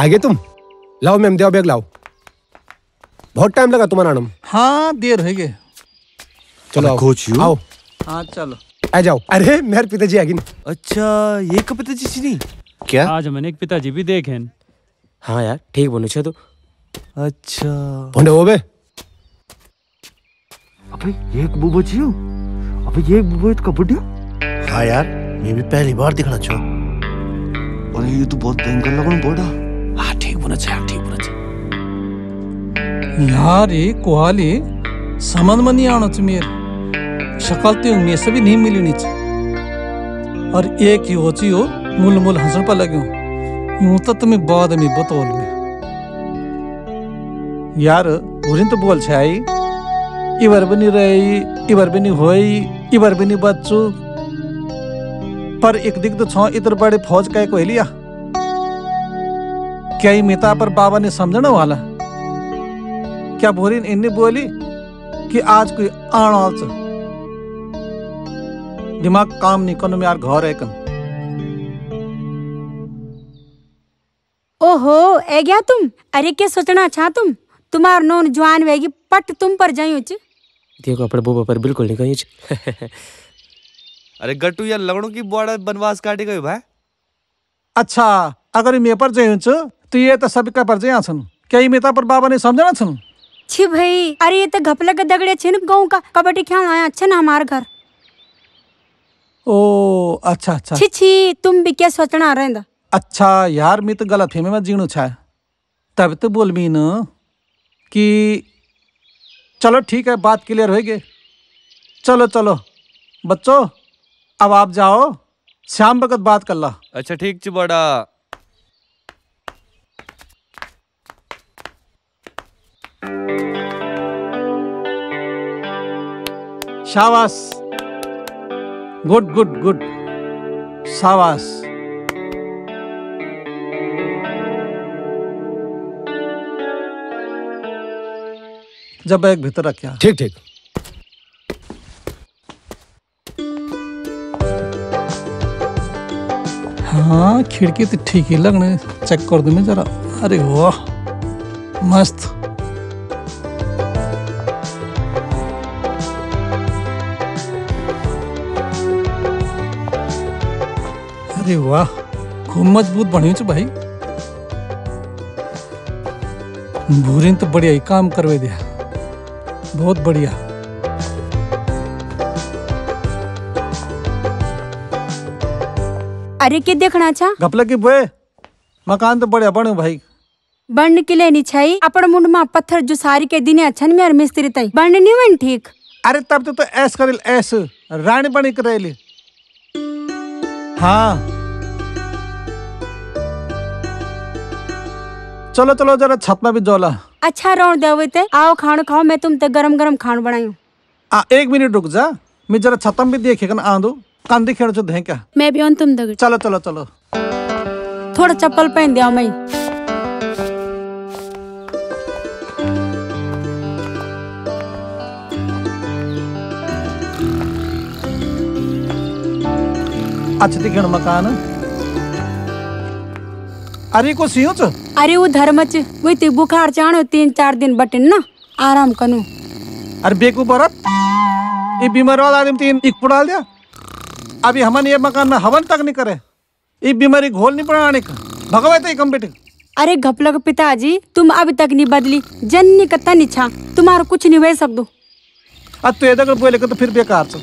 आगे तुम? लाओ मैम देव बैग लाओ। बहुत टाइम लगा तुम्हारा नाम हाँ देर हो गए चलो आओ। यू? आओ। हाँ चलो। आ जाओ। अरे मेरे पिताजी आगे अच्छा ये कपिता जी सी नहीं? क्या? आज मैंने एक पिताजी भी देखे हैं। हाँ यार ठीक बोलू छे तू। अच्छा। भोंडे हो बे। अबे ये एक बुबो जी हो? अबे ये एक बुबो तो कबड्डी हाँ? यार मैं भी पहली बार दिखना चाहूँ। अरे ये तो बहुत भयंकर लगन बोड़ा होना चाहिए ठीक होना चाहिए यार ये कुहाली समझ में नहीं आना चाहिए मेरे शक्ल तो में से भी नहीं मिली नीचे और एक ही होची हो मूल मूल हंसण पर लगे हो यूँ तो तुम्हें बाद में बतौल में यार बुरी तो बोल आई इवर भी नहीं रही इवर भी नहीं होई इवर भी नहीं बच्चू पर एक दिख तो इधर बड़े फौज का कोई लिया क्या ये मिता पर बाबा ने समझना वाला? क्या बोरिन इन्ने बोली कि आज कोई आण आल दिमाग काम नहीं कनो में यार घर है कन। ओहो ए गया तुम? अरे क्या सोचना चाह तुम? तुम्हार नोन जवान वेगी पट तुम पर जाइयो च। देखो अपने बुबा पर बिल्कुल नहीं कहीं छे। अरे गट्टू यार लगनों की बड़ा बनवास काटे गए भाई। अच्छा अगर ये पर जाइयो तो तो सब का पर जाया छन। क्या ये मिता पर बाबा ने समझना छन? छी भाई अरे ये तो घपला के दगड़े छिन गाँव का। कबड्डी खेलना आया अच्छा ना हमार घर। ओ अच्छा अच्छा। छी छी तुम भी क्या सोचना रहंदा? अच्छा यार मैं तो गलत फहमी में जीणु छा तब तो बोल मी न कि चलो ठीक है बात क्लियर हो गई चलो चलो। बच्चों अब आप जाओ। शाम वक्त बात कर ला। अच्छा ठीक ची बड़ा। शाबाश गुड गुड गुड शाबाश जब बैग भीतर रखा ठीक ठीक। हाँ खिड़की तो ठीक ही लगने चेक कर दू मैं जरा। अरे वाह मस्त। अरे वाह खूब मज़बूत बनी छ भाई। भूरी तो बढ़िया ही काम करवे दिया। बहुत बढ़िया। अरे के देखना छा घपला की बोए मकान तो बढ़िया बनो भाई। बंड के लिए छई अपन मुंड में पत्थर जो सारी के दिने अच्छन में और मिस्त्री तई। बंड नहीं बन ठीक? अरे तब तो, तो ऐस करेल ऐस रानी बनी करेली हाँ। चलो चलो जरा छत में भी जोला। अच्छा रौन देवे ते। आओ खान खाओ मैं तुम ते गरम गरम खान बनायूं। आ एक मिनट रुक जा। मैं जरा छत में भी देखे ना आंदो। कांदी खेड़ चो दें क्या? मैं भी तुम दगड़ चलो चलो चलो। थोड़ा चप्पल पहन दिया मैं। अच्छा दिखे मकान। अरे को सियो च? अरे वो धर्मच वही ते बुखार चाणो तीन चार दिन बटन ना आराम कनु। अरे बेकू बरत ये बीमार वाला आदमी तीन एक पुडाल दिया। अभी हमन ये मकान में हवन तक नहीं करे। ये बीमारी घोल नहीं पड़ाने का। भगवे तो कम बेटे। अरे घपलक पिताजी तुम अभी तक नहीं बदली। जन्नी का तन इच्छा तुम्हारा कुछ नहीं सब दो। अब तो ये बोले तो फिर बेकार छ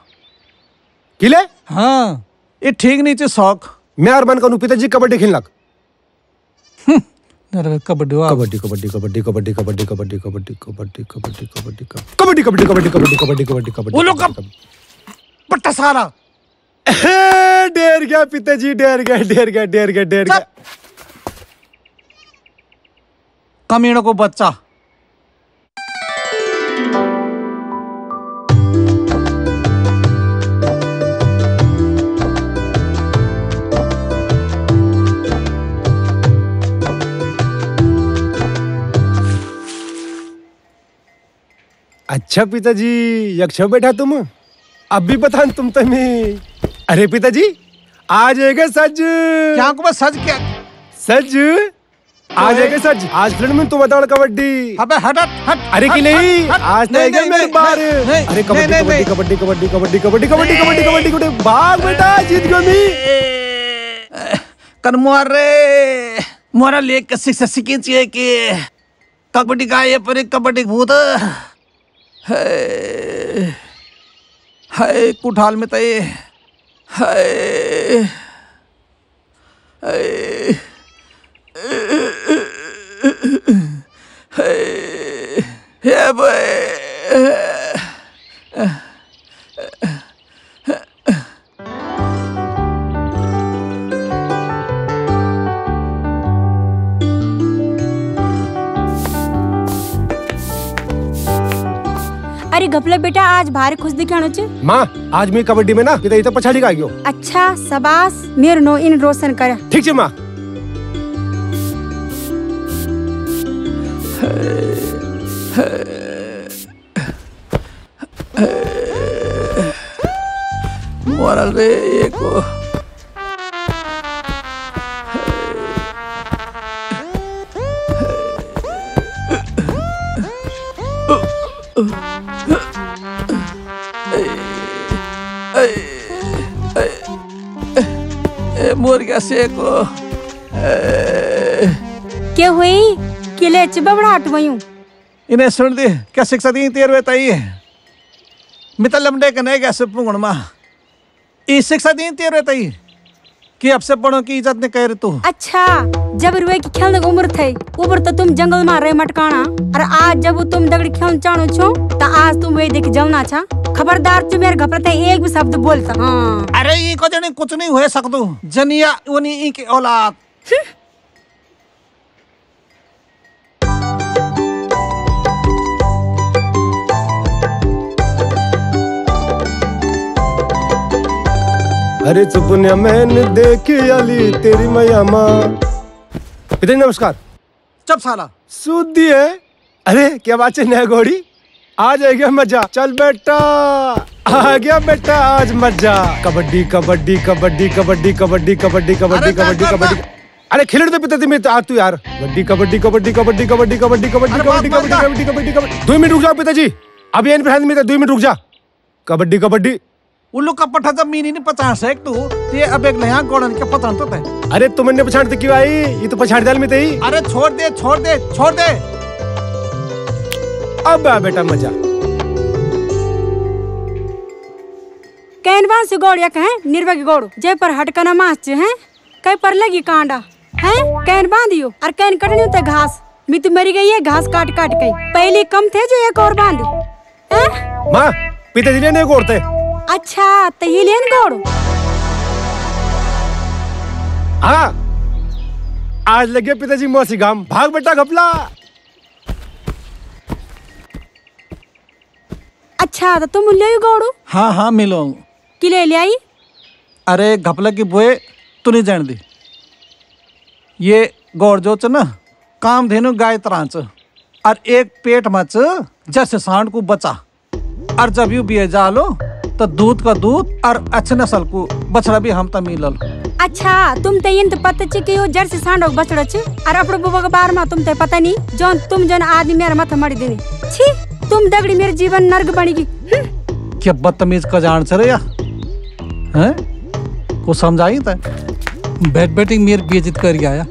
किले हाँ ये ठीक नहीं चे शौक मैं और मन करूँ पिताजी कबड्डी खेलना कबड्डी कबड्डी कबड्डी कबड्डी कबड्डी कबड्डी कबड्डी कबड्डी कबड्डी कबड्डी कबड्डी कबड्डी कबड्डी कबड्डी कबड्डी कबड्डी कबड्डी कबड्डी वो लोग पट्टा सारा डेर गया पिताजी डेर गया डेर गया डेर गया डेर गया कमीनों को बच्चा अच्छा पिताजी यक्ष बैठा तुम? अब भी बता तुम तमें अरे पिताजी आ जाएगा सज? क्या को सज क्या? सज? आ जाएगा सज? आज फ़िल्म में तुम बताओ कबड्डी। अबे हट हट अरे कि नहीं। आज नहीं, नहीं मेरे बार? अरे कबड्डी कबड्डी कबड्डी कबड्डी कबड्डी कबड्डी कबड्डी कबड्डी कबड्डी भाग बेटा जीत गयो मी। कर मोरे मोरा लेक सीखी चाहिए कि कबड्डी का ये पर कबड्डी भूत। है हाय कुठाल में तय हाय हाय हाय हे बे अरे घपले बेटा आज भारी खुश दिखाणो छ माँ आज मैं कबड्डी में ना पिताजी तो पछाड़ी का गयो अच्छा सबास मेरो नो इन रोशन कर ठीक है माँ मोरल रे ये गया से को? के हुई? किले च बबड़ाट वयूं इने सुन दी क्या शिक्षा दी तेरवे तई मितल लमडे कने कैसे पुंगण मा? ई शिक्षा दी तेरे बताई कि अब से पढ़ो की इज़्ज़त ने कह रे तू? अच्छा जब रुए की खेलने की उम्र थे ऊपर तो तुम जंगल में रहे मटकाना। और आज जब तुम दगड़ी खेल चाणो छो तो आज तुम वही देख जलना छा। खबरदार तू मेरे घबरते एक भी शब्द बोलता हाँ। अरे ई को जने कुछ नहीं हुए सकदू। जनिया उनी ई की औलाद। अरे चुपने मैंने देखी अली तेरी मैया माँ। पिताजी नमस्कार चुप साला सुधी है अरे क्या बात है नया घोड़ी आ जाएगा मज़ा चल बेटा आ गया बेटा आज मज़ा कबड्डी कबड्डी कबड्डी कबड्डी कबड्डी कबड्डी कबड्डी कबड्डी कबड्डी अरे खेल दे पिता तुम्हें आ तू यार कबड्डी कबड्डी कबड्डी कबड्डी कबड्डी कबड्डी कबड्डी कबड्डी कबड्डी कबड्डी कबड्डी कबड्डी दो मिनट रुक जाओ पिताजी अभी एन पर में दो मिनट रुक जा कबड्डी कबड्डी उल्लू का पट्टा जब मीनी नहीं पचास है तू ये अब एक नया गोड़न के पता तो ते अरे तुमने पछाड़ते क्यों आई? ये तो पछाड़ डाल में थे ही। अरे छोड़ दे छोड़ दे छोड़ दे। अब आ बेटा मज़ा। कैनवा से गौड़ या कहें निर्वा की गौड़ जय पर हटकना मास हैं। कई पर लगी कांडा। हैं? कैन बांधियो और कैन कटनी होते घास। मी तो मरी गई है घास काट काट के पहले कम थे जो एक और बांधी। हैं? माँ पिताजी ने नहीं कोड़ते अच्छा तो ये लेन गौड़ हाँ आज लगे पिताजी मौसी गाम भाग बेटा घपला। अच्छा तो तुम ले गौड़ू। हाँ हाँ मिलो। कि ले ले आई? अरे घपला की बुए तू नहीं जान दी ये गौर जो च ना काम धेनु गाय तरह च और एक पेट मच जैसे सांड को बचा। और जब यू बिये जालो तो दूध का दूध और अच्छे नस्ल को बछड़ा भी हम तक मिलल। अच्छा तुम ते इन तो पता ची कि यो जर्सी सांडो बछड़ा छ और अपने बुबा के बारे में तुम ते पता नहीं जौन तुम जौन आदमी मेरे माथे मड़ी देनी। छी तुम दगड़ी मेरे जीवन नर्क बनेगी। क्या बदतमीज का जान से रे या? हैं? को समझाई था बैट बैटिंग मेरी बेइज्जत कर गया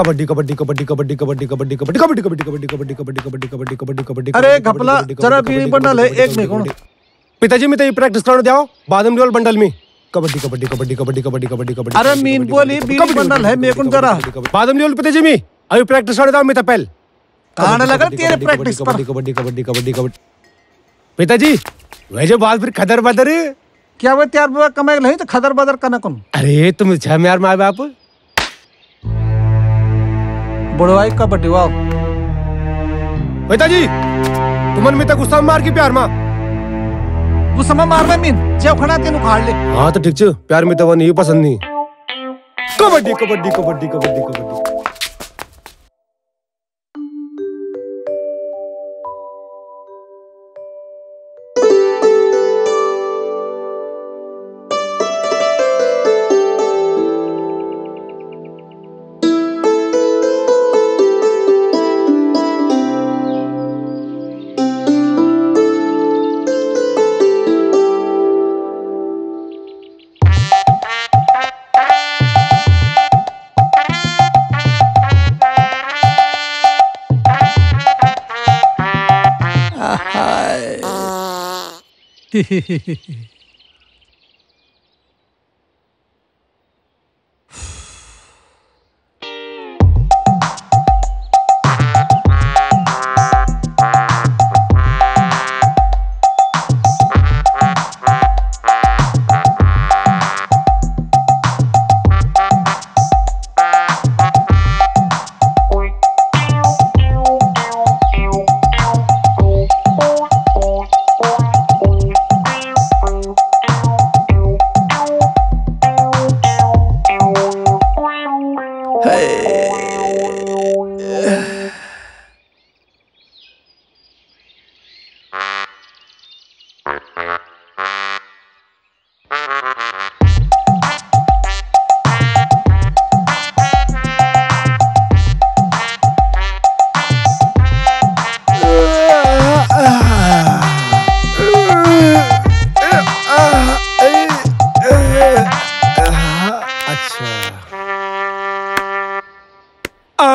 कबड्डी कबड्डी कबड्डी कबड्डी कबड्डी कबड्डी कबड्डी कबड्डी कबड्डी कबड्डी कबड्डी कबड्डी कबड्डी कबड्डी कबड्डी कबड्डी अरे घपला, जरा बीड़ी बंडल है, एक में कौन? पिताजी मैं तो ये प्रैक्टिस करने जाओ बाद में डोल बंडल में कबड्डी कबड्डी कबड्डी कबड्डी कबड्डी कबड्डी कबड्डी अरे मीन बोली बीड़ी बंडल है मेरे को जरा बाद में डोल पिताजी में अभी प्रैक्टिस करने जाओ मैं तो पहल कान लगा तेरे प्रैक्टिस पर कबड्डी कबड्डी कबड्डी कबड्डी कबड्डी पिताजी वह जो बाल फिर खदर बदर क्या वो त्यार कमाई नहीं तो खदर बदर कना कौन अरे तुम छह में यार बाप बुढ़वाई कबड्डी वाओ पिताजी तुमन में तो गुस्सा मार की प्यार माँ? वो समय मारना मीन जेव खड़ा तेन उखाड़ ले। हाँ तो ठीक छ प्यार में तो वो नहीं पसंद नहीं। कबड्डी कबड्डी कबड्डी कबड्डी कबड्डी। ¡He!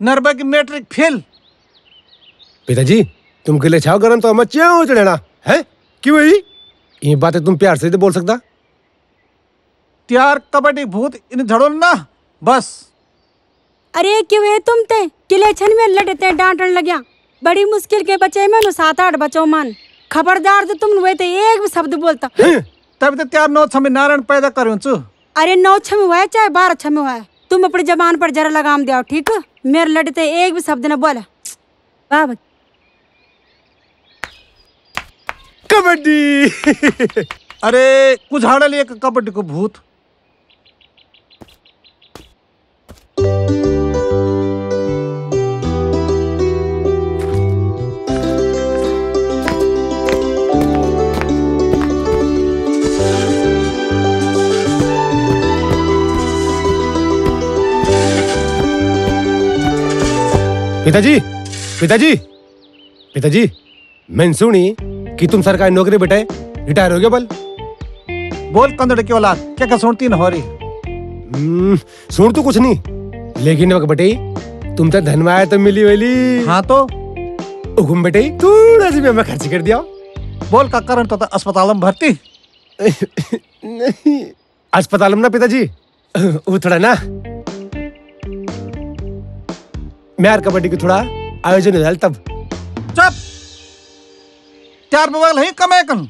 नरबा की मैट्रिक फेल। पिताजी तुम के लिए छाव गरम तो मत क्यों चढ़ना है? क्यों ही ये बातें तुम प्यार से तो बोल सकता। त्यार कबड्डी भूत इन झड़ो ना बस। अरे क्यों है तुम ते? किले छन में लड़ते डांटन लग्या। बड़ी मुश्किल के बचे में नु सात आठ बचो मन। खबरदार तो तुम हुए थे एक भी शब्द बोलता। तब तो त्यार नौ छमे नारायण पैदा करूँ छु अरे नौ छह में हुआ चाहे बारह छह में हुआ तुम अपनी जबान पर जरा लगाम दिया ठीक? मेरे लड़ते एक भी शब्द न बोला। कबड्डी। अरे, कुछ एक कबड्डी को भूत। पिताजी पिताजी पिताजी मैंने सुनी कि तुम सरकारी नौकरी बैठे रिटायर हो गया बल। बोल कंदड़ की औलाद क्या क्या सुनती न हो रही हम्म, सुन तो कुछ नहीं लेकिन बेटे तुम तो धनवाया तो मिली वाली। हाँ तो? हुकुम बेटे थोड़ा सी मैं खर्च कर दिया। बोल का कारण तो, तो अस्पताल में भर्ती। नहीं अस्पताल में ना पिताजी वो थोड़ा ना। मैं यार कबड्डी की थोड़ा आयोजन हो, तब। चुप। त्यार मोबाइल है कमाए कन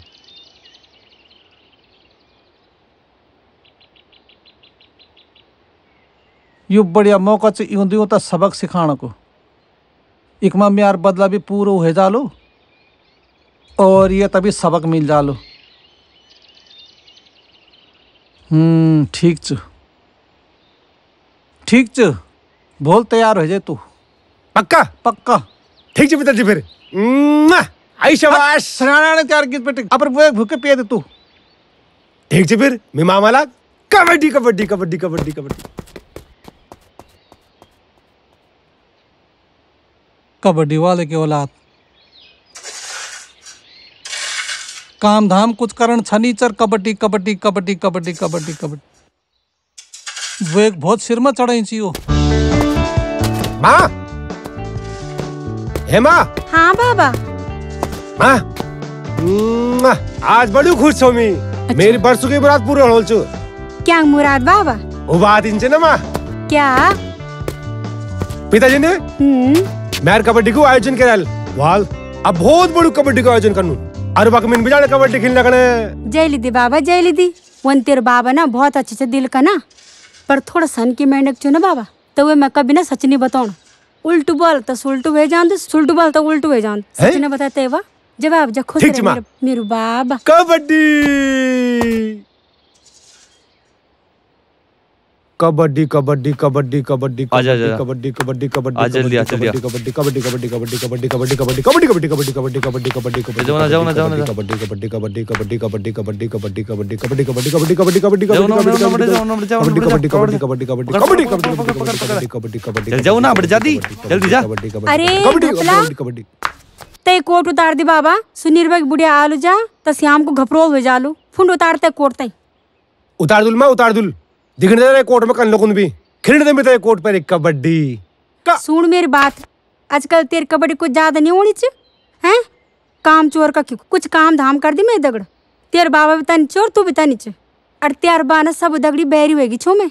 यू बढ़िया मौका से यूँ दियो सबक सिखाने को। एक माँ यार बदला भी पूरा हो जालो, और ये तभी सबक मिल जालो। हम्म ठीक च। ठीक च। बोल तैयार हो जाए तू। पक्का? पक्का। ठीक है पिताजी फिर। आई शाबाश। सराना तैयार की बेटे अपर वो भूखे पिए दे तू। ठीक है फिर। मैं मामा लाग कबड्डी कबड्डी कबड्डी कबड्डी कबड्डी। कबड्डी वाले के औलाद। काम धाम कुछ करण छनीचर कबड्डी कबड्डी कबड्डी कबड्डी कबड्डी कबड्डी। वो एक बहुत सिर में चढ़ाई चाहिए माँ हे माँ हाँ बाबा। माँ मुआ, आज बड़ी खुश हो मैं। मेरी बरसों की मुराद पूरी हो चु। क्या मुराद बाबा? वो बात इनसे ना माँ। क्या? पिताजी ने? हम्म। मैं कबड्डी को आयोजन कराल। वाल अब बहुत बड़ी कबड्डी का आयोजन करनू। और वक्त में भी जाने कबड्डी खेलने कने। जय लिदी बाबा जय लिदी वन तेरे बाबा ना बहुत अच्छे से दिल का ना पर थोड़ा सन की मेहनत चो ना बाबा। तो वे मैं कभी ना सच नहीं बताऊँ। उल्टू बोल तो सुल्टू हो जान सुल्टू बोल तो उल्टू हो? जान सच? नहीं बताते वा जवाब जा खुश मेरे बाबा कबड्डी! कबड्डी कबड्डी कबड्डी कबड्डी आजा, आजा। कबड्डी कबड्डी कबड्डी आ, जल्दी आ, जल्दी आ। कबड्डी कबड्डी कबड्डी कबड्डी कबड्डी कबड्डी कबड्डी कबड्डी कबड्डी कबड्डी कबड्डी कबड्डी कबड्डी कबड्डी जाओ ना, जाओ ना, जाओ ना, कबड्डी कबड्डी कबड्डी कबड्डी कबड्डी कबड्डी कबड्डी कबड्डी कबड्डी कबड्डी कबड्डी कबड्डी कबड्डी जाओ ना, कबड्डी जाओ ना, जाओ ना, जाओ ना, कबड्डी ना, कबड्डी जाओ कबड्डी ना। कबड्डी कबड्डी पकड़, कबड्डी पकड़, कबड्डी पकड़, कबड्डी पकड़, कबड्डी कबड्डी चल, जाओ ना, बड़ी जल्दी, जल्दी जा। कबड्डी कबड्डी अरे, कबड्डी घपला। कबड्डी कबड्डी ते कोट उतार दी बाबा सुनील भाई बुढ़िया आलू जा तो श्याम को घपरोल हो जालू फुंड उतारते कोट तई उतार दुल मैं उतार दुल दिखने दे रहे कोर्ट में कन लोगों भी। खेलने दे मेरे कोर्ट पर एक कबड्डी। का सुन मेरी बात। आजकल तेरी कबड्डी कुछ ज़्यादा नहीं होनी चाहिए, हैं? काम चोर का क्यों? कुछ काम धाम कर दी मैं दगड़। तेरे बाबा भी तनी चोर तू भी तनी च और तेरे बाना सब दगड़ी बहरी होगी छो में।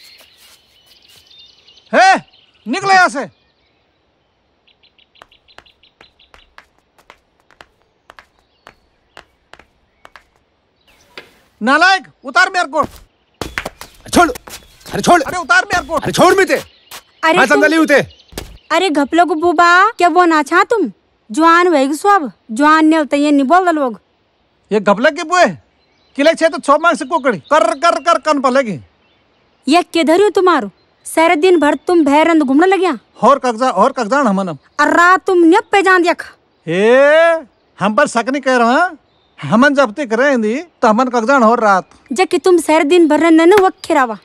हे निकले यहाँ से। नालायक उतार मेरे को। छोड़। अरे छोड़। अरे उतार मेरे को। अरे छोड़ मिते अरे मैं संदली उते अरे घपलो को बुबा क्या वो ना छा तुम? जवान वेग सब? जवान ने होते ये नहीं बोल लोग। ये घपले के बुए किले छे तो छो मांग से कोकड़ी। कर कर कर कन पलेगी। ये किधर हो तुम्हारो? सारे दिन भर तुम भैरंद घूमने लगिया और कगजा और कगजान हमन और रात तुम न्यप पे जान देख हे हम पर शक नहीं कह रहा हाँ? हमन जब तक रहे दी तो हमन कगजान हो रात जबकि तुम सारे दिन भर न वक्त खिरावा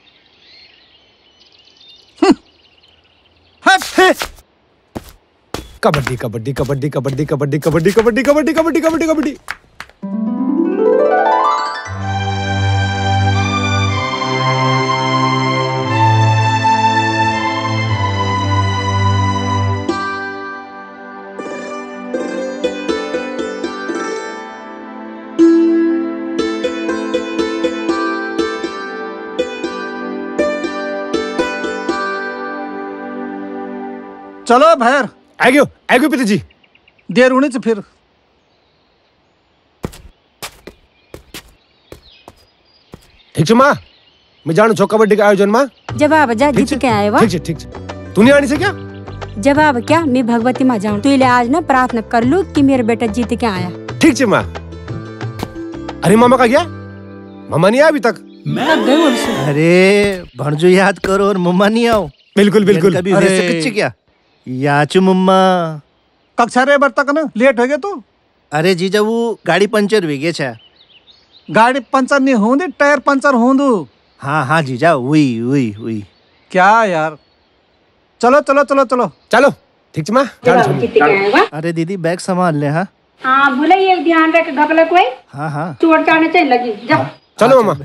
हे कबड्डी कबड्डी कबड्डी कबड्डी कबड्डी कबड्डी कबड्डी कबड्डी कबड्डी कबड्डी कबड्डी चलो भैर। आ गयो आ गयो पिताजी। देर होनी से फिर। ठीक छ माँ? मैं जानू छो कबड्डी का आयोजन माँ? जवाब जा ठीक जीत के आए वा ठीक छै ठीक छै। तू नहीं आनी से क्या? जवाब क्या? मैं भगवती माँ जाऊँ। तू इले आज ना प्रार्थना कर लू कि मेरा बेटा जीत के आया। ठीक छै माँ। अरे मामा का गया? मामा नहीं आया अभी तक? मैं अरे भणजो याद करो और मम्मा नहीं आओ बिल्कुल बिल्कुल। कभी वैसे क्या? याचू मम्मा कक्षा रे बर तक न? लेट हो गए तू? अरे जीजा वो गाड़ी पंचर हुई गे छा। गाड़ी पंचर नहीं होंदी टायर पंचर होंदू। हाँ हाँ जीजा हुई हुई हुई। क्या यार? चलो चलो चलो चलो। चलो ठीक छै माँ? जानू जीत के आए वा अरे दीदी बैग संभाल ले हाँ। हाँ भूले ये ध्यान रख घपला कोई? हाँ हाँ। चोट चाने चाहिए लगी जा। चलो मामा।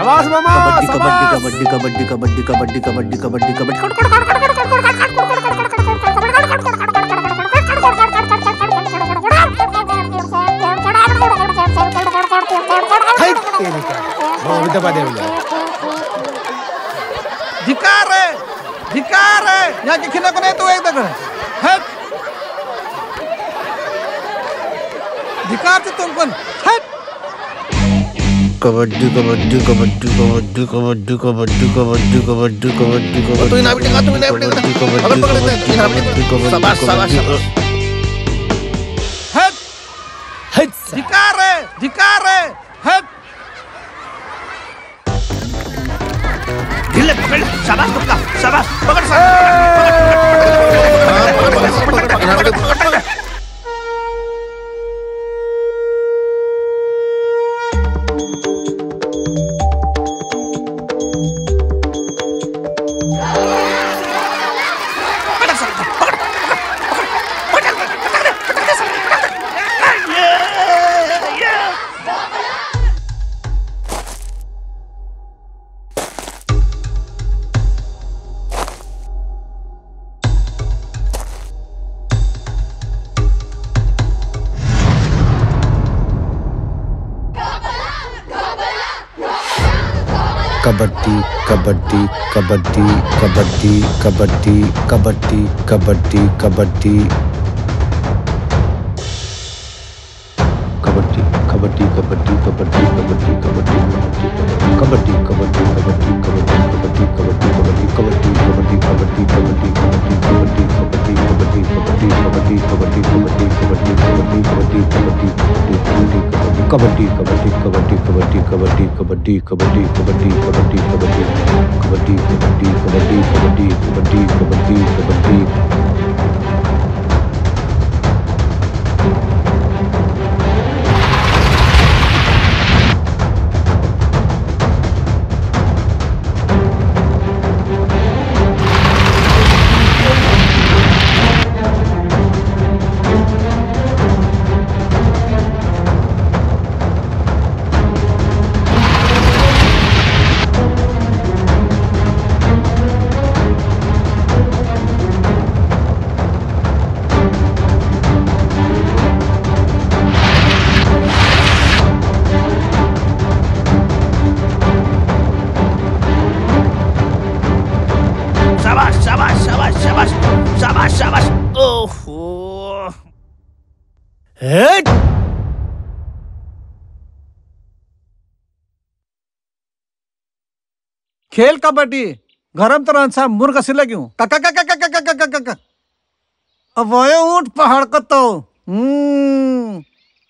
शाबाश मामा कबड्डी कबड्डी कबड्डी कबड्डी कबड्डी कबड्डी कबड्डी धिकार है धिकार है यहाँ के खिलक नहीं तो एक दगड़ है धिकार से तुम कौन हट कबड्डी कबड्डी कबड्डी कबड्डी कबड्डी कबड्डी कबड्डी कबड्डी कबड्डी कबड्डी तू इनाम टिका तू इनाम कबड्डी कबड्डी कबड्डी कबड्डी कबड्डी कबड्डी खेल कबड्डी गरम तरह सा मुर्ग से लग्यूं काका काका काका काका काका काका अब वह ऊँट पहाड़ का तो हम्म।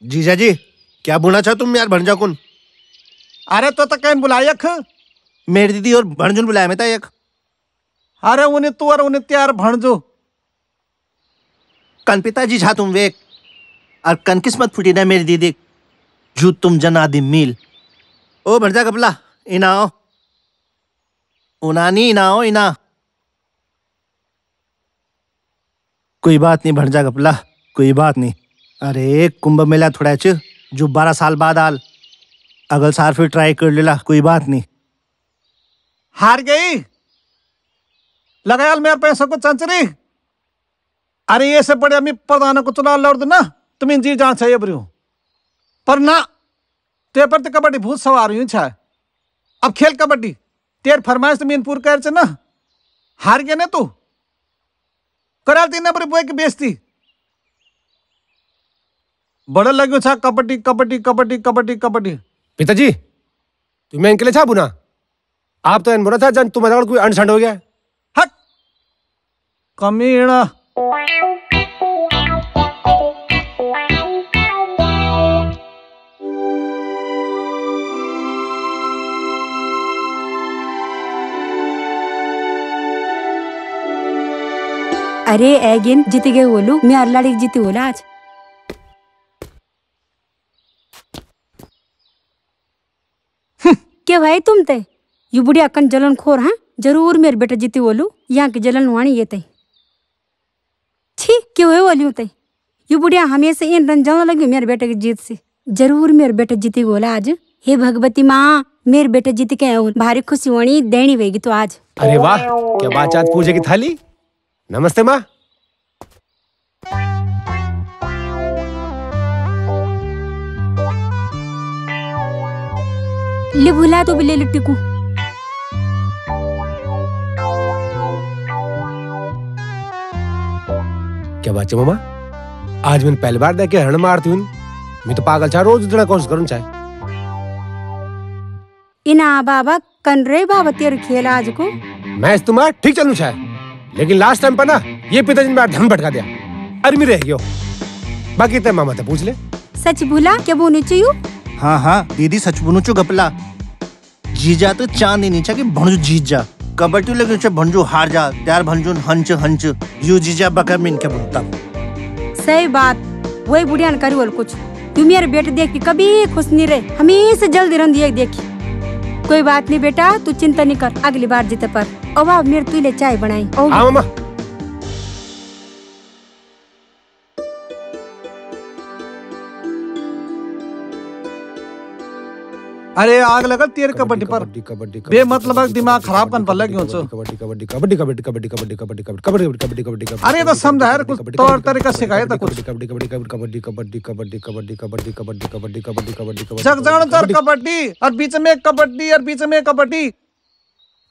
जीजा जी क्या बोलना चाहो तुम यार भंजा कुन? अरे तो तक कहीं बुलायक मेरी दीदी और भंजुन बुलाया मैं था एक अरे उन्हें तू और उन्हें त्यार भणजो कन पिताजी झा तुम वेक और कन किस्मत फुटी ना मेरी दीदी। जू तुम जनादि मील। ओ भंजा कपला इना आओ उनानी इना आओ इना। कोई बात नहीं भंजा कपला कोई बात नहीं। अरे, कुंभ मेला थोड़ा च, जो बारह साल बाद आल। अगल साल फिर ट्राई कर लेला, कोई बात नहीं। हार गई? लगायाल मेरे पैसों को चंचरी? अरे, ये से बड़े अमी प्रधान को चुनाव लड़ ना तुम जी जान चाहिए बरियो पर ना ते पर तो कबड्डी भूत सवार हुई छा। अब खेल कबड्डी। तेर फरमाइश तुम इन पूर कर ना हार गया ना तू कराल तीन नंबर बुए की बेइज्जती बड़ा लगे छा कबड्डी कबड्डी कबड्डी कबड्डी कबड्डी पिताजी तुम्हें इनके लिए छा बुना आप तो इन बुरा था जन तुम्हारा कोई अनसंड हो गया। हट कमीना अरे एगिन जीत गए बोलू मैं अल्लाड़ी जीती बोला आज हम्म, क्या भाई तुम ते? यू बुढ़िया कन जलन खोर हाँ? ज़रूर मेरे बेटा जीती बोलू यहाँ की जलन वाणी ये ते। छी क्यों है बोली ते? यू बुढ़िया हमेशा इन रन जाने लगी मेरे बेटे की जीत से। ज़रूर मेरे बेटा जीती बोला आज हे भगवती माँ मेरे बेटे जीत के भारी खुशी वाणी देनी वेगी तो आज। अरे वाह क्या बात पूजे की थाली? नमस्ते माँ। ले भुला तो भी ले लिट्टी को। क्या बात है मामा आज मैंने पहली बार देखे हरण मारती हूँ मैं तो पागल चाह रोज इतना कोशिश करूँ चाहे। इना बाबा कन रे बाबा तेरे खेल आज को। मैं तुम्हारा ठीक चलूँ चाहे। लेकिन लास्ट टाइम पर ना ये पिताजी ने मेरा धन भटका दिया। अरे मैं रह गयो। बाकी तो मामा तो पूछ ले। सच भूला? क्या वो नीचे यू हाँ हाँ दीदी सच बोलू चो गपला। जीजा तो चाँद ही नीचा कि भणजू जीत जा कबड्डी लगे छे भणजू हार जा त्यार भणजून हंच हंच। यू जीजा बकर में इनके बोलता सही बात। वही बुढ़िया ने करी बोल कुछ। तू मेरे बेटे देख के कभी खुश नहीं रहे। हमेशा जल्दी रन दिए देखी। कोई बात नहीं बेटा, तू चिंता नहीं कर, अगली बार जीते पर। अब मेरे तुले चाय बनाई। अरे आग लगा तेरे कबड्डी पर कबड्डी कबड्डी बे मतलब दिमाग खराब कन पर लग गयो छो कबड्डी कबड्डी कबड्डी कबड्डी कबड्डी कबड्डी कबड्डी कबड्डी कबड्डी कबड्डी कबड्डी कबड्डी अरे तो समझा यार कुछ तौर तरीका सिखाया था कुछ कबड्डी कबड्डी कबड्डी कबड्डी कबड्डी कबड्डी कबड्डी कबड्डी कबड्डी कबड्डी कबड्डी कबड्डी जग जान तर कबड्डी और बीच में कबड्डी और बीच में कबड्डी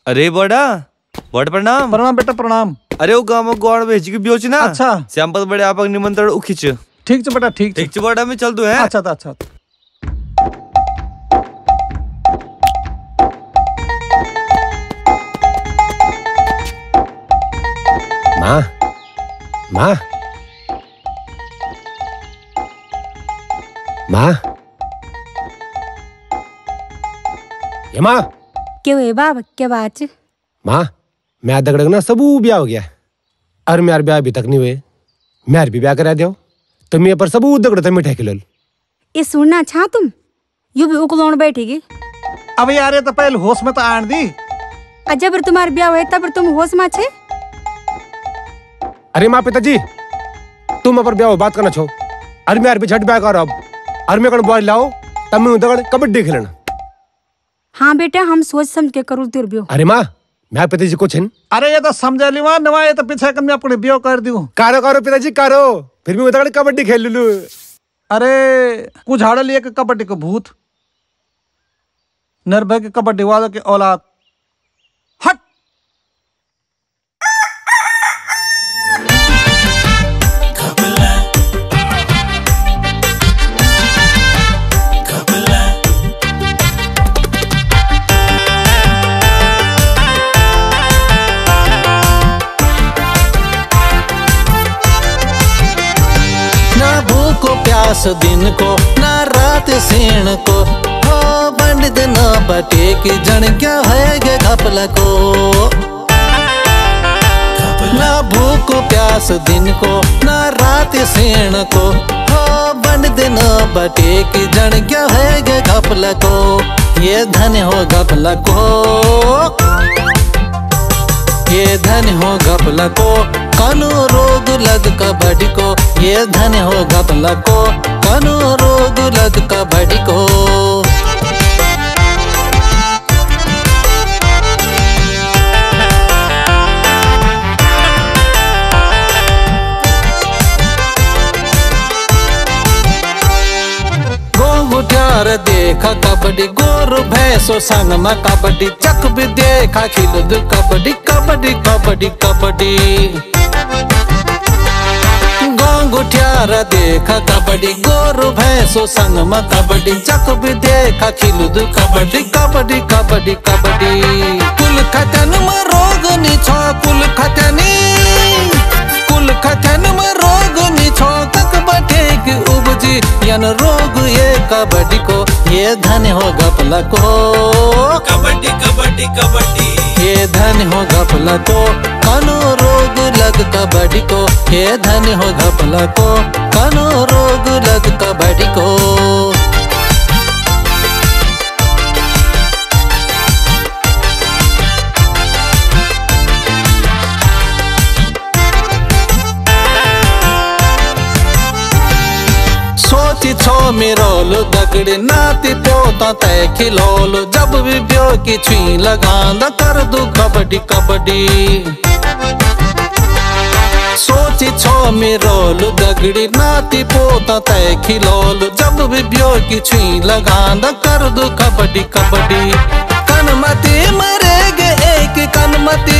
अरे बड़ा बड़ प्रणाम प्रणाम बेटा प्रणाम अरे वो गाँव गौड़ भेज के बियोच ना अच्छा। श्यामपत बड़े आपक निमंत्रण उखिच ठीक छ बेटा ठीक ठीक छ बड़ा में चल दू है अच्छा अच्छा माँ? माँ? माँ? ये माँ? क्यों है बाब क्या बात? च? माँ मैं दगड़ग ना सबू ब्याह हो गया। और मेरा ब्याह अभी तक नहीं हुए। मेरे भी ब्याह करा दियो तो मैं पर सबू दगड़ ते मिठाई खिलल। ये सुनना छा तुम? यू भी उकलौन बैठेगी। अब यार ये तो पहले होश में तो आन दी। जब तुम्हारे ब्याह हुए तब तुम होश में छे? अरे माँ पिताजी तुम अपर ब्याह बात करना छो। अरे मेरे भी झट ब्याह करो अब। अरे मैं कण बॉय लाओ तब मैं दगड़ कबड्डी खेलना हाँ बेटा हम सोच समझ के करूँ तेरे ब्याह। अरे माँ मैं पिताजी कुछ है अरे ये तो समझा ली वहाँ नवा ये तो पीछे कर मैं अपने ब्यो कर दूँ कारो कारो पिताजी कारो। फिर भी मैं दगड़ कबड्डी खेल लूलू। अरे कुछ झाड़ लिए कबड्डी को भूत? निर्भय के कबड्डी वालों के औलाद। प्यास दिन को, ना रात सीण को। हो बंड दिन बटे की जन क्या है गे घपला को। ना भूख प्यास दिन को, ना रात सीण को। हो बंड दिन बटे की जन क्या है गे घपला को। ये धन हो घपला को। ये धन हो गपला को। कानो रोग लग कबड्डी को, ये धन हो गपला को कानो रोग लग कबड्डी को। देखा कबड्डी, गोर भैंसो संग में कबड्डी। चक भी देखा खिलद कबड्डी कबड्डी कबड्डी कबड्डी। गोंगुठ्यार देखा कबड्डी गोर भैंसो संग में कबड्डी चक भी देखा खिलद कबड्डी कबड्डी कबड्डी कबड्डी। कुल खतन में रोग निछो कुल खतनी कुल खतन में रोग निछो तक बटे की उपजी। यन रोग ये कबड्डी को ये धन हो गपला को कबड्डी कबड्डी कबड्डी। ये धन हो गपला को कानो रोग लग कबड्डी को ये धन हो गपला को। कानो रोग लग कबड्डी को। छो दगड़े नाती पोता तय खिलोलो। जब भी ब्यो की छुई लगांदा, कर दू कबड्डी कबड्डी। सोची छो मिरोलो दगड़ी नाती पोता तय खिलोलो। जब भी ब्यो की छुई लगांदा कर दू कबड्डी कबड्डी। कनमती मरेगे एक कनमती।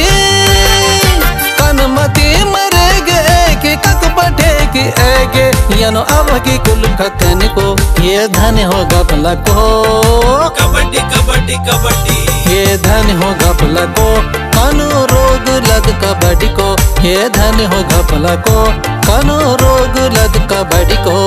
कनमती मरेगे एक कक बटेगी एगे यनो अब की कुल खकन को ये धन हो गपला को। कबड्डी कबड्डी कबड्डी। ये धन हो गपला को कानो रोग लग कबड्डी को, ये धन हो गपला को, कानो रोग लग कबड्डी को।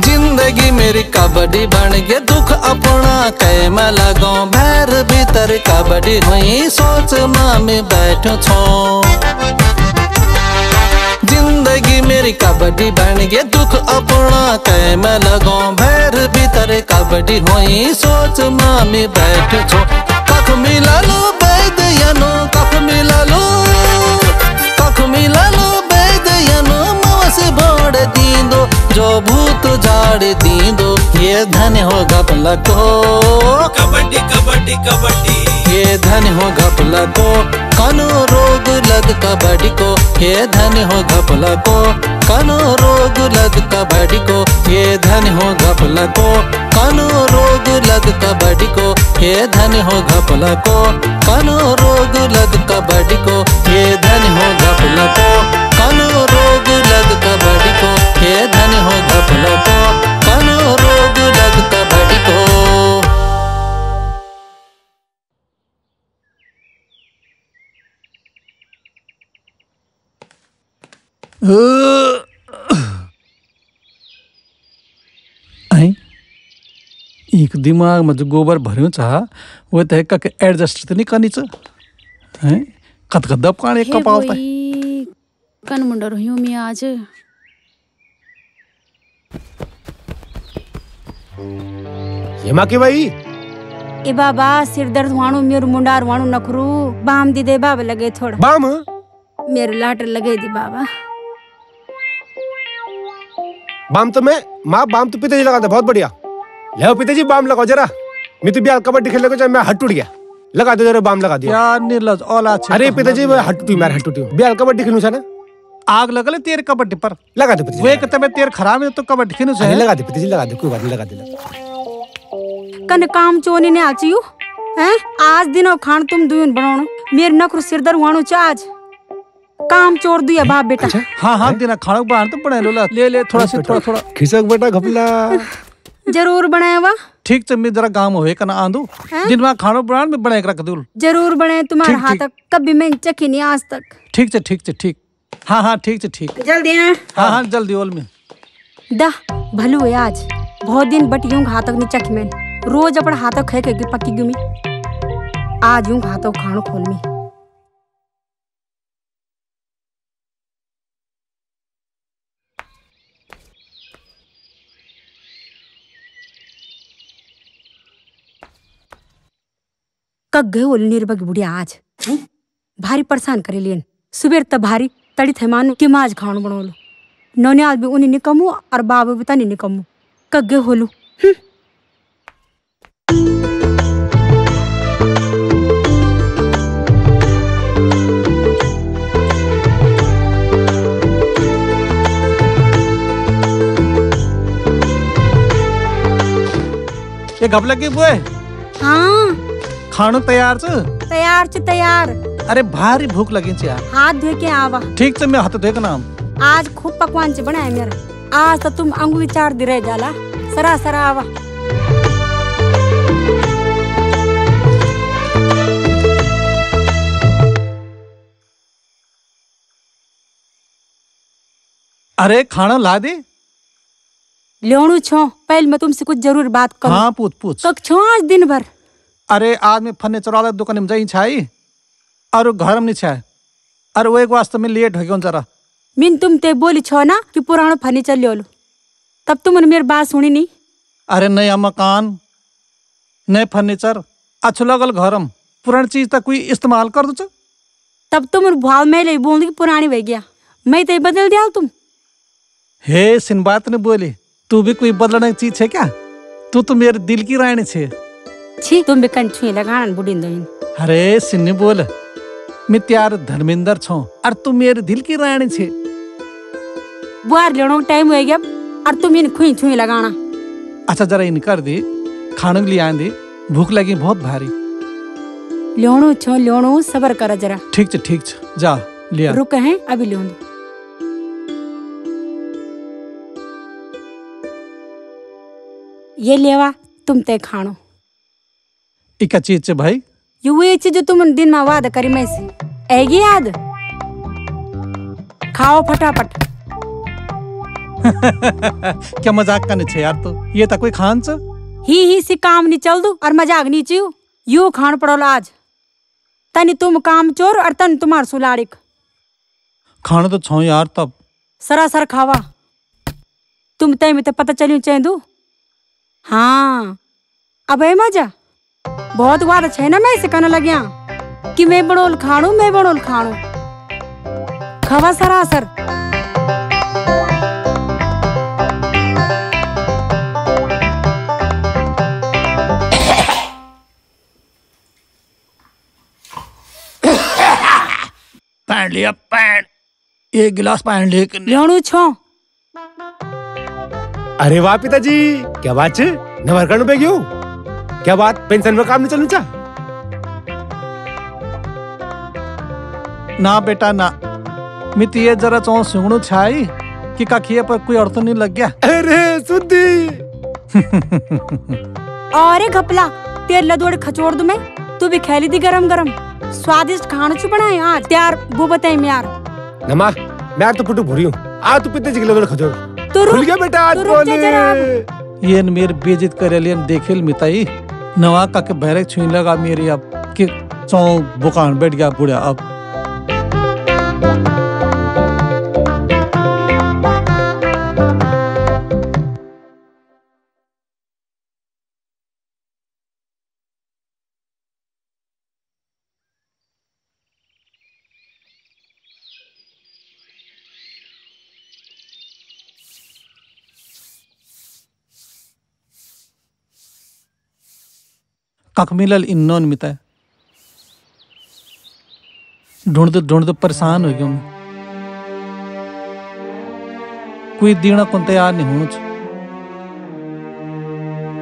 ज़िंदगी मेरी कबड्डी बन गए दुख अपना कै में लगो, भैर भीतर कबड्डी हुई, सोच माँ में बैठो छो। ज़िंदगी मेरी कबड्डी बन गए दुख अपना कै में लगो। भैर भीतर कबड्डी हुई। सोच माँ में बैठो छो। कख मिला लो बैद यनो। कख मिला लो। कख मिला लो बैद यनो। मवस बोड़ दींदो। जो भूत झाड़ दींदो। ये धन हो गपला को। कबड्डी कबड्डी कबड्डी। हे धन हो घपला को कनो रोग लग कबड्डी को हे धन हो घपला को कनो रोग लग कबड्डी को हे धन हो घपला को कनो रोग लग कबड्डी को हे धन हो घपला को कनो रोग लग कबड्डी को हे धन हो घपला को कनो रोग लग कबड्डी को हे धन हो घपला एक दिमाग में जो गोबर भर्यो छ वो त कक एडजस्ट त नहीं करनी छ हैं कत कत दब काने हे कपाल त। कन मुंडा रहियो मी आज। हेमा के भाई? ए बाबा सिर दर्द हुआणु मेरू मुंडार हुआणु नखरू। बाम दी दे बाबा लगे थोड़ा। बाम? मेरे लाटर लगे दी बाबा। बाम तो मैं माँ बाम तो पिताजी लगा दे बहुत बढ़िया। ले पिताजी बाम लगाओ जरा। मैं तो बिहार कबड्डी खेलने को चाहे मैं हट टूट गया। लगा दो जरा बाम लगा दिया। यार निर्लज छे अरे तो पिताजी मैं हट टूटी मार हट टूटी बिहार कबड्डी खेलूं छा ना? आग लगल तेरे कबड्डी पर। लगा दे पिताजी वे के तबे तेरे खराब है तो कबड्डी खेनु अरे लगा दे पिताजी लगा दे कोई बात नहीं लगा दे कन काम चोनी ने आचियो हैं? आज दिनो खान तुम दुयन बनाणु मेरे नखरू सिर दर्द हुआणु छ आज। काम चोर दुया बाप बेटा। हाँ हाँ दिना खाना बाहर तो बना लो ले ले थोड़ा सा थोड़ा थोड़ा। खिसक बेटा घपला। ज़रूर बनाया वा ठीक से मैं जरा काम होए कना आंदू। दिन में खाना बनान में बना के रख दूल। ज़रूर बने तुम्हारे हाथ तक कभी मैं चखी नहीं आज तक। ठीक से ठीक से ठीक। हाँ हाँ ठीक से ठीक। जल्दी हैं हाँ हाँ जल्दी ओल में। दा भलू है आज। बहुत दिन बट यूँ हाथक नहीं चख में रोज अपन हाथक खे के पक्की गुमी। आज यूँ हाथक खानो खोल में। कग गए ओल निर्भग बुढ़िया आज। हं? भारी परेशान करे लियन सुबेर तब भारी तड़ी थे मानो कि माज खानो बनोलो नौने आज भी उन्हें निकमू और बाबू भी तनी निकमू। कग्गे होलू। ये घप लगी बुए? हाँ। खानो तैयार छ? तैयार छ तैयार। अरे भारी भूख लगी छ यार। हाथ धो के आवा। ठीक से मैं हाथ धोए का नाम? आज खूब पकवान च बनाए मेरा। आज तो तुम अंगुली चार दे रह जाला। सरा सरा आवा। अरे खाना ला दे। लेणू छो पहले मैं तुमसे कुछ ज़रूर बात करूँ। हाँ पूछ पूछ। तक छो आज दिन भर अरे आदमी मैं फर्नीचर वाला दुकान में जाई छाई और घर में नहीं छाए अरे वो एक वास्तव में लेट हो गया जरा। मिन तुम ते बोली छो ना कि पुरानो फर्नीचर ले लो तब तुमने मेरी बात सुनी नहीं अरे नया मकान नए फर्नीचर अच्छो लगल घरम पुरानी चीज़ तक कोई इस्तेमाल कर दो। तब तुम भाव में ले बोल की पुरानी हो गया। मैं तो बदल दिया तुम। हे सिन बात ने बोली तू भी कोई बदलने की चीज़ है क्या? तू तो मेरे दिल की रानी छे। छी तुम भी छुई लगाना बुढ़ी दो अरे सिन्नी बोल। मैं त्यार धर्मेंद्र छो और तू मेरे दिल की रानी छे। बुआर लेनो टाइम हो गया और तुम इन खुई छुई लगाना अच्छा जरा इन कर दी खाने के लिए आए दी भूख लगी बहुत भारी। लेनो छो लेनो सबर कर जरा। ठीक छे ठीक छे जा लिया रुक हैं अभी ले ये लेवा तुम ते खानो इका चीज़ छे भाई। ये वही चीज़ जो तुम दिन में वादा करी मैं से ऐगी याद? खाओ फटाफट। क्या मज़ाक करने छे यार तो? ये तो कोई खान छ ही ही सी काम नहीं चल दू और मज़ाक नहीं चियो यू खान पड़ोल आज। तनी तुम काम चोर और तन तुम्हार सुलाड़िक खाना तो छो यार तब। सरासर खावा। तुम तय में तो पता चलियो चेंदू? हाँ। अब है मज़ा? बहुत बार है ना मैं इसे कहने लगिया कि मैं बड़ोल खाणू मैं बड़ोल खाणू। खावा सरासर पैंट लिया पैंट एक गिलास पैंट लेके लेणू छो। अरे वाह पिताजी क्या बात छे नवर पे क्यों? क्या बात? पेंशन में काम नहीं चलू चा ना बेटा ना। मित ये जरा चौ सुगणु छाई कि कखिए पर कोई अर्थ नहीं लग गया। अरे सुधी। अरे घपला तेर लदोड़ खचोड़ दू मैं। तू भी खेली दी गरम गरम स्वादिष्ट खाना छु बनाए आज त्यार वो बताई मैं यार। नमा मैं तो पुटू भूरी हूँ। आ तू पिताजी के लिए खजो तू रुक गया बेटा आज तू बोले ये न मेरे बेजित करे लियन देखेल मिताई। नवा का के बैरक छुई लगा मेरी अब कि चौ बुकान बैठ गया बुढ़िया अब। मिलल इन्नोन मिता ढूंढते ढूंढते परेशान हो गया मैं। कोई दीना कौन तैयार नहीं हूँ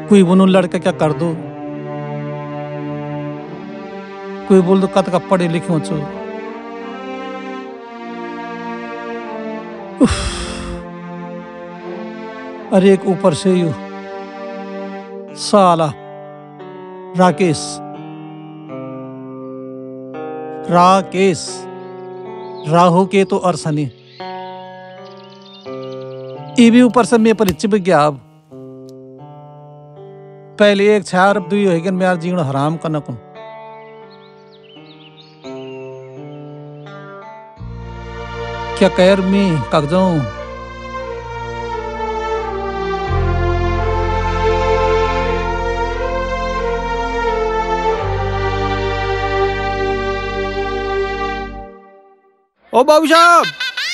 कोई बोनो लड़का क्या कर दो? कोई बोल दो कत का पढ़े लिखे हो अरे एक ऊपर से यू साला। राकेश। राकेश। राहु के तो और शनि। ये भी ऊपर से मैं पर चिपक गया अब। पहले एक अब दुई होगी मैं यार जीवन हराम करना कुन क्या कैर में कक जाऊँ ओ बाबू साहब,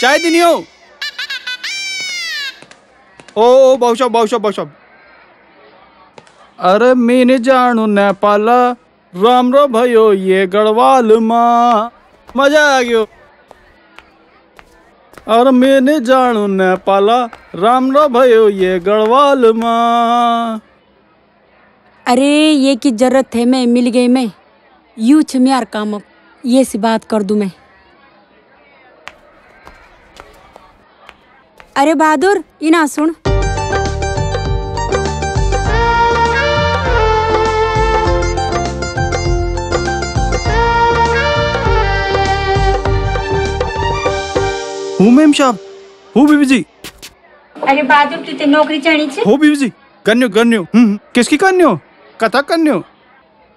चाय देनी हो। ओ ओ, बाबू साहब बाबू साहब बाबू साहब। अरे मैंने जाणू नेपाला, राम रो भयो ये गढ़वाल माँ। मज़ा आ गयो। अरे मैंने जाणू नेपाला, राम रो भयो ये गढ़वाल माँ। अरे, ये की ज़रूरत है मैं, मिल गई मैं। यू छ म्यार काम ये सी बात कर दूँ मैं। अरे बहादुर इना सुन। हूँ मैम साहब हूँ बीबी जी अरे बहादुर तू ते नौकरी चाहनी छे। हो बीबी जी कन्यो कन्यो हम्म। किसकी कन्यो कथा कन्यो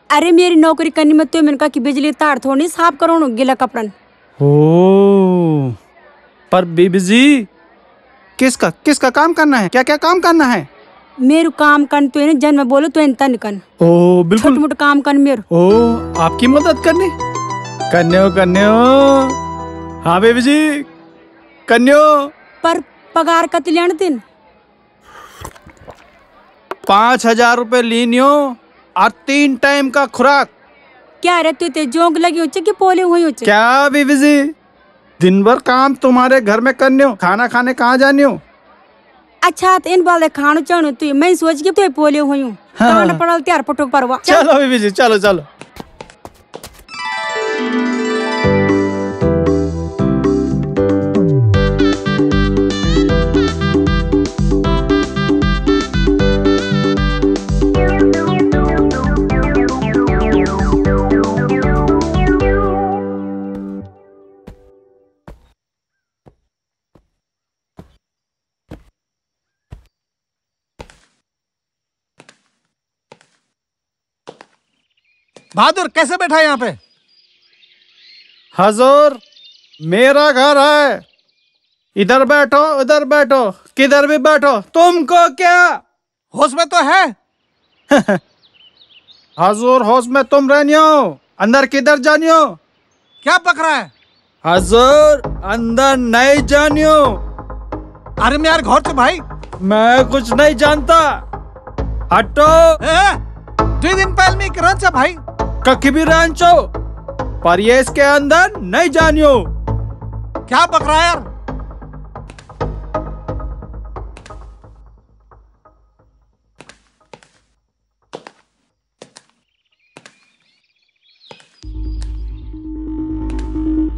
अरे मेरी नौकरी करनी मत तो मैंने कहा कि बिजली तार थोड़ी साफ़ करो गिला कपड़न ओ पर बीबी जी किसका किसका काम करना है? क्या क्या काम करना है? मेरू काम कन तो जन में बोलो तो तन कन ओ छोट बिल्कुल। मोट काम कन मेरू। ओ आपकी मदद करनी। कन्यो कन्यो हाँ बेबी जी कन्यो पर पगार कत लेन दिन? पाँच हज़ार रुपए लीनियो और तीन टाइम का खुराक। क्या रे तू ते? जोंक लगी हो कि पोले हुई हो क्या बीबी जी? दिन भर काम तुम्हारे घर में करने हो खाना खाने कहाँ जाने हो? अच्छा तो इन बाले खानो चाहनु तू मैं सोच के तू पोलियो हुई हूँ। हाँ। पड़ल त्यार पटोक परवा चलो बीबी जी चलो चलो। बहादुर कैसे बैठा है यहाँ पे? हजूर मेरा घर है। इधर बैठो उधर बैठो किधर भी बैठो। तुमको क्या? होश में तो है। हजूर होश में तुम रहनी हो अंदर किधर जानी हो? क्या पक रहा है? हजूर अंदर नहीं जानियो अरे मैं यार घर से भाई। मैं कुछ नहीं जानता। हटो। दो दिन पहले में करन से भाई। कखी भी रांचो पर ये इसके अंदर नहीं जानियो। क्या पक रहा यार?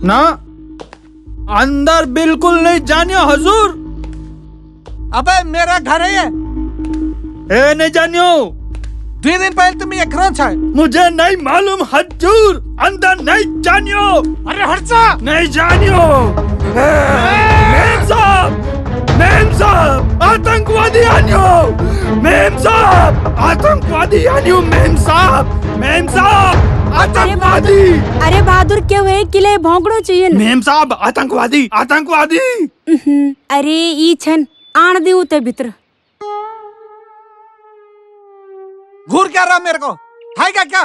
ना अंदर बिल्कुल नहीं जानियो हजूर। अबे मेरा घर है ये। ए नहीं जानियो। दो दिन पहले तुम ये करन छा मुझे नहीं मालूम हजूर। अंदर नहीं जानियो। अरे जा नहीं जानियो। ए! साहब आतंकवादी आनियो। मेम साहब आतंकवादी आनियो मेम साहब। मेम साहब आतंकवादी। अरे बहादुर क्यों है? किले भौंकड़ो चाहिए न? मेम साहब आतंकवादी आतंकवादी। अरे ई छन आण दे उते भीतर। घूर क्या रहा मेरे को? है क्या क्या?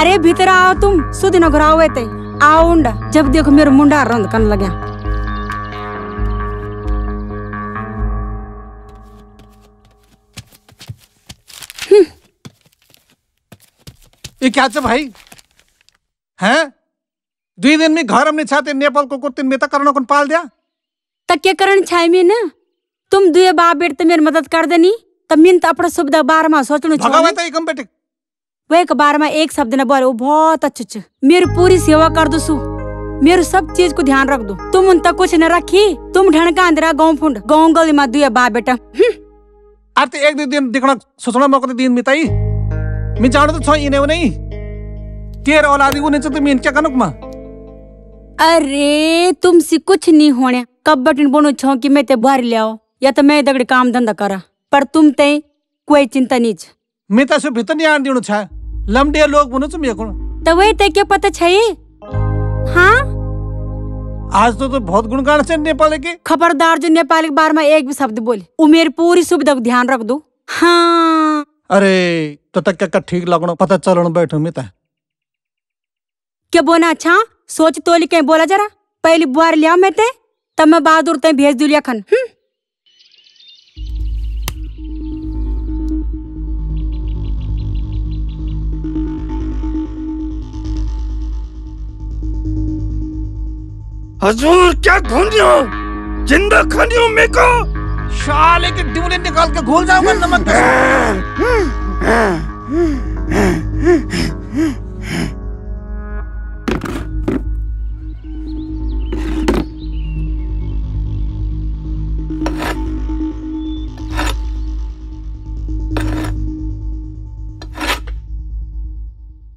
अरे भीतर आओ तुम सुध न घुराओ ते आओ उंडा जब देखो मेरा मुंडा रंद कन लग्या। ये क्या च भाई? हैं? दुई दिन में घर हमने छाते नेपाल को कुत्तिन में तक करना कौन पाल दिया? तक क्या करण छाई में न तुम दुए बाप बेट मेरी मदद कर देनी। तो अपना सुविधा बार में सोचनु भगावा था एकम बेटे वे बार में एक शब्द न बोले वो बहुत अच्छे अच्छे। मेरी पूरी सेवा कर दो सु। मेरे सब चीज़ को ध्यान रख दो। तुम उन तक कुछ न रखी तुम ढणका अंदरा गाँव फुंड गाँव गली में दुए बाप बेटा। हम्म, अब तो एक दो दिन दिखना सोचना मौका तो दिन मिताई। मैं जानो तो छो इने नहीं तेर औलादी को नीचे तो मैं क्या कनुक मा? अरे तुमसे कुछ नहीं होने कब बटन बोनो छो कि मैं ते बाहर ले आओ या तो मैं दगड़े काम धंधा करा। पर तुम ते कोई चिंता नहीं छ। मैं तो भीतर नहीं आन दिनु छा। लमडे लोग बोनो छ मेको तो वही ते क्या पता छै? हाँ? आज तो तो बहुत गुणगान से नेपाल के। खबरदार जो नेपाली के बारे में एक भी शब्द बोले वो मेरी पूरी सुविधा को ध्यान रख दो। हाँ। अरे तो तक क्या ठीक लगनो पता चलनो बैठो मैं ता। क्या बोना अच्छा? सोच तोली कहीं बोला जरा। पहली बुआर लिया मैं ते तब मैं बहादुर ते भेज दुलिया खन। हजूर क्या ढूंढ रहे हो ज़िंदा खानी हो मेरे को शाले के डिमले निकाल के घोल जाऊँगा नमक के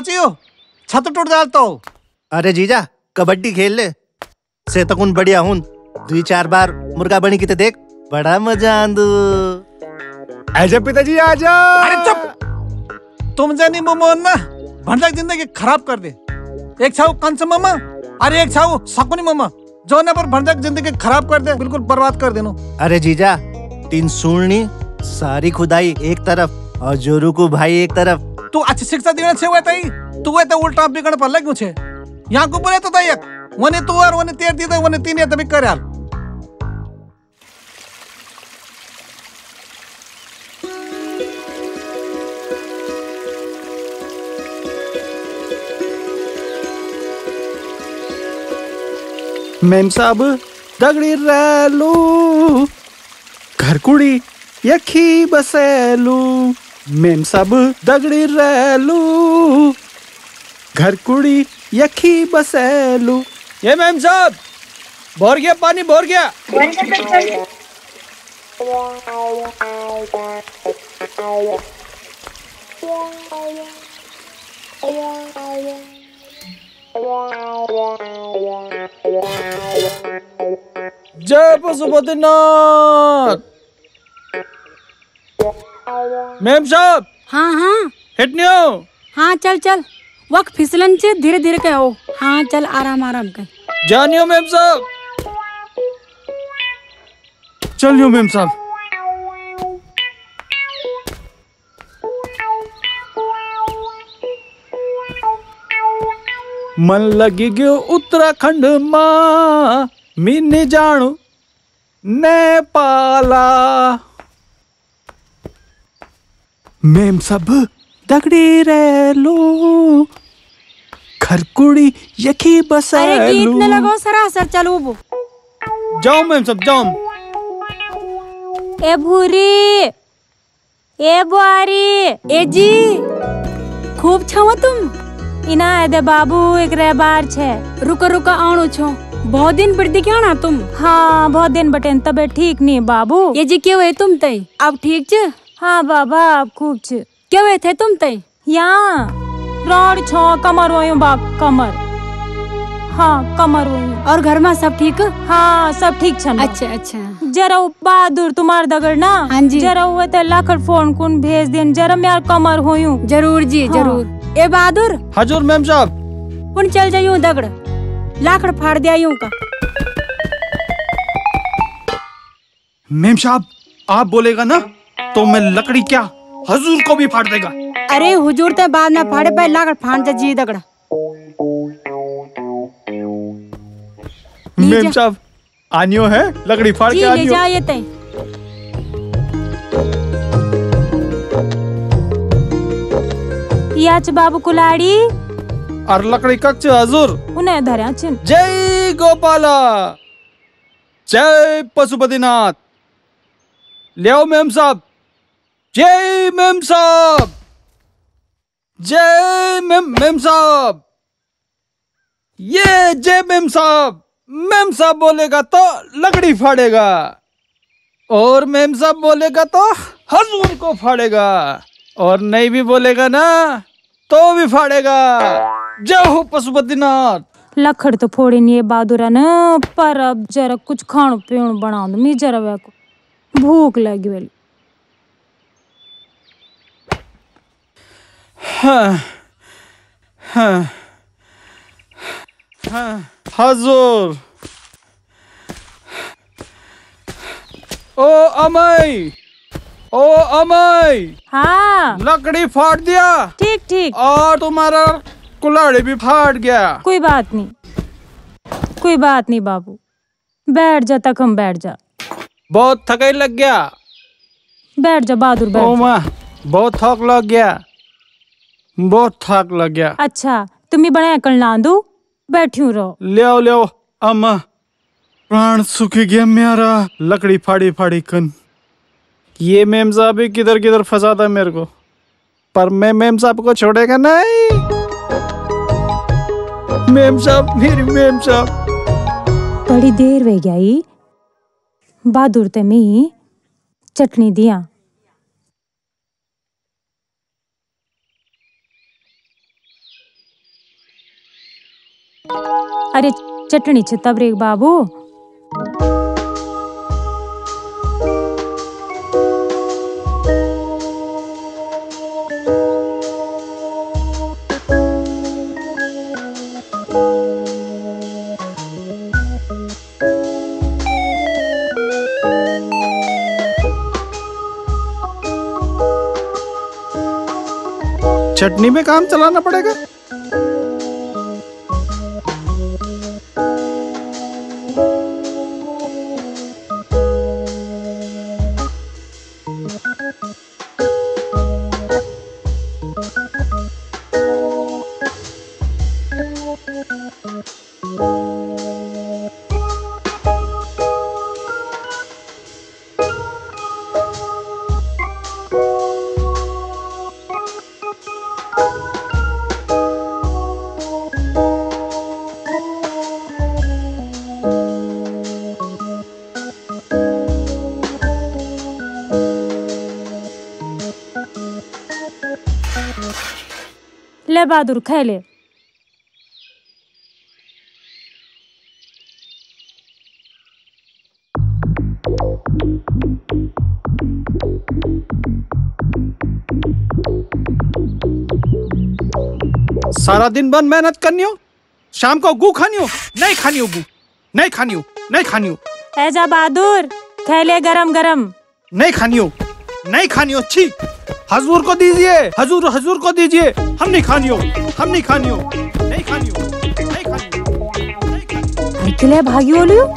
चाहिए छत टूट जाल तो अरे जीजा कबड्डी खेल ले। से तकुन बढ़िया हूँ दुई चार बार मुर्गा बनी की ते देख बड़ा मज़ा आंदू। आजा पिताजी आजा अरे चुप! तुम जानी मोमोन ना भंडक ज़िंदगी खराब कर दे। एक छाऊ कंस मामा अरे एक छाऊ सकुनी मामा। जो ना पर भंडक ज़िंदगी खराब कर दे बिल्कुल बर्बाद कर देनो। अरे जीजा तीन सुननी सारी खुदाई एक तरफ़ और जोरू को भाई एक तरफ़। तू अच्छी शिक्षा देना छे हुए तई? तू वे तो उल्टा बिगड़ पर लग छे। यहाँ को बोले तो तई एक। वने तू और वने तेर दी वने तीन ये तभी कर यार। मेम साहब, दगड़ी रैलू घरकुड़ी यखी बसेलू मेम सब दगड़ी रैलू। घरकुड़ी यखी बसेलू। ये मेम साहब भर गया, पानी भर गया। जय पशुपतिनाथ। मेम साहब हाँ हाँ। हिटनियो। हाँ चल चल। वक्त फिसलन से धीरे धीरे कहो। हाँ चल आराम आराम कर। जानियो मेम साहब चलियो मेम साहब मन लगी गयो उत्तराखंड माँ। मीने जाणू नेपाला। मेम सब दगड़ी रेलो खरकुड़ी यखी अरे गीत न लगाओ सरासर चलो वो जाओ मैम सब जाओ ए भूरी ए बुआरी ए जी। खूब छावा तुम? इना है दे बाबू एक रे बार छे। रुको रुको आणो छो। बहुत दिन पर दिख्या ना तुम? हाँ बहुत दिन बटेन तबे ठीक नहीं बाबू। ये जी क्यों है तुम तई? अब ठीक छ हाँ बाबा अब खूब छ। क्यों हुए थे तुम ते यहाँ। रॉड छो कमर होयो बा कमर। हाँ कमर होयो और घर में सब ठीक? हाँ सब ठीक छन अच्छा अच्छा। जरा बहादुर तुम्हार दगड़ ना। हाँ जी। जरा वो ते लाखर फ़ोन कुन भेज देन। जरा मेरा कमर होयो ज़रूर जी हाँ। ज़रूर। ए बहादुर। हजूर मैम साहब। पुन चल जाइयो दगड़? लाखड़ फाड़ दिया यूँ का। मैम साहब आप बोलेगा ना? तो मैं लकड़ी क्या हजूर को भी फाड़ देगा? अरे हुजूर ते बाद में फाड़े पे लाकड़ फाड़ दे जी दगड़। ले मैम। साहब आनियो है? लकड़ी फाड़ जी के ले आनियो। जा ये तई याच बाबू कुलाड़ी। और लकड़ी कच्चे हजूर। उन्हें धर्या छिन। जय गोपाला। जय पशुपतिनाथ। ले आओ मैम साहब जय मैम साहब जय मैम मैम साहब ये जय मैम साहब मैम साहब बोलेगा तो लकड़ी फाड़ेगा। और मैम साहब बोलेगा तो हजूर को फाड़ेगा। और नहीं भी बोलेगा ना तो भी फाड़ेगा। जय हो पशुपतिनाथ। लखड़ तो फोड़ी नहीं बहादुरा न, पर अब जरा कुछ खाण पीण बना दो मी जरा वे को भूख हाँ, हाँ, हाँ, हजूर। ओ अमय ओ अमय हाँ। लकड़ी फाड़ दिया। ठीक ठीक। और तुम्हारा कुल्हाड़ी भी फाड़ गया। कोई बात नहीं कोई बात नहीं बाबू। बैठ जा तक हम बैठ जा। बहुत थकाई लग गया। बैठ जा बहादुर ओ बैठ जा। माँ बहुत थक लग गया। बहुत थक लग गया। अच्छा तुम्हें बड़ा कल ना दू बैठ्यू रहो। ले आओ ले आओ अम्मा। प्राण सूख गया मेरा। लकड़ी फाड़ी फाड़ी कन। ये मेम साहब भी किधर किधर फंसाता मेरे को। पर मैं मेम साहब को छोड़ेगा नहीं। मेम साहब मेरी मेम साहब। बड़ी देर वे गई। बहादुर ते मी चटनी दिया। अरे चटनी छ तबरेक बाबू। चटनी में काम चलाना पड़ेगा? बहादुर खाए ले सारा दिन बन मेहनत करनी हो शाम को गू खानी हो नहीं खानी हो गू नहीं खानी हो नहीं खानी हो ऐजा बहादुर खेले गरम गरम नहीं खानी हो नहीं खानी हो छी। हजूर को दीजिए। हजूर हजूर को दीजिए। हम नहीं खानी हो हम नहीं खानी हो नहीं खानी हो नहीं खानी अकेले भागी बोलियो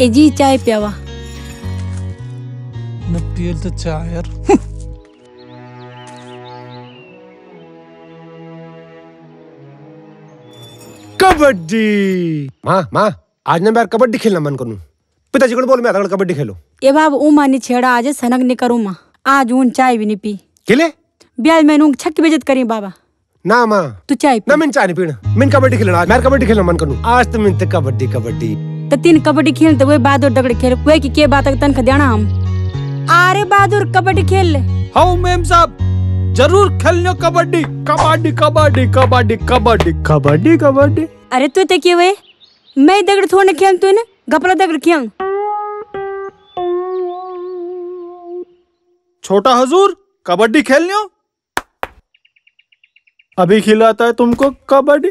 ए जी चाय पियावा। तो चाय यार कबड्डी माँ माँ आज ना मैं कबड्डी खेलना मन करूँ पिताजी को बोल मैं आधा कबड्डी खेलो ए बाब उमा नी छेड़ा आज सनक नहीं करूँ माँ आज ऊन चाय भी नहीं पी खेले ब्याज मैंने ऊन छक बेजत करी बाबा ना माँ तू चाय पी ना मैं चाय नहीं पीना मैं कबड्डी खेलना आज मैं कबड्डी खेलना मन करूँ आज तो मैं तो कबड्डी कबड्डी तो तीन कबड्डी खेल तो वही बहादुर दगड़ खेल वही की के बात तन देना हम अरे बहादुर कबड्डी खेल ले। हाउ मेम साहब ज़रूर खेलने कबड्डी। कबड्डी कबड्डी कबड्डी कबड्डी कबड्डी कबड्डी। अरे तू ते के वे मैं दगड़ थोड़ने खेल तू ने गपला दगड़ खेल छोटा हजूर कबड्डी खेलने हो अभी खिलाता है तुमको कबड्डी।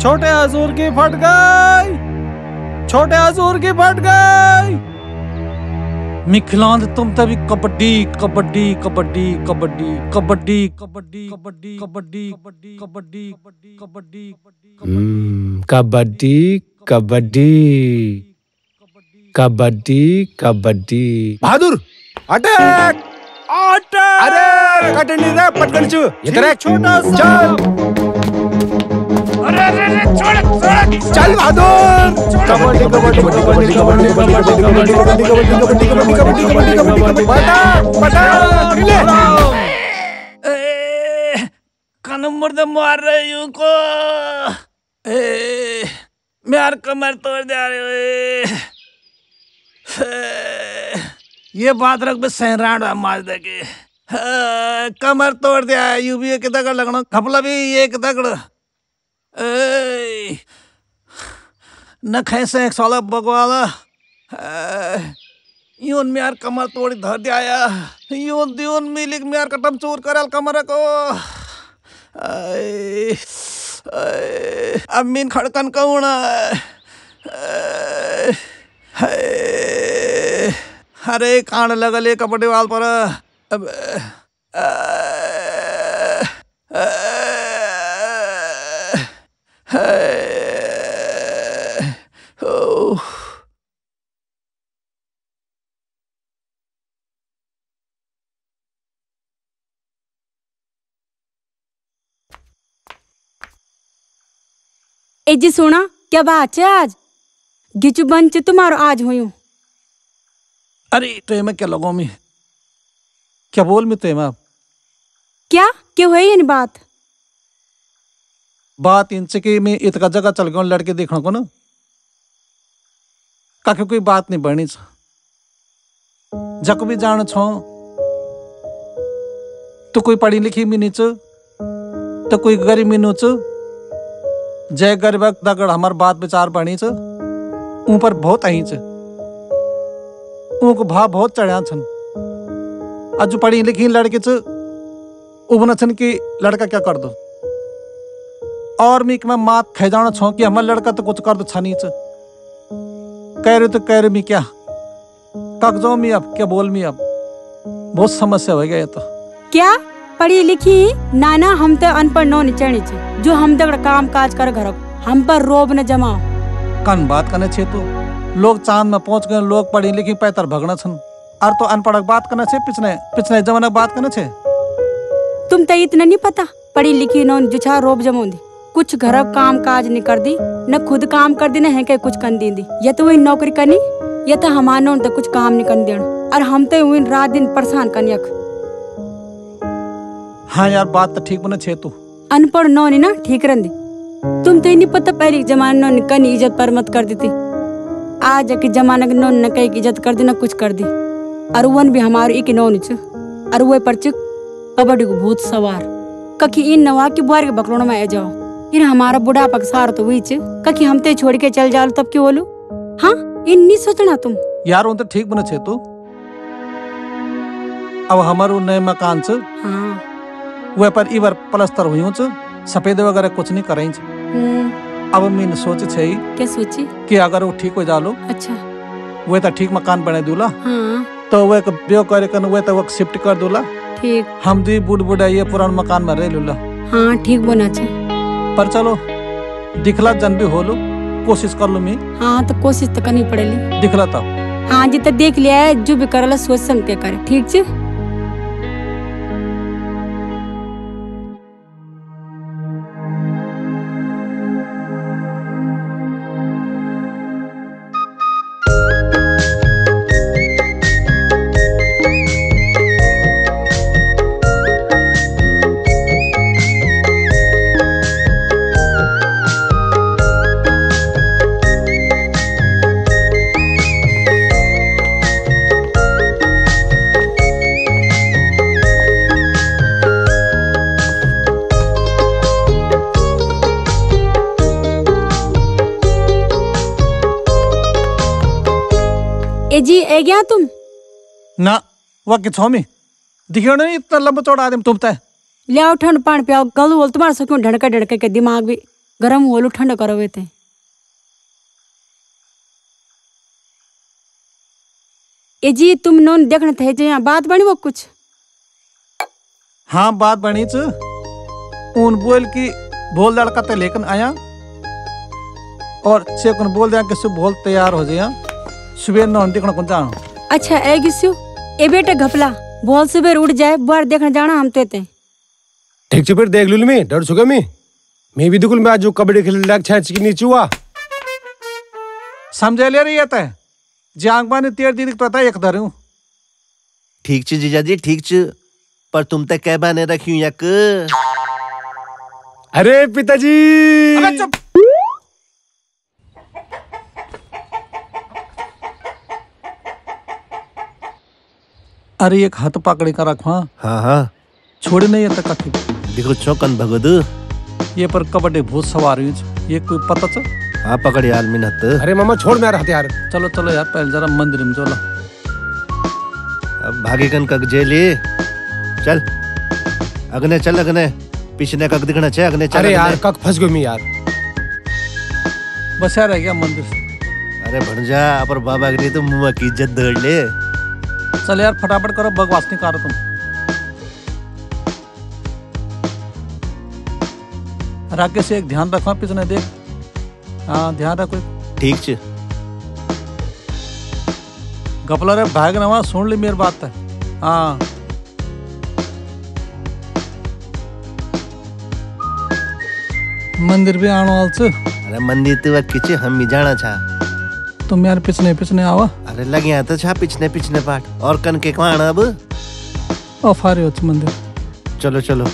छोटे हजूर की फट गई छोटे हजूर की फट गई मिखलांद तुम तभी कबड्डी कबड्डी कबड्डी कबड्डी कबड्डी कबड्डी कबड्डी कबड्डी कबड्डी कबड्डी कबड्डी कबड्डी कबड्डी कबड्डी कबड्डी बहादुर अटैक अटैक अरे कट नहीं रे पटकन ये तेरे छोटा चल चल बहादुर कबड्डी कबड्डी कबड्डी कबड्डी कबड्डी कबड्डी कबड्डी कबड्डी कबड्डी कबड्डी कबड्डी कबड्डी कबड्डी नंबर तो मार हूँ को मैं यार कमर तोड़ हो। ए, ये बात रख बे सहरान मार दे के कमर तोड़ दिया यू एक दगड़ लगना खपला भी एक दगड़ न खैसे एक साला बगवाला। यून में यार कमर तोड़ी धर दिया यून दियोन मिलिक में यार कटम चूर करल कमर को। अब मीन खड़कन कौन? अरे कान लगल कपड़े वाल पर। अब आ, आ, आ, ओह ए जी सोना क्या बात है आज? गिचु बंच तुम्हारो आज हुई अरे तो मैं क्या लगो मैं? क्या बोल मैं तो मैं? क्या? क्यों है ये बात? बात इनसे कि मैं इतका जगह चल गया लड़के देखने को ना। काके कोई बात नहीं बढ़नी छ जक भी जान छो तो कोई पढ़ी लिखी भी छ तो कोई गरीब नहीं छ जय गरीब दगड़ हमार बात विचार बढ़नी छ ऊपर बहुत आई च। उनको भाव बहुत चढ़िया छन। आज पढ़ी लिखी लड़के छ उबन छन कि लड़का क्या कर दो। और मी मैं मात खे जाना छो कि हमारा लड़का तो कुछ कर दो छनी छ कह रहे तो कह रहे मी क्या? कक जाओ मी अब क्या बोल मी अब? बहुत समस्या हो गया ये तो। क्या? पढ़ी लिखी? नाना हम तो अनपढ़ नौ निचणी छे जो हम दगड़ काम काज कर घर हम पर रोब न जमाओ। कन बात करने छे तो? लोग चाँद में पहुँच गए लोग पढ़ी लिखी पैतर भगना छन। और तो अनपढ़ बात करना छे पिछने पिछने जमाना बात करना छे? तुम तो इतना नहीं पता पढ़ी लिखी नौ जुछा रोब जमोंदी। कुछ घर काम काज नहीं कर दी न खुद काम कर दी न है के कुछ कर दी या तो वही नौकरी करनी या तो हमारा तो कुछ काम नहीं कर देना और हम तो वही रात दिन परेशान करनी अख हाँ यार बात तो ठीक बने छे तू। अनपढ़ नौ नहीं ना ठीक रंदी तुम तो नहीं पता पहले जमाने नौ कनी इज़्ज़त पर मत कर दी थी आज के जमाने के नौ न कहीं इज़्ज़त कर दी ना कुछ कर दी। और वन भी हमारे एक नौ निच और वो पर चिक कबड्डी को भूत सवार। कखी इन नवा की बुआर के बकरों में आ जाओ। फिर हमारा बुढ़ापा सार तो वही कखी हम ते छोड़ के चल जाओ तब क्यों बोलू हाँ इन नहीं सोचना तुम। यार उन तो ठीक बने छे तू? अब हमारो नए मकान छ हाँ। वे पर इवर प्लस्तर हुई छ सफ़ेद वगैरह कुछ नहीं करें छ हम्म, अब मीन सोच छे क्या सोची? कि अगर वो ठीक हो जालो अच्छा। वे तो ठीक मकान बने दूला। हाँ। तो वे के ब्यो करे कन वे तो शिफ्ट कर दूला। ठीक। हम दी बुढ़ बुढ़ा ये पुरान मकान में रह लूला। हाँ ठीक बोना छे। पर चलो। दिखला जन भी हो लो कोशिश कर लो मैं। हाँ तो कोशिश तो करनी पड़ेगी दिखला तब हाँ जितना देख लिया है जो भी करला सोच समझ के करे। ठीक छे? ए गया तुम? ना वह कि छो में दिखियो नहीं इतना लंबा चौड़ा आदमी तुम तय ले आओ ठंड पान पियाओ गल बोल तुम्हारा सो क्यों ढड़का ढड़के के दिमाग भी गर्म हो लो ठंड करो वे थे ए जी तुम नोन देखने थे जो यहाँ बात बनी वो कुछ? हाँ बात बनी च। उन बोल की बोल लड़का ते लेकिन आया। और कुन बोल दिया कि सुबह बोल तैयार हो जाया। सुबह नौ देखना कौन जाना अच्छा ए गिस्यू ए बेटे घपला। बोल सुबह उठ जाए बार देखने जाना हम ते ते। ठीक छे फिर देख लूल मैं डर सुगा मैं? मैं भी दुकुल में आज जो कबड्डी खेल लग छाछ की नीचे हुआ समझे ले रही है तय जांग बाने तेर दीदी पता है एक धरू। ठीक छ जीजा जी ठीक छ पर तुम तक कै बाने रखी यक। अरे पिताजी! अबे चुप! अरे एक हाथ पकड़े का रखवा हाँ? हाँ छोड़े नहीं है तक कथी देखो चौकन भगद ये पर कबड्डी भूत सवार हुई ये कोई पता च हाँ पकड़ यार मिनत अरे मामा छोड़ मेरा हथियार। चलो चलो यार पहले जरा मंदिर में चलो। अब भागे कन कक जेले चल। अगने चल अगने। पिछने कक दिखना छे अगने चल अरे यार। कक फंस गयो मैं यार। बस यार रह गया मंदिर अरे भणजा पर बाबा अगने तो मुँह की इज़्ज़त दड़ ले। चल यार फटाफट करो बकवास नहीं करो तुम। राकेश से एक ध्यान रखना पिछने देख। हाँ ध्यान रखो ठीक छ गपला रे भाग नवा सुन ली मेरी बात है। हाँ। मंदिर भी आने वाल अरे मंदिर तो किचे हम ही जाना छा तुम यार पिछने पिछने आवा अरे लगे तो छा पिछने पिछने पाट और कन के कवाण अब? ऑफ़ आ रहे हो मंदिर। चलो चलो।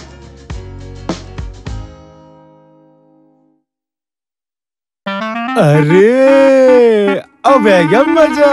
अरे अब है मज़ा?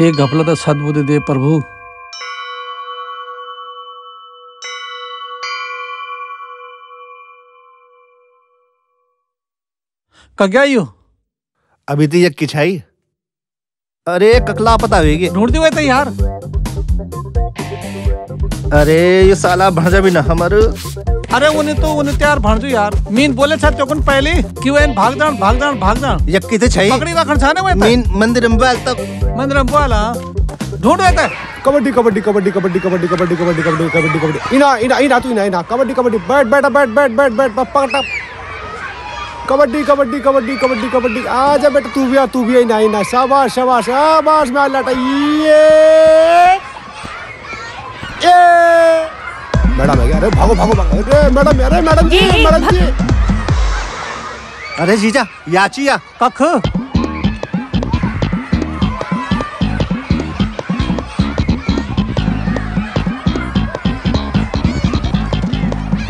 ये घपला तो सद्बुद्धि दे प्रभु। क्या यू? अभी तो यक किछाई। अरे ककला पता होगी। ढूंढते हुए थे यार अरे ये साला भणजा भी ना हमार। अरे उन्हें तो उन्हें तैयार भांजू यार मीन बोले छा चौकन पहले कि वो इन भाग जान भाग जान भाग जान यक किते छाई पकड़ी रखन छाने हुए मीन मंदिर में बाल तक मंदिर में बोला ढूंढ रहे थे कबड्डी कबड्डी कबड्डी कबड्डी कबड्डी कबड्डी कबड्डी कबड्डी कबड्डी कबड्डी इना इना इना तू इना इना कबड्डी कबड्डी बैठ बैठ बैठ बैठ बैठ बैठ पकड़ कबड्डी कबड्डी कबड्डी कबड्डी कबड्डी आ जा बेटा तू भी आ तू भी इना इना शाबाश शाबाश शाबाश मैं लटा ये ए मैडम है अरे भागो भागो भागो। अरे मैडम अरे मैडम जी मैडम जी। अरे जीजा याची या कख।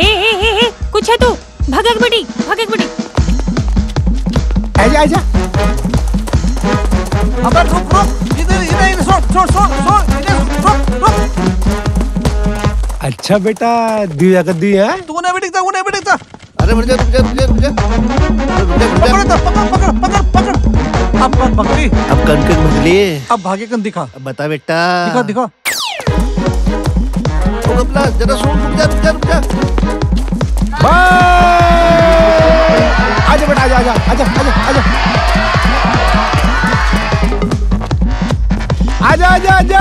हे हे हे हे कुछ है तू? भगक बेटी भगक बेटी आजा आजा अबे रुक रुक। इधर इधर इधर छोड़ छोड़ छोड़ छोड़ अच्छा बेटा दिया कर दी है। तूने भी दिखता उन्हें भी दिखता अरे रुक जा रुक जा रुक जा रुक जा। रुक जा पकड़ पकड़ पकड़ पकड़ पकड़। अब अब बकरी अब कनक बदली अब भागे कन दिखा। अब बता बेटा। दिखा दिखा। ओ कपला जरा सुन। रुक जा रुक जा रुक जा। आजा बेटा आजा आजा आजा आजा आजा। आजा आजा आजा।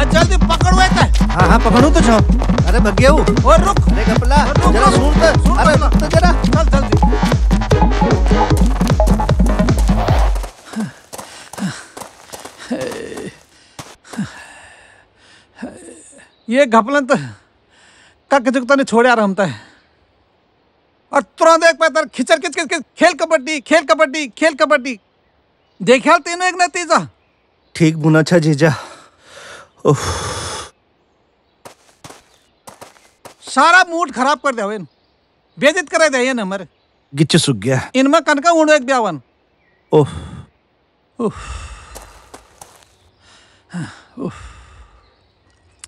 आज जल्दी पकड़। આ પકડું તો છો અરે ભગ્ય એવું ઓ रुक રે કપલા जरा सुन तो। अरे तो जरा चल चल। ये घपलन तो कक जुकता ने छोड़े आ रहा हमता है और तुरंत एक पैतर खिचर खिच खिच खेल कबड्डी खेल कबड्डी खेल कबड्डी। देखा तीनों एक नतीजा। ठीक बुना छा जीजा। ओह सारा मूड खराब कर दिया इन बेजित करे दिया ये न हमारे। सूख गया। इनमें कनका उड़ो एक ब्यावन। ओह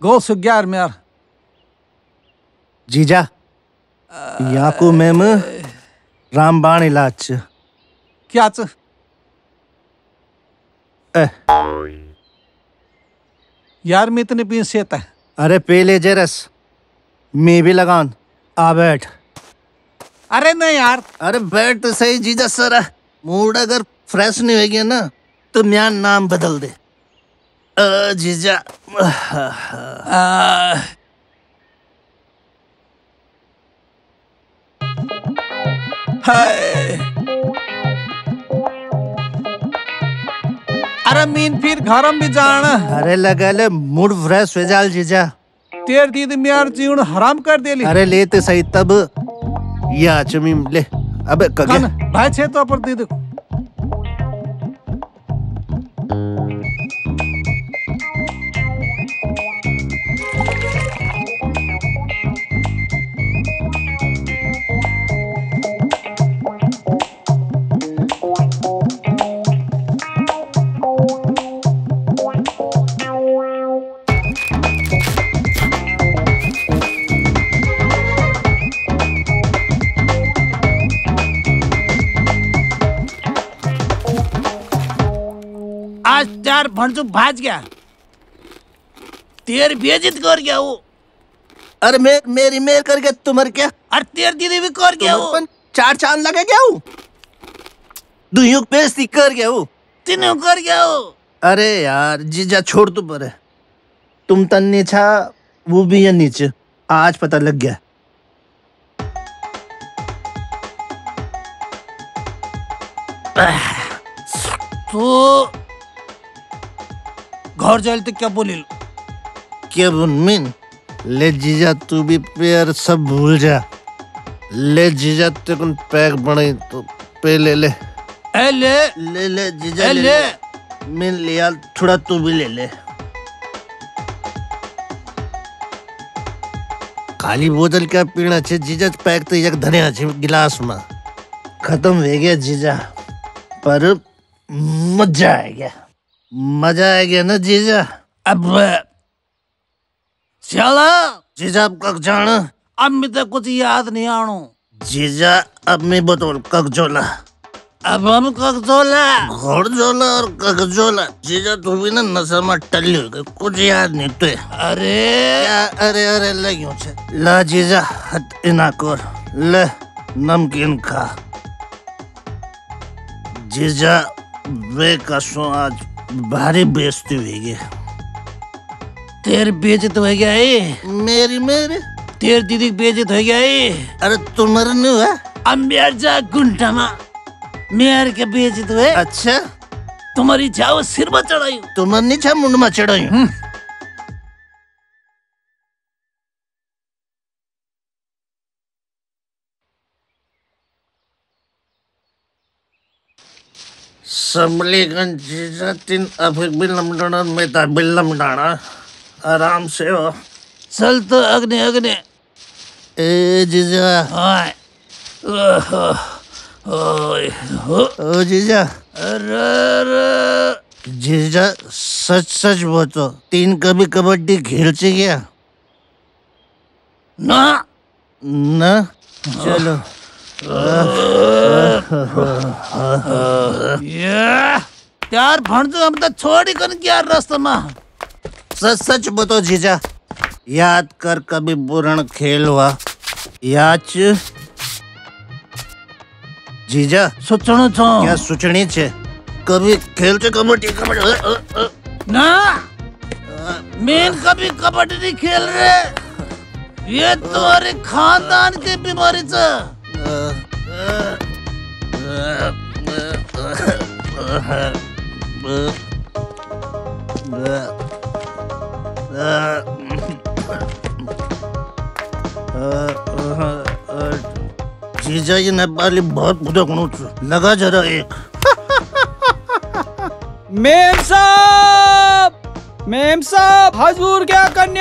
गो सुख गया यार। जीजा याकू मैम रामबाण इलाज। क्या च? यार मैं इतने पीस सेता है। अरे पेले जरस। मैं भी लगान। आ बैठ। अरे नहीं यार। अरे बैठ तो सही जीजा सर मूड अगर फ्रेश नहीं होगी ना तो म्यान नाम बदल दे। जीजा। अरे मीन फिर घरम भी जाना। अरे लगा ले मूड फ्रेश हो जाल जीजा। तेर दीदी म्यार जीवन हराम कर देली। अरे ले ते सही तब या चमीम ले अबे कगे। भाई छे तो पर दीदी चार भंजू गया। तेर बेजित कर गया वो। अरे मे, मेरी मेर करके तुम्हारे क्या? और तेर दीदी भी कर गया वो। चार चाँद लगे क्या हूँ दुइयों बेइज्जती कर गया हूँ तीनों कर गया वो। अरे यार जीजा छोड़ तू पर तुम तन नीचा वो भी है नीचे। आज पता लग गया। तो घर जाए तो क्या बोले क्या बुनमिन ले जीजा तू भी प्यार सब भूल जा। ले जीजा तेरे को पैक बनाई तो पे ले ले। ए ले। ले ले जीजा ए ले, ले। ले। मिल लिया थोड़ा तू भी ले ले। खाली बोतल क्या पीना छे? जीजा पैक तो एक धनिया छे गिलास में। खत्म हो गया जीजा। पर मज़ा आ गया। मज़ा आ गया ना जीजा? अब चला जीजा अब कक जाना? अब मैं तो कुछ याद नहीं आनो जीजा अब मैं बतौल कक जोला अब हम कक जोला घोड़ जोला और कक जोला जीजा तू भी ना नशा में टल्ली हो गई। कुछ याद नहीं तो अरे। क्या अरे अरे लगियो छे ला जीजा हट इना कर। ले नमकीन खा। जीजा वे कसो आज भारी बेचते हुई गई तेर बेजत हो गया है मेरी मेरी? तेर दीदी बेजत हो गया है अरे तुम्हारे नहीं हुआ? अब मेर जा गुंडा में। मेर के बेजत हुए। अच्छा। तुम्हारी जाओ सिर में चढ़ाई तुम्हारे नहीं छा मुंड में चढ़ाई संभलीगंज जीजा तीन अभिक बिल्लम डाना मेता बिल्लम डाना आराम से हो। चल तो अग्नि अग्नि। ए जीजा हाय ओ जीजा अरे अरे। जीजा सच सच बोलो तीन कभी कबड्डी खेलचे क्या? ना। ना? चलो। यार भणजो हम तो छोड़ी कर क्या रास्ता में? सच सच बतो जीजा याद कर कभी पुराण खेल हुआ? याच जीजा सोचणो छो। क्या सोचनी छे? कभी खेल छे कबड्डी? कबड्डी अ, अ, अ, ना? मेन कभी कबड्डी नहीं खेल रहे। ये तुम्हारे खानदान की बीमारी से जीजा ये नेपाली बहुत बुरा लगा जरा एक। मेम साहब! मेम साहब, हजूर क्या करने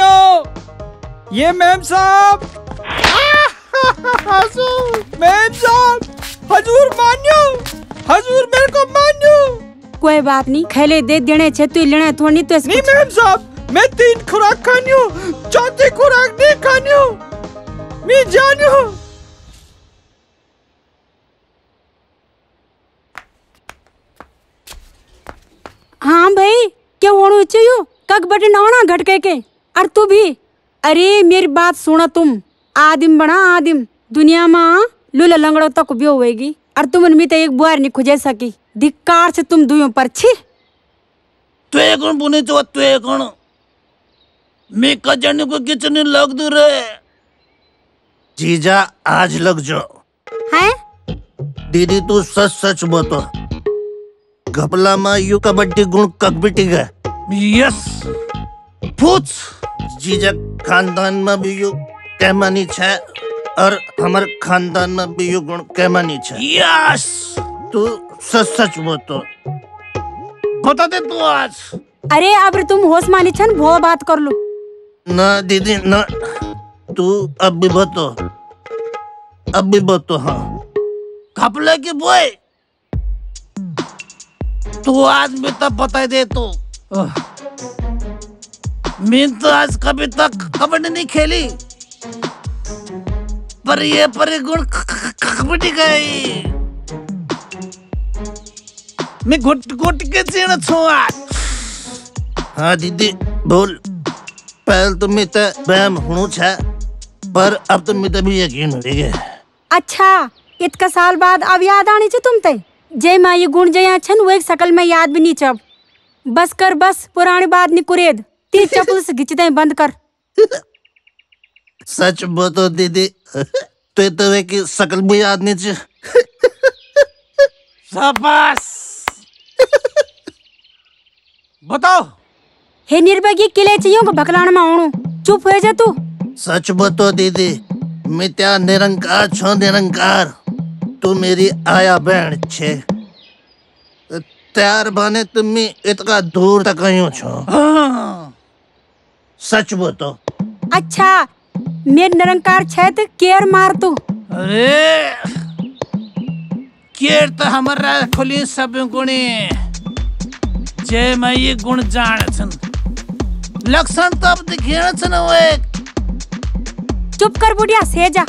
ये मेम साहब! हजूर मान्यो। हजूर मेरे को मान्यो। कोई बात नहीं खेले दे देने छे तू लेने थोड़ी तो नहीं मेम साहब मैं तीन खुराक खानी हूँ चौथी खुराक नहीं खानी हूँ मैं जानी हूँ भाई क्या होना चाहिए कक बटे नौना घटके के और तू भी? अरे मेरी बात सुना तुम। आदिम बना आदिम। दुनिया में लूला लंगड़ो तक ब्यो होएगी। और तुम में तो एक बुआर नहीं खुजे सकी। धिक्कार से तुम दुयों पर छी। त्वे कोण पुणे चो त्वे कोण। मी कज़न को किचन लग दू रे। जीजा आज लग जाओ। हैं? दीदी तू सच सच बतो। घपला में यू कबड्डी गुण ककबिटी गए। यस पूछ। जीजा खानदान में भी यू कैमानी छे और हमार खानदान में भी यू गुण कैमानी छे। यस! तू सच सच बतो बता दे तू आज। अरे अब तुम होश मानी छन भो बात कर लो। ना दीदी ना। तू अब भी बतो अब भी बतो हाँ। कपले की बोय तू आज भी तब बता दे तू। मैं तो आज कभी तक कबड्डी नहीं खेली। पर ये परिगुण कबड्डी गई। मैं घुट घुट के जीण छू आज हाँ दीदी बोल। पहल तो मैं तो बैम हूँ छे पर अब तो मैं तो भी यकीन हो गया अच्छा इतका साल बाद अब याद आनी छे तुम ते? जय माँ ये गुण जया छन वो एक सकल में याद भी नहीं चब बस कर बस पुरानी बात नहीं कुरेद। ती चपल से घिच दे बंद कर। सच बतो दीदी तो तो है कि सकल भी याद नहीं छे शाबाश! बताओ। हे निर्भगी किले चाहिए को भकलाण में आणू चुप हो जा तू। सच बतो दीदी मैं त्या निरंकार छो निरंकार। तू मेरी आया बहन छे। त्यार बने तुम्ही इतका दूर तक आयो छो। सच बोतो। अच्छा मेर निरंकार छैत केयर मार तू। अरे केर तो हमारा खोली सब गुणी। जय मैं ये गुण जान छन। लक्षण तो अब दिखेण छन वे चुप कर बुढ़िया से जा।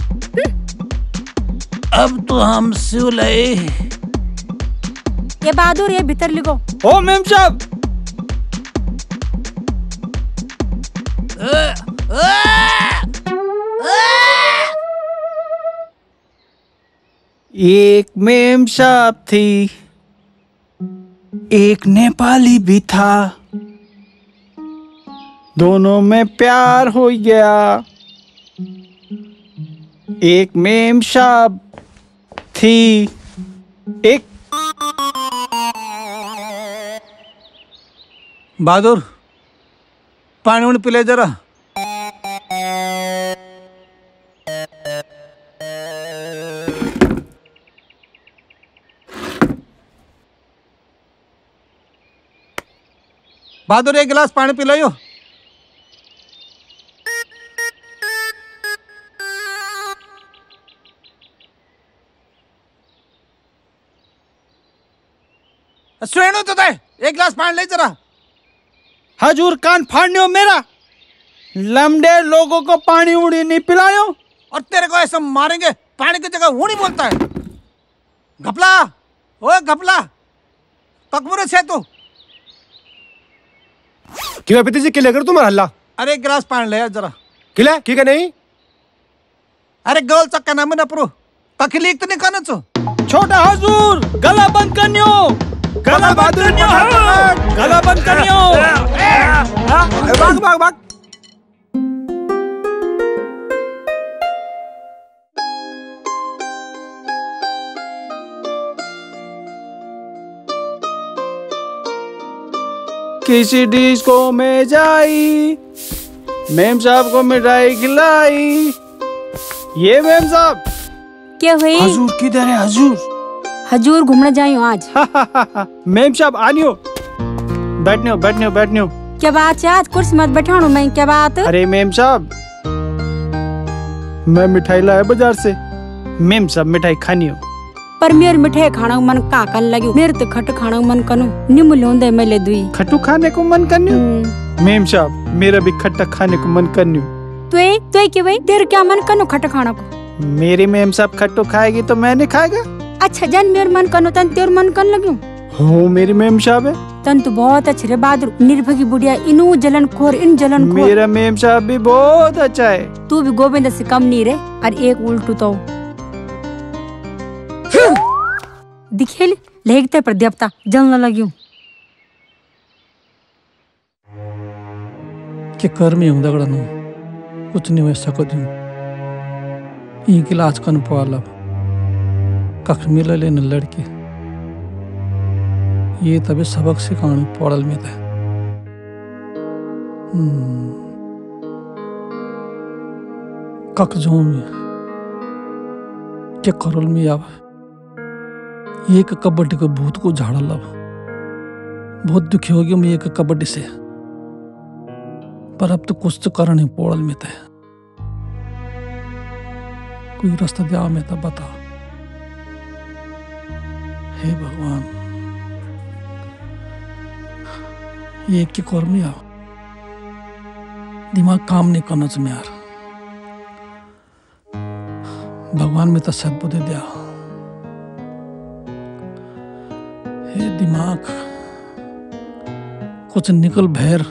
अब तो हम सिवलई ये बहादुर ये भीतर लिखो ओ मेम साहब। एक मेम साहब थी। एक नेपाली भी था। दोनों में प्यार हो गया। एक मेम साहब थी। एक बहादुर, पानी उनी पिले जरा। बहादुर एक गिलास पानी पी लो सुनो तो एक गिलास पानी ले जरा। हजूर कान फाड़ने हो मेरा। लमडे लोगों को पानी उड़ी नहीं पिलायो। और तेरे को ऐसा मारेंगे पानी की जगह नहीं बोलता है। घपला ओ घपला तकमुरे से तू क्यों पीते जी किले कर तुम्हारा हल्ला अरे एक गिलास पानी ले जरा किले ठीक है नहीं अरे गल चक्का ना मैं नपरो तकलीफ़ तो नहीं करना चो छोटा हजूर गला बंद करनियो गला बंद करनियो गला बंद करनियो भाग भाग भाग किसी डिश को मैं जाई मेम साहब को मिठाई खिलाई। ये मेम साहब। क्या हुई? हजूर किधर है हजूर? हजूर घूमने जाइयो आज। मेम साहब आनियो। बैठने हो बैठने हो बैठने हो। क्या बात है? आज कुर्सी मत बैठाणु मैं क्या बात? अरे मेम साहब मैं मिठाई लाया बाज़ार से। मेम साहब मिठाई खानी हो। पर मेरे मिठाई खाना मन का कन लग्यो। मेरे तो खट खाना मन कनु। निम लोंदे मैले दुई। खट्टू खाने को मन करनी मेम साहब मेरा भी खट्टा खाने को मन करनी हो तुए तुए के भाई तेरे क्या मन कनु खट खाना को? मेरी मेम साहब खट्टू खाएगी तो मैं नहीं खाएगा। अच्छा जन मेरे मन कनु तन तेर मन कन लग्यो। हो मेरी मेम साहब। है तन तो बहुत अच्छे रे बहादुर निर्भगी बुढ़िया इनु जलन खोर इन जलन खोर। मेरा मेम साहब भी बहुत अच्छा है। तू भी गोविंद से कम नहीं रे और एक उल्टू तो। दिखेल? लेगते पर देवता जलने लग्यो। के कर्मी हुँदागडनु कुछ नहीं हो सकोदिन यी गिलास कन पाला कख मिलले न लड़के। ये तबे सबक सिखाउनु पड़ल में त। कक जो में? के करल में अब एक कबड्डी को भूत को झाड़ल अब बहुत दुखी हो गया मैं एक कबड्डी से। पर अब तो कुछ तो करने पोड़ल में तय कोई रास्ता दिया में तो बता। हे भगवान। ये की कर्मी आओ दिमाग काम नहीं करना चाहिए यार। भगवान में तो सदबुद्धि दिया। हे दिमाग कुछ निकल भैर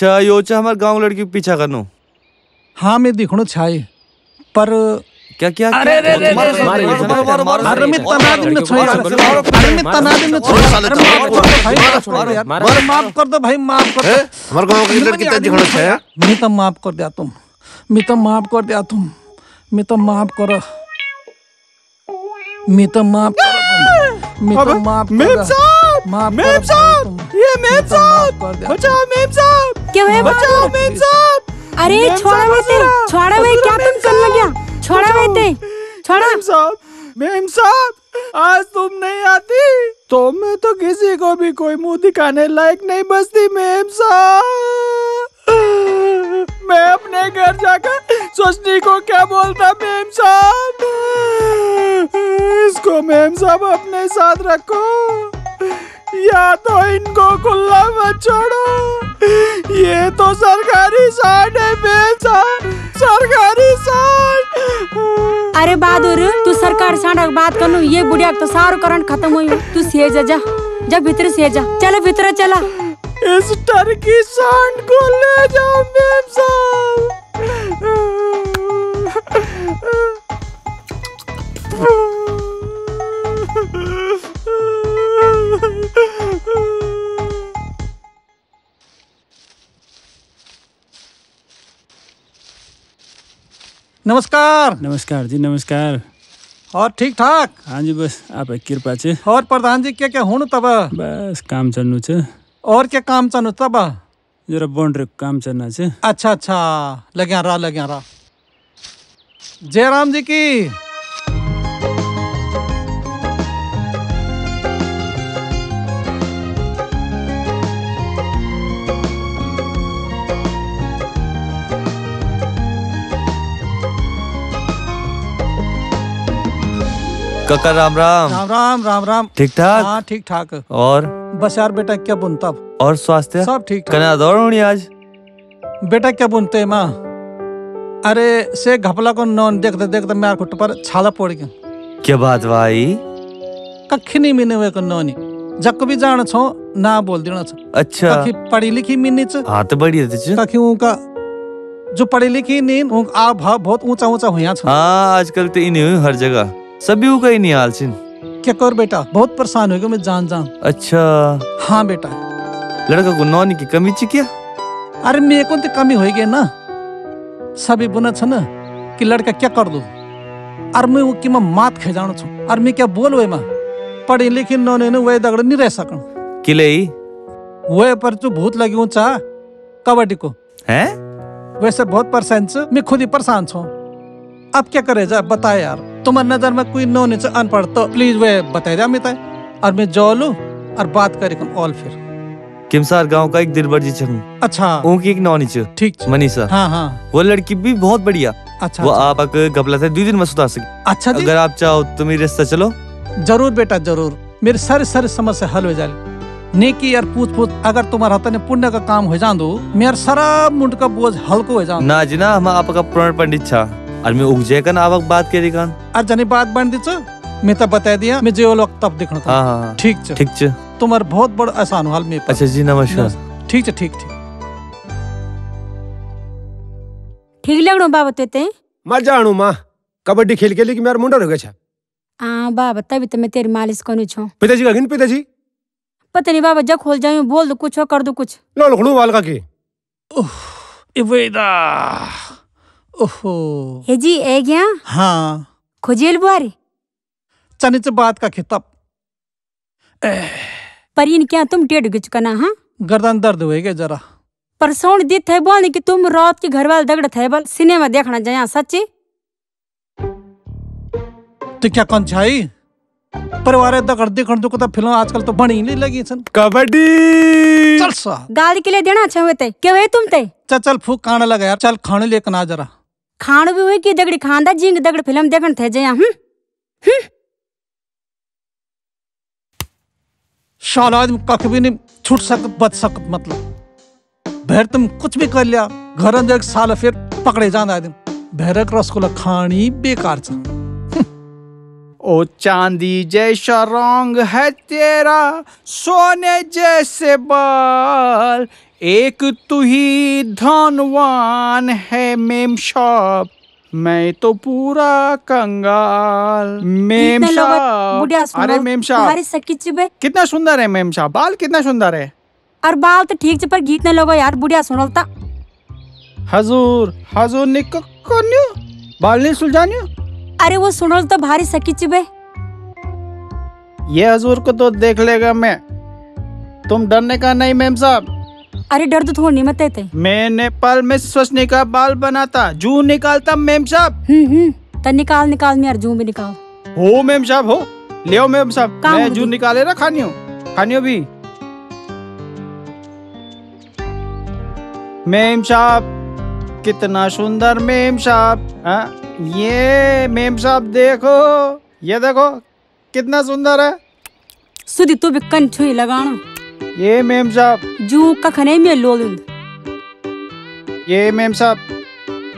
अच्छा योचा हमारे गाँव लड़की के पीछा करनो। हाँ मैं दिखणो छाए पर क्या क्या अरे अरे अरे अरे अरे मैं तना दिन में छोड़ अरे मैं तना दिन में छोड़ अरे माफ़ कर दो भाई माफ़ कर दो अरे माफ़ कर दो भाई माफ़ कर दो। हमारे गाँव की लड़की तेज दिखणो छे मैं तो माफ़ कर दिया तुम। मैं तो माफ़ कर दिया तुम। मैं तो माफ़ करो। मैं तो माफ़ करो मैं तो माफ़ कर मेम दो। साहब माफ़ मेम करो साहब ये मेम साहब बचाओ मेम साहब। क्या हुआ बचाओ? मेम साहब अरे छोड़ा बचाओ। छोड़ा वे क्या तुम कर लग्या छोड़ा ते छोड़ा। मेम साहब मेम साहब आज तुम नहीं आती? तो मैं तो किसी को भी कोई मुँह दिखाने लायक नहीं बचती मेम साहब मैं अपने घर जाकर सोचनी को क्या बोलता मेम साहब इसको मेम साहब अपने साथ रखो। या तो इनको खुला मत छोड़ो। ये तो सरकारी साठ है साहब सरकारी साठ अरे बहादुर तू सरकार सांडा की बात करनु ये बुढ़िया तो सारो करंट खत्म हुई। तू से जा जा जा भीतर से जा। चलो भीतर चला। इस टर्की सांड को ले जाओ मेम साहब नमस्कार। नमस्कार जी नमस्कार। और ठीक ठाक? हाँ जी बस आप कृपा छ और प्रधान जी क्या क्या हुनु तब? बस काम चलो छ। और क्या काम चलनु तब? जरा बाउन्ड्री काम चलना छ। अच्छा अच्छा। लग्या रहा लग्या रहा जयराम जी की काका राम राम। राम राम राम राम। ठीक ठाक? हाँ ठीक ठाक। और? बस यार बेटा क्या बुनता? और स्वास्थ्य? सब ठीक कन्या दौड़ होनी आज? बेटा क्या बुनते माँ? अरे से घपला को नॉन देखते देखते मेरे खुट पर छाला पड़ गया। क्या बात भाई? कखी नहीं मिने हुए को नौनी। जक भी जान छो ना बोल देना छो। अच्छा। कखी पढ़ी लिखी मिनी च हाँ तो बढ़िया थी कखी उनका जो पढ़ी लिखी नहीं उनका आ भाव बहुत ऊँचा ऊँचा हुआ छो। हाँ आजकल तो इन हर जगह। सभी का ही नहीं हाल छिन क्या कर बेटा बहुत परेशान हो गया मैं जान जान अच्छा। हाँ बेटा। लड़का को नौनी की कमी ची क्या? अरे मेरे को तो कमी हो गई ना। सभी बुना छ ना कि लड़का क्या कर दो। और मैं वो कि मैं मात खे जानो छू। और मैं क्या बोल वे माँ? पढ़ी लिखी नौने ने वह दगड़ नहीं रह सकन किले ही? वह पर जो भूत लगी ऊँचा कबड्डी को। हैं? वैसे बहुत परेशान छ मैं खुद ही परेशान छू। अब क्या करे जा बता यार। तुम्हारी नज़र में कोई नौने से अनपढ़ तो प्लीज़ वह बता जा मिता और मैं जो लू और बात करे कम ऑल फिर। किमसार गाँव का एक दिलबर जी छंग अच्छा। उनकी एक नौनी च ठीक मनीषा। हाँ हाँ। वो लड़की भी बहुत बढ़िया। अच्छा वो अच्छा। आप अगर गपला से दो दिन में सुधार सके। अच्छा अगर आप चाहो तो मेरे रास्ता चलो। ज़रूर बेटा ज़रूर। मेरी सारी सारी समस्या हल हो जाए नेकी यार पूछ पूछ अगर तुम्हारा हाथ में पुण्य का काम हो जान दो मेरा सारा मुंड का बोझ हल्को हो जान ना जी ना हम आपका पुराण पंडित छा। और मैं उग जाए ना आप बात के दिखान आज जनी बात बन दी छ मैं तब बता दिया मैं जो लोग तब देखना था। हाँ हाँ हाँ। ठीक छ ठीक छ तुम्हारा बहुत बड़ा आसान हाल में अच्छा जी नमस्कार। ठीक छ ठीक ठीक ठीक लगणो बाबा तो ते। मैं जानू माँ। कबड्डी खेल के लिए मेरा मुंडा हो गया छा? हाँ बाबा तभी तो मैं तेरी मालिश करू छो। पिताजी का गिन पिताजी? पता नहीं बाबा जब खोल जाऊँ बोल दो कुछ और कर दो कुछ। लो लखनऊ वाल का की। इवेदा ओहो। हे जी ए गया? हाँ। खोजियल बुआरी? चने से बात का खिताब पर इन क्या तुम टेढ़ गिच कना हाँ? गर्दन दर्द होएगा जरा। पर सोन दी थे बोल कि तुम रात के घर वाले दगड़ थे बल सिनेमा देखना जाया सच्ची? तो क्या कौन छाई? परिवार दगड़ देखण दुख तो फ़िल्म आजकल तो बनी नहीं लगी सन। कबड्डी! चल सा। गाली के लिए देना अच्छा हुए थे। क्या हुए तुम थे चल चल फूक खाने लगा यार। चल खाने लेकर ना जरा। खान भी हुई कि दगड़ी खांदा जिंग दगड़ फ़िल्म देखन थे जया हम्म शाला आदमी कख भी नहीं छूट सकत बच सकत मतलब। भैर तुम कुछ भी कर लिया घर अंदर एक साल फिर पकड़े जाना आदमी भैरक रसगुल्ला खानी बेकार छ ओ चांदी जैसा रंग है तेरा सोने जैसे बाल। एक तू ही धनवान है मेम साहब मैं तो पूरा कंगाल। मेम साहब अरे मेम चिबे। कितना सुंदर है मेम साहब बाल कितना सुंदर है। और बाल तो ठीक पर गीत ने लोगो यार बुढ़िया सुनलता हजूर हजूर ने कन्यो। बाल नहीं सुलझान्यो। अरे वो सुनल तो भारी सकी चिबे। ये हजूर को तो देख लेगा मैं। तुम डरने का नहीं मेम साहब। अरे डर तो थोड़ी मत थे मैं नेपाल में सोचने का बाल बनाता जू निकालता मेम साहब। हम्म हम्म निकाल निकाल मेरा जू भी निकाल। हो मेम साहब हो। लियो मेम साहब मैं जू निकाले ना खानियो। खानियो भी। मेम साहब कितना सुंदर मेम साहब हाँ ये मेम साहब देखो ये देखो कितना सुंदर है। सुधी तू भी कन छुई लगाना। ये मेम साहब। जू कखने में लोल ये मेम साहब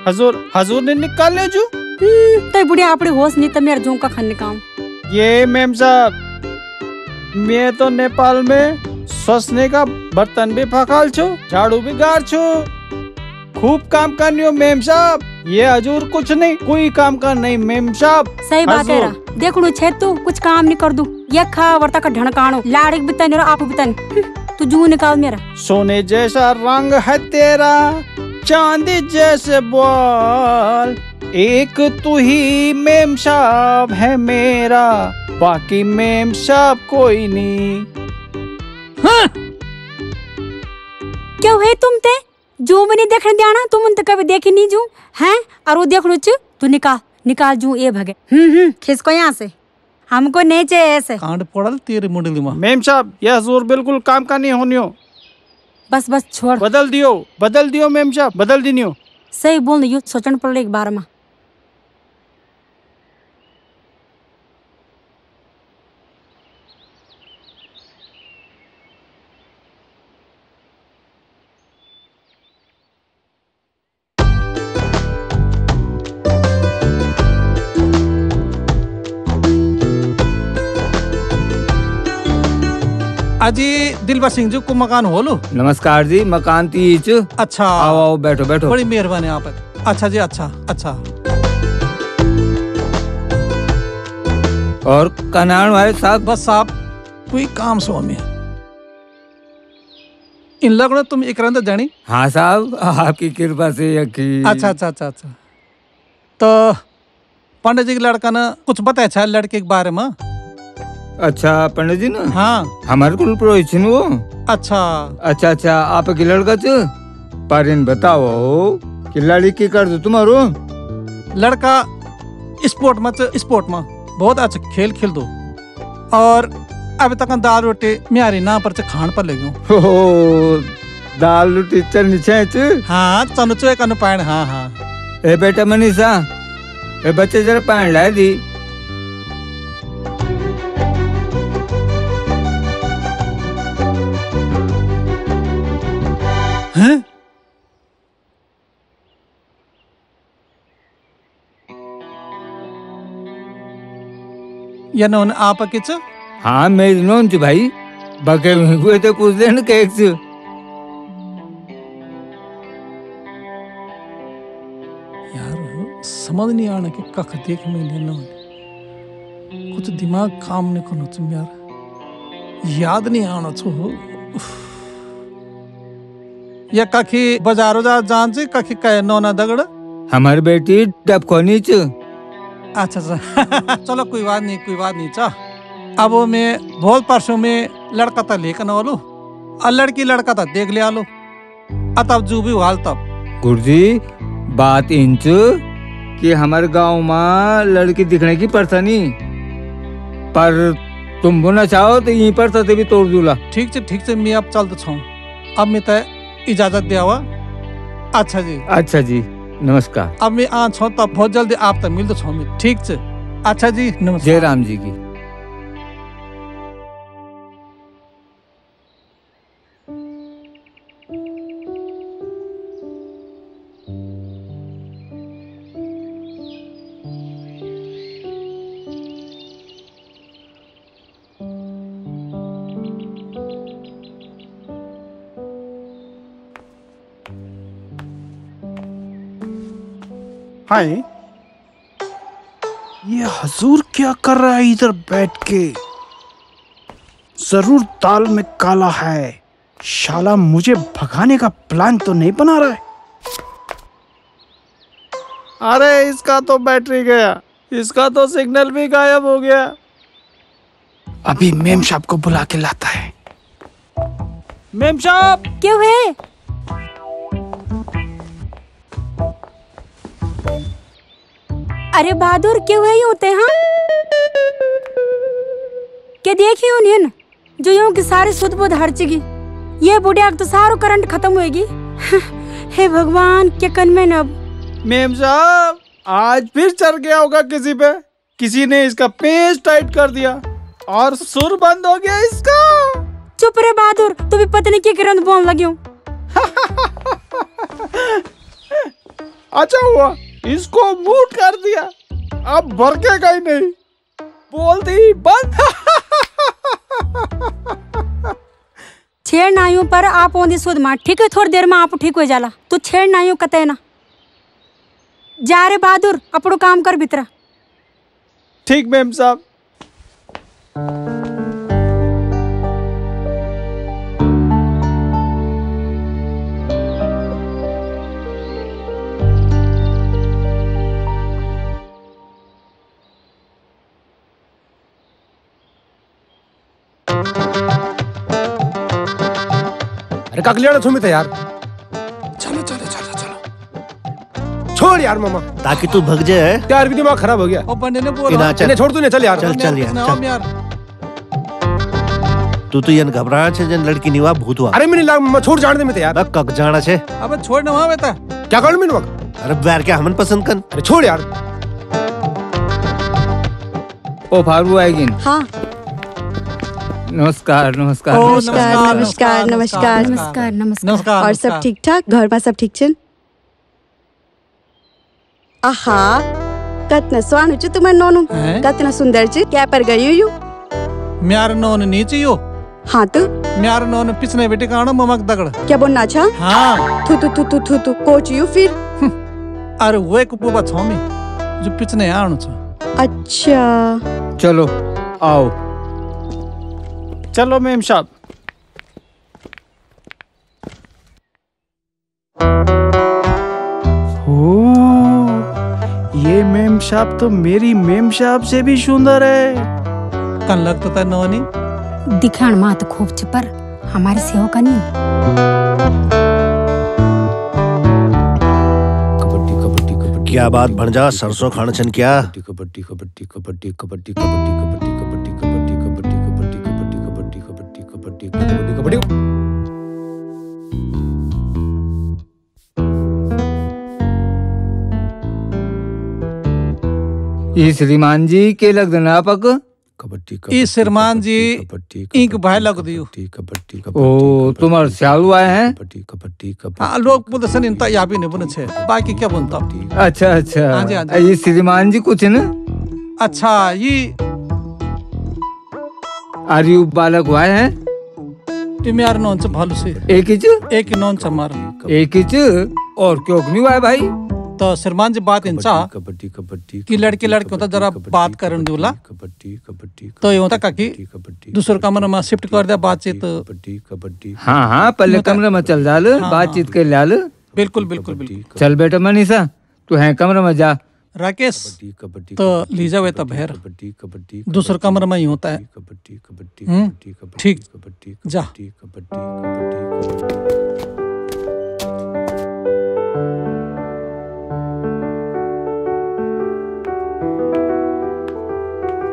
हजूर हजूर ने निकाल ले जू? तो बुढ़िया अपने होश नहीं तो मेरा जू कखन निकाल ये मेम साहब मैं तो नेपाल में सोचने का बर्तन भी फकाल छू झाड़ू भी गार छू। खूब काम करनी हो मेम साहब। ये हजूर कुछ नहीं कोई काम कर नहीं मेम साहब। सही बात है देखणु छे तू कुछ काम नहीं कर दू। ये खा वर्ता का ढणकाणो लाड़िक बितन रो आप बितन तू जू निकाल मेरा। सोने जैसा रंग है तेरा चांदी जैसे बाल। एक तू ही मेम साहब है मेरा। बाकी मेम साहब कोई नहीं। हाँ। क्यों है तुम ते? जू भी नहीं देखने दिया तुम उन तो कभी देखी नहीं जू। हैं? और वो देख लो चु तू निकाल निकाल जू ये भगे। हम्म हम्म। खिसको यहाँ से। हमको नहीं चाहिए ऐसे। कांड पड़ल तेरे मुंडली में। मेम साहब यह ज़ोर बिल्कुल काम का नहीं होनी हो बस बस छोड़। बदल दियो बदल दियो मेम साहब बदल दी हो सही बोल दियो सोचन पड़ एक बार में। अजी दिलबर सिंह जी को मकान होलो नमस्कार जी मकान तीच अच्छा। आओ आओ बैठो बैठो। बड़ी मेहरबानी आप। अच्छा जी अच्छा अच्छा। और कनान भाई साहब? बस साहब कोई काम सो में इन लगनो तुम एक रंद जानी। हाँ साहब आपकी कृपा से यकी अच्छा अच्छा अच्छा अच्छा। तो पंडित जी के लड़का ने कुछ बताया लड़के के बारे में? अच्छा पंडित जी ना? हाँ। हमारे कुल पुरोहित छिन वो। अच्छा। अच्छा अच्छा आप आपकी लड़का च? पर इन बताओ कि लड़की कर दो तुम्हारो? लड़का स्पोर्ट में स्पोर्ट में। बहुत अच्छा खेल खेल दो और अभी तक दाल रोटी म्यारी ना पर च खान पर हो दाल रोटी चलनी छैच हाँ चनु चो एक पाण हाँ हाँ। ए बेटा मनीषा ए बच्चे जरा पान लाए दी। हैं? या नौन आप के हाँ मेरी नोन च भाई। बके हुए तो पूछ देन केक च। यार समझ नहीं आना कि कख देख में लेना कुछ दिमाग काम नहीं करना तुम यार। याद नहीं आना छो उफ। या कखी बाज़ार जा जान से कखी कह नौना दगड़? हमारी बेटी डबकोनी च। अच्छा अच्छा। चलो कोई बात नहीं कोई बात नहीं चा। अब मैं बहुत परसों में लड़का था लेकर ना वालो और लड़की लड़का था देख लिया लो अब तब जो भी हाल तब। गुरुजी बात इंच कि हमारे गाँव में लड़की दिखने की परेशानी पर तुम बोना चाहो तो यहीं पर सते भी तोड़ दूला। ठीक है ठीक है मैं अब चल तो अब मैं तय इजाज़त दिया हुआ अच्छा जी। अच्छा जी नमस्कार। अब मैं आ छो तब बहुत जल्दी आप तक मिल तो छो मैं। ठीक से अच्छा जी नमस्कार। जय राम जी की। हाय ये हजूर क्या कर रहा है इधर बैठ के? ज़रूर दाल में काला है। शाला मुझे भगाने का प्लान तो नहीं बना रहा है। अरे इसका तो बैटरी गया। इसका तो सिग्नल भी गायब हो गया। अभी मेम साहब को बुला के लाता है। मेम साहब! क्यों है? अरे बहादुर क्यों है यूँ ते हाँ? के देखी उन्हें जो यूँ की सारी सुध बुध हर चगी ये बुढ़िया तो सारो करंट खत्म होएगी। हे भगवान क्या कन में नब मेम साहब आज फिर चढ़ गया होगा किसी पे। किसी ने इसका पेज टाइट कर दिया। और सुर बंद हो गया इसका। चुप रे बहादुर तू भी पत्नी की किरण बोल लगी हूँ। अच्छा हुआ। इसको मूट कर दिया। अब भड़केगा ही नहीं। बोल दी बंद। छेड़ नाइयों पर आप ओंदी सुध मार। ठीक है थोड़ी देर में आप ठीक हो जाला। तू छेड़ नाइयों कते ना? जा रे बहादुर अपनो काम कर भीतरा। ठीक मेम साहब। अरे काकलियाना सुमित है यार। चलो चलो चलो चलो। छोड़ यार मामा। ताकि तू भग जाए। यार भी दिमाग खराब हो गया। ओ बंदे ने इना बोला चल। छोड़ तू नहीं चल यार। चल चल यार तू तो यन घबराहट છે जन लड़की निवा भूत हुआ अरे मैंने लाग मामा छोड़ जाने दे मैं यार। बक कक जाना छे। अबे छोड़ ना वहाँ बेटा। क्या करूँ मैंने वक्त अरे बैर क्या हमन पसंद कन? अरे छोड़ यार। ओ फारू आएगी। हाँ। नमस्कार नमस्कार नमस्कार नमस्कार नमस्कार नमस्कार नमस्कार। और सब ठीक ठाक? घर में सब ठीक छन? आहा कतना स्वानु छु तुम्हार नोनु। हैं? कतना सुंदर छु क्या पर गयो यू म्यार नोन नीचे यो। हाँ तो? म्यार नोन पिछने बेटे काणो ममक दगड़। क्या बोलना छा? हाँ। थू थू थू थू थू थू कोच यू फिर? अरे वे को पोबा छोमी जो पिछने आणु छ। अच्छा। चलो आओ। चलो मेम साहब ओ, ये मेम साहब तो मेरी मेम साहब से भी सुंदर है कन लगता था नोनी दिखाण माँ तो खूब छ पर हमारी सेवा का नहीं कबड्डी कबड्डी कबड्डी क्या बात भणजा सरसों खान छन क्या कबड्डी कबड्डी कबड्डी कबड्डी कबड्डी कबड्डी कबड्डी कबड्डी। कबड्डी कबड्डी कबड्डी ई श्रीमान जी के लग देना पक कबड्डी ई श्रीमान जी इंक भाई लग दियो। कबड्डी ओ तुम्हार श्यालू आए हैं? कबड्डी कबड्डी हाँ लोग सन इनता या भी नहीं बने छे बाकी क्या बनता? अच्छा अच्छा। हाँ जी, हाँ जी। ये श्रीमान जी कुछ न? अच्छा ये आर यू बालक हुआ है? ये म्यार नोन भालू से। एक ही च एक ही नोन मार एक ही च और क्यों नहीं हुआ है भाई? तो श्रीमान जी बात इनसा। कबड्डी कबड्डी कि लड़के लड़के होता जरा बात करन दूला। कबड्डी कबड्डी तो ये होता काकी दूसरे कमरे में शिफ्ट कर दिया बातचीत। कबड्डी कबड्डी हाँ हाँ पहले कमरे में चल जाल बातचीत कर लाल। बिल्कुल बिल्कुल बिल्कुल। चल बेटा मनीषा तू है कमरे में जा। राकेश तो लीजा वे तब कबड्डी दूसरे कमरे में ही होता है। कबड्डी कबड्डी कबड्डी ठीक। कबड्डी जा। कबड्डी कबड्डी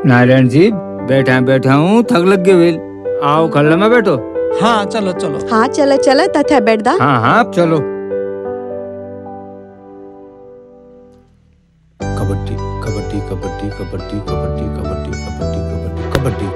नारायण जी बैठा बैठा हूँ थक लग गए वेल आओ खल्ला में बैठो। हाँ चलो चलो। हाँ चलो चलो तथा बैठ दा। हाँ हाँ चलो। कबड्डी कबड्डी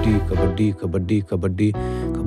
कबड्डी कबड्डी कबड्डी कबड्डी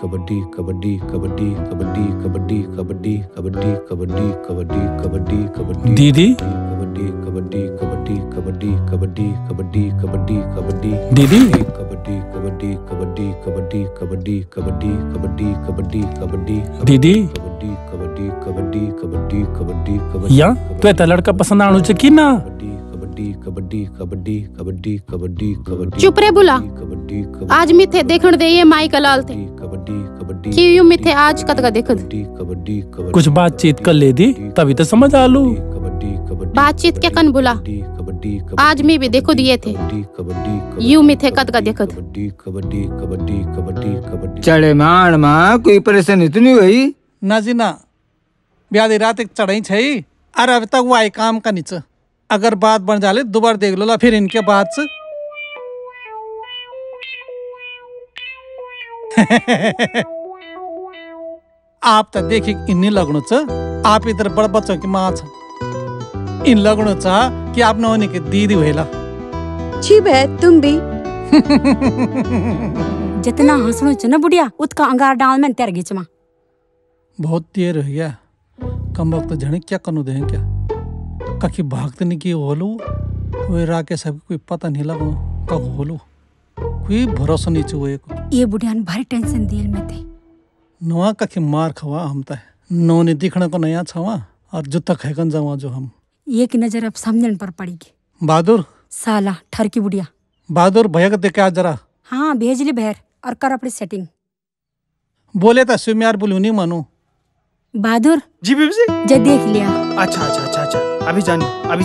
कबड्डी कबड्डी कबड्डी कबड्डी कबड्डी कबड्डी कबड्डी कबड्डी कबड्डी कबड्डी कबड्डी दीदी कबड्डी कबड्डी कबड्डी कबड्डी कबड्डी कबड्डी कबड्डी कबड्डी दीदी कबड्डी कबड्डी कबड्डी कबड्डी कबड्डी कबड्डी कबड्डी कबड्डी कबड्डी दीदी कबड्डी कबड्डी कबड्डी कबड्डी कबड्डी कबड्डी या तू आता लड़का पसंद आणू चे की ना कबड्डी कबड्डी कबड्डी कबड्डी कबड्डी ਕਬੱਡੀ ਕਬੱਡੀ ਚੁੱਪ ਰੇ ਬੁਲਾ मिथे ਅੱਜ ਮਿੱਥੇ ਦੇਖਣ ਦੇ ਇਹ लाल ਕਲਾਲ कबड्डी कबड्डी ਕਬੱਡੀ ਕਿਉਂ ਯੂ ਮਿੱਥੇ ਅੱਜ ਕਦਕਾ ਦੇਖਦ कबड्डी ਕਬੱਡੀ ਕੁਝ ਬਾਤਚੀਤ ਕਰ ਲੇਦੀ ਤਵੀ ਤਾਂ ਸਮਝ ਆ ਲੂ कबड्डी कबड्डी बातचीत के कन बुला आज मैं भी देखो दिए थे यू में थे कद का देखो कबड्डी कबड्डी कबड्डी कबड्डी कबड्डी चढ़े मान मा कोई परेशानी इतनी हुई ना जी ना ब्याह रात एक चढ़ाई छई अरे अब तक वो आई काम का नीचे अगर बात बन जाले दोबारा देख लो ला फिर इनके बाद से। आप तर देखी इन्नी लगणू च आप इधर बड़ बच्चों की माँ छ इन लगणू चा कि आप नौनी की दीदी हुएला छी बे तुम भी। जितना हंसणो छ ना बुढ़िया उतका अंगार डाल में तेर घिचमा बहुत देर हो गया। कम वक्त जने क्या कनु दे क्या? कखी भागत नहीं की होलू? वो राके सब कोई पता नहीं लगो। कब होलू? कोई भरोसा नहीं चुए को ये बुढ़िया ने भारी टेंशन दिल में थे। नवा कखी मार खवा हम तय नो ने दिखने को नया छवा और जुत्ता खेकन जावा जो हम। एक नज़र अब समझन पर पड़ेगी। बहादुर? साला ठरकी बुढ़िया। बहादुर भैया को देखे जरा। हाँ भेज ली बहर और कर अपनी सेटिंग बोले था स्विम यार बोलू नहीं मानू। बहादुर? जी बीबी जी। जे देख लिया। अच्छा अच्छा अच्छा अच्छा। अभी जानियो अभी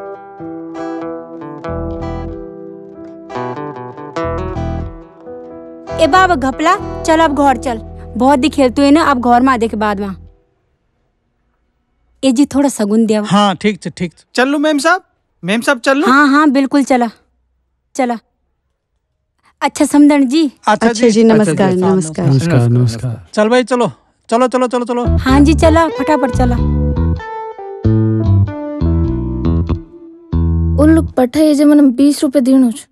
ए बाबा घपला चल अब घर चल। बहुत दिन खेलते खेलतु ना अब घर में आधे के बाद में। ए जी थोड़ा सगुन दिया। हाँ ठीक छे ठीक चल लो मैम साहब? मैम साहब चल लो? हाँ हाँ बिल्कुल चला। चला। अच्छा समदन जी। अच्छा, अच्छा जी, जी अच्छा नमस्कार नमस्कार। नमस्कार नमस्कार चल भाई चलो। चलो चलो चलो चलो। हाँ जी चला फटाफट चला। उन लोग पठा ये जे मन बीस रुपए दीणु छु।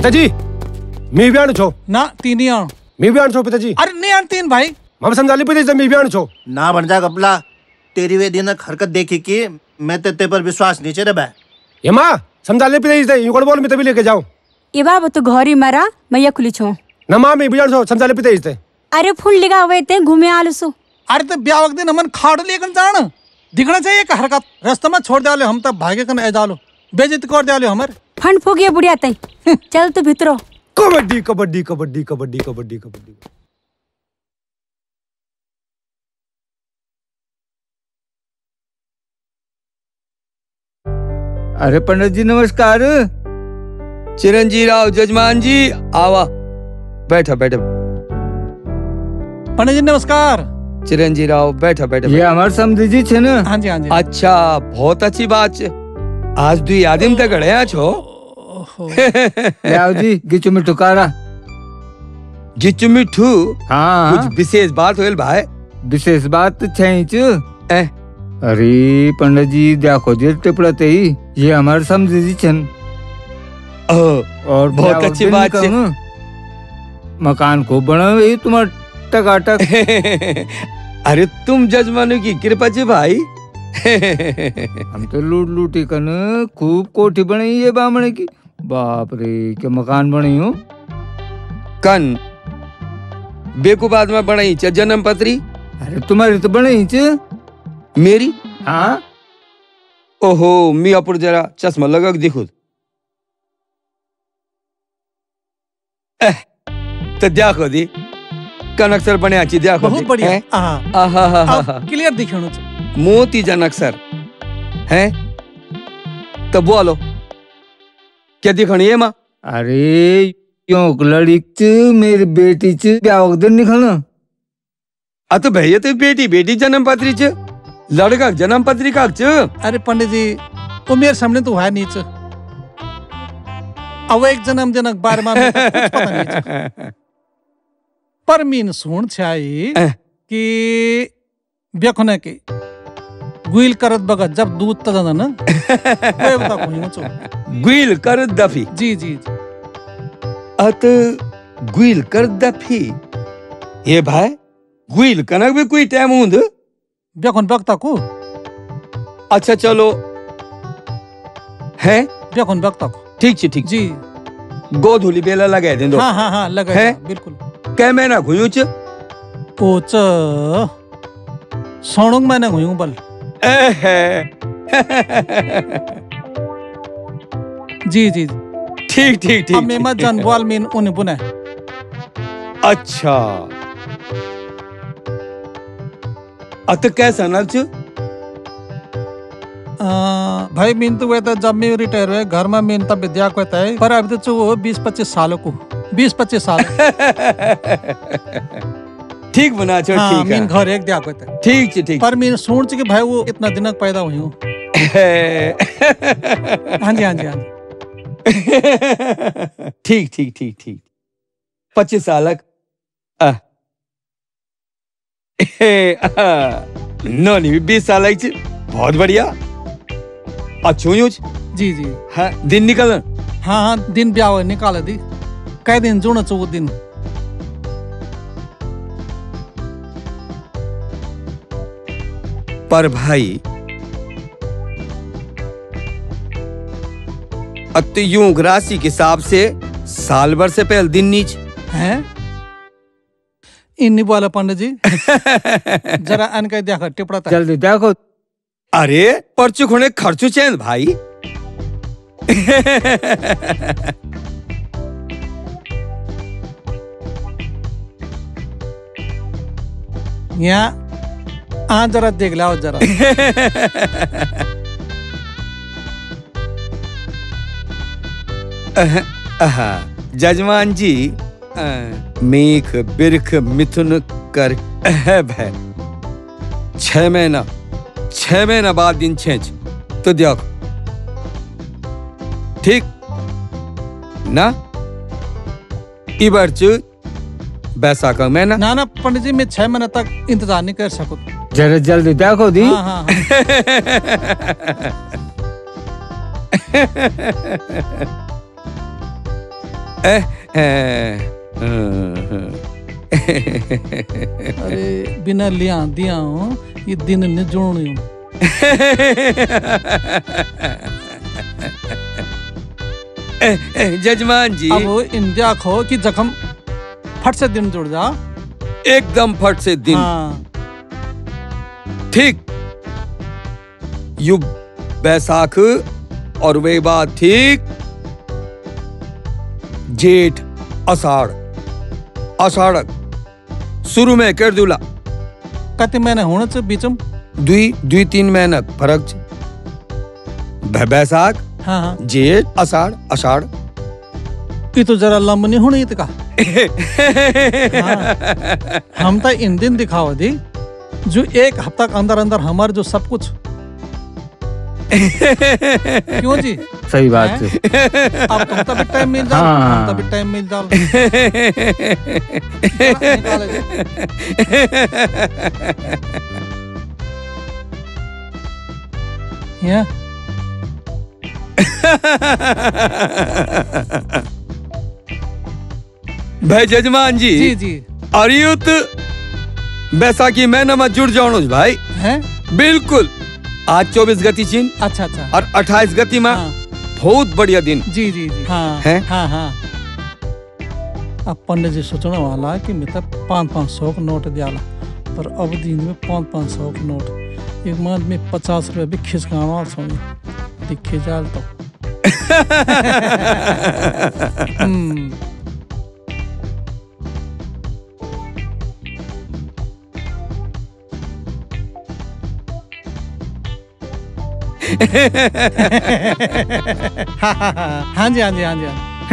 पिताजी പിതാജി മീ വ്യാണിച്ചോ ना तीन ही आण മീ വ്യാണിച്ചോ पिताजी। अरे नहीं आण तीन भाई। മമ സംജാലി പിതാജി മീ വ്യാണിച്ചോ ना बन जा कपला तेरी वे दिनक हरकत देखी कि मैं ते ते पर विश्वास नहीं चेरे बे। ये યમા સમજાલે पिताजी તે યુકોડ बोल मैं तभी लेके जाऊँ। ये बाबा तो घोरी मरा मैं खुली छो। ना नमा मी વ્યાણસો સમજાલે पिताजी તે अरे फूल लिगा हुए ते घूमे आलू सु। अरे तो ब्याह दिन हमन खाड़ लेकन जान दिखना चाहिए का हरकत। रास्ता में छोड़ दिया हम तब भागे कन ए जालो। बेइज्जत कर दिया हमर। फंड फूगिए बुढ़िया तई। चल तू भितरो कबड्डी कबड्डी कबड्डी कबड्डी कबड्डी कबड्डी। अरे पंडित जी नमस्कार। चिरंजी राव जजमान जी आवा। बैठा बैठा। पंडित जी नमस्कार। चिरंजी राव बैठा बैठा ये हमार समझी जी छे ना हाँ जी हाँ जी। अच्छा बहुत अच्छी बात छे आज दुई आदिम तक गड़े छो ले आओ जी गिचु में टुकारा। गिचु मिठू हाँ। कुछ विशेष बात होल भाई? विशेष बात छैच अरे पंडित जी देखो जी टिपड़ते ही। ये हमारे समझी जी छन। और बहुत अच्छी बात। कहूँ, मकान खूब बना हुआ तुम्हार टकाटक। अरे तुम जजमानों की कृपा छे भाई। हम तो लूट लूटी कन खूब कोठी बनाई है बामणे की। बाप रे क्या मकान बनी हो? कन बेकुबाद में बनाई छे जन्म पत्री? अरे तुम्हारी तो बनाई छे मेरी? हाँ। ओहो मियापुर जरा चश्मा लगा के देखो तो देखो दी कन अक्षर बने अच्छी देखो बहुत बढ़िया। हैं? हाँ आहाहाहा। अब क्लियर दिखणो छ मोती जन अक्षर हैं? तो बोलो। क्या दिखणी है माँ? अरे क्यों लड़ी च मेरी बेटी च ब्याह वक्त दिन निकलना? आ तो भैया तो बेटी बेटी जन्म पत्री च लड़का जन्म पत्री का च। अरे पंडित जी वो मेरे सामने तो है नीचे। अब एक जन्म जनक बार में कुछ पता नहीं पर मीन सुन छाई कि बेखने के गुइल करत बगत जब दूध तजन न? कोई बता गुइल कर दफी? जी जी जी. अत गुइल कर दफी? ये भाई गुइल कनक भी कोई टाइम हुंद? बेखन बगता को? अच्छा चलो। है? बेखन बगता को? ठीक छी ठीक जी. गोधुली बेला लगा दे दो हाँ हाँ हाँ लगा है? बिल्कुल। कै महीना घुयू च? ओ च सोणुंग मैंने घुयूं बल। जी जी ठीक ठीक ठीक अब मेमा जन बॉल मीन उन बुने अच्छा। अत कैसा नल च भाई मीन तो वह जब मैं रिटायर हुए घर में मीन तब विद्या को है पर अभी तो वो बीस पच्चीस सालों को बीस पच्चीस साल। ठीक बना छो हाँ, ठीक है। घर एक दिया को ठीक छी ठीक पर मीन सुन छ कि भाई वो इतना दिनक पैदा हुई हूँ। हाँ जी हाँ जी हाँ ठीक ठीक ठीक ठीक। पच्चीस सालक आ। नौनी भी बीस साल छ। बहुत बढ़िया। अच्छो यूज़ जी जी। हाँ दिन निकल। हाँ हाँ दिन ब्याह निकाल दी। कै दिन जुड़ चो दिन। पर भाई। अत यूँ राशि के हिसाब से साल भर से पहले दिन नीच। हैं? इन्नी बोला पंडित जी। जरा अन कह दिया टिपड़ा था जल्दी देखो। अरे परचु खुने खर्चु चैन भाई। यहाँ हाँ जरा देख लाओ जरा। जजमान जी मेख बिरख मिथुन कर भय छह महीना छह महीना बाद दिन छेच तो देखो ठीक? ना? इबर चु बैसाख महीना ना ना पंडित जी मैं छह महीना तक इंतज़ार नहीं कर सकूँ। जरा जल्दी देखो दी। हाँ हाँ हाँ। अरे बिना लिया दिया हूँ ये दिन नहीं जोड़नी हूँ जजमान जी। अब इंडिया खो कि जखम फट से दिन जुड़ जा। एकदम फट से दिन। ठीक। यु बैसाख और वे बात ठीक। जेठ अषाढ़ अषाढ़ शुरू में कर दूला। कति महीने होने छ बीचम? दुई दुई तीन महीना फरक छ बै- बैसाख हाँ हाँ। जेठ अषाढ़ अषाढ़ ये तो जरा लंब नहीं होने इतका हम तो इन दिन दिखाओ दी। जो एक हफ़्ता के अंदर अंदर हमारे जो सब कुछ क्यों जी सही बात हैं? अब तो भी टाइम मिल जाओ हाँ। हम तो भी टाइम मिल जाओ Yeah. भाई जजमान जी जी जी अरियुत बैसाखी में जुड़ जाओ भाई। हैं? बिल्कुल। आज चौबीस गति चिन्ह अच्छा अच्छा। और अट्ठाईस गति में। बहुत बढ़िया दिन। जी जी जी। हाँ? हैं? हाँ हाँ। अब पंडित जी सोचने वाला कि मैं तो पाँच पाँच सौ का नोट दियाला पर अब दिन में पाँच पाँच सौ का नोट। एक मंथ में पचास रुपये भी खिसकाना सोनी। दिखे जाल तो। हाँ हाँ हाँ हाँ जी हाँ जी हाँ जी। हाँ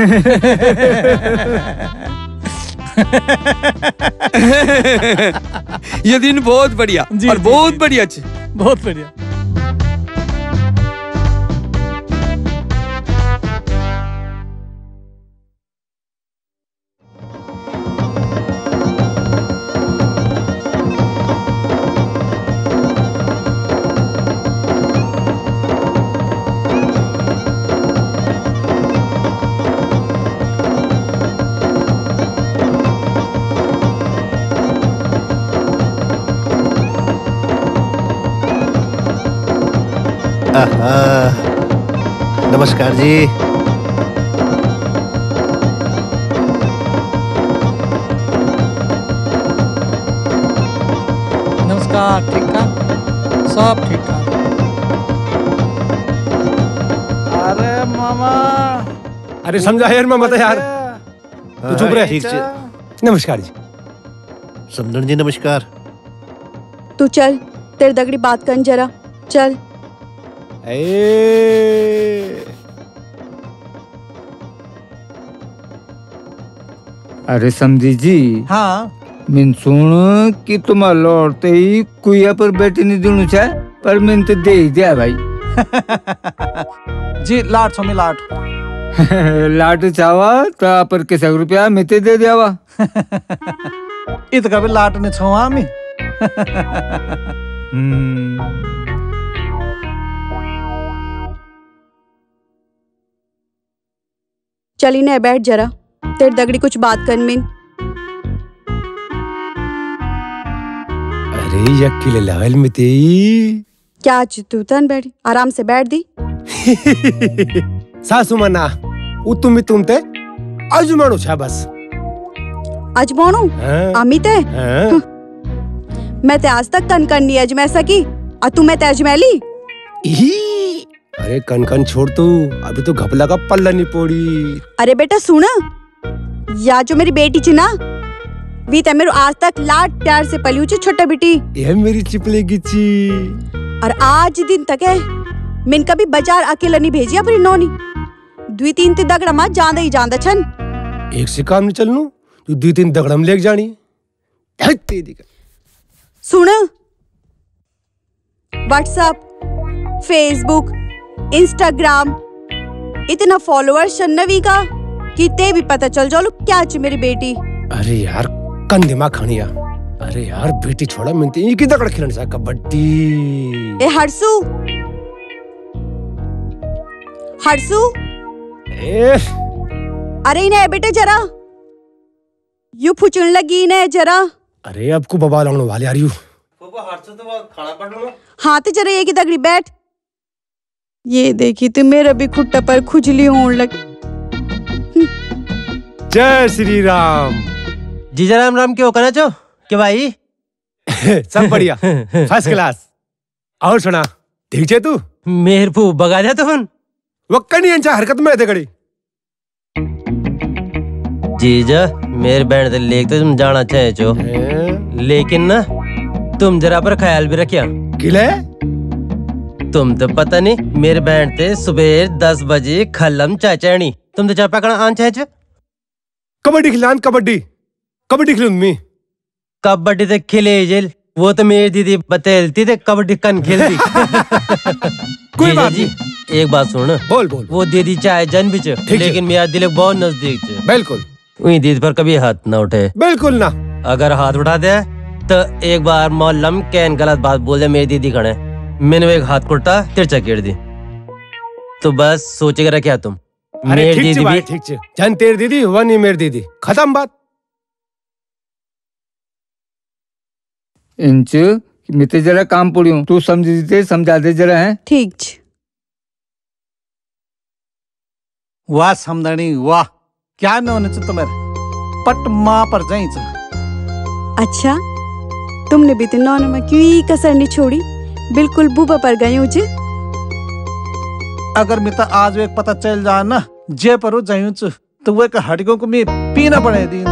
ये दिन बहुत बढ़िया जी, और जी, बहुत जी। बढ़िया बहुत बढ़िया। नमस्कार जी। नमस्कार ठीक ठाक? सब ठीक ठाक। अरे मामा। अरे समझा यार मैं मत यार। तू चुप रह ठीक से। नमस्कार जी। समझन जी नमस्कार। तू चल तेरे दगड़ी बात कर जरा। चल। ए। अरे समझी जी। हाँ। मिन सुन कि तुम लौटते ही कुया पर बैठी नहीं दुनू छे पर मिन तो दे ही दिया भाई। जी लाट स्वामी लाट। लाट चावा तो पर के सौ रुपया मिते दे दियावा इत कभी लाट ने छो आमी। चली ने बैठ जरा तेरे दगड़ी कुछ बात कर मिन। अरे यक्की लेवल में ते। क्या तू तन बैठी आराम से बैठ दी? सासू मना उ तुम्ही तुमते अजमाणू छा बस। अजमाणू हाँ। अमित है। हाँ। मैं ते आज तक तन करनी अजमै सकी और तू मैं ते अजमैली? ई, अरे कन कन छोड़ तू। अभी तो घपला का पल्ला नहीं पोड़ी। अरे बेटा सुन। या जो मेरी बेटी थी ना वी ते मेरे आज तक लाड प्यार से पली हुई छोटा बेटी। ये मेरी चिपले गिची और आज दिन तक है मिन कभी बाज़ार अकेला नहीं भेजी अपनी नौनी। दुई तीन ती दगड़ा मत जांदा ही जांदा छन। एक से काम नहीं चलनू तू दो तीन दगड़म लेके जानी। सुन। व्हाट्सएप फेसबुक इंस्टाग्राम इतना फॉलोअर छन्नवी का कि ते भी पता चल जाओ क्या च मेरी बेटी। अरे यार कन दिमाग खानिया अरे यार बेटी छोड़ा मिलती एक ही दगड़ खिलन सा कबड्डी। ए हरसू हरसू ए। अरे इन्हें बेटे जरा। यू फुचुन लगी इन्हें जरा। अरे अब को बबा लगने वाले आ यार यू हाँ। तो जरा ये की दगड़ी बैठ। ये देखी तो मेरा भी खुट्टा पर खुजली होने लगी जय श्री राम। जीजा राम राम क्यों करा छो के भाई? सब बढ़िया। फ़र्स्ट क्लास और सुना ठीक छे तू? मेहर फू बगा जा तुम वक्कनी यांच्या हरकत में रहते कड़ी जीजा मेरे बैंड से लेक तो तुम जाना चाहे चो। लेकिन ना तुम जरा पर ख्याल भी रखिया। किले? तुम तो पता नहीं मेरे बैंड थे सुबह दस बजे खलम चाचाणी। तुम तो चाय पकड़ा आन चाहे चो? कबड्डी खिलान कबड्डी। कबड्डी खिलून मी। कबड्डी तो खिले जेल वो तो मेरी दीदी बतेलती थे कबड्डी कन खेलती। कोई बात जी एक बात सुन। बोल बोल। वो दीदी चाहे जन भी च लेकिन मेरा दिल बहुत नज़दीक च। बिल्कुल। वही दीदी पर कभी हाथ ना उठे। बिल्कुल ना। अगर हाथ उठा दे तो एक बार मोहल्लम कैन गलत बात बोल दे मेरी दीदी खड़े। मैंने वो एक हाथ कुटता तिरचा केड़ दी। तो बस सोचे कर रखा तुम? अरे मेरी ठीक भाई भी ठीक छे जन तेरी दीदी हुआ नहीं मेरी दीदी। खत्म बात। इंच मैं तो जरा काम पड़ी हूँ तू समझ दे समझा दे जरा है? ठीक छ। वाह समदणी वाह। क्या न होने तुम्हारे पट माँ पर जाई अच्छा तुमने भी तो नौन में क्यों ही कसर नहीं छोड़ी? बिल्कुल बुबा पर गई हूँ अगर मैं तो आज एक पता चल जा ना जे पर हो जायूं च तो वो एक हड़कों को मैं पीना पड़े दी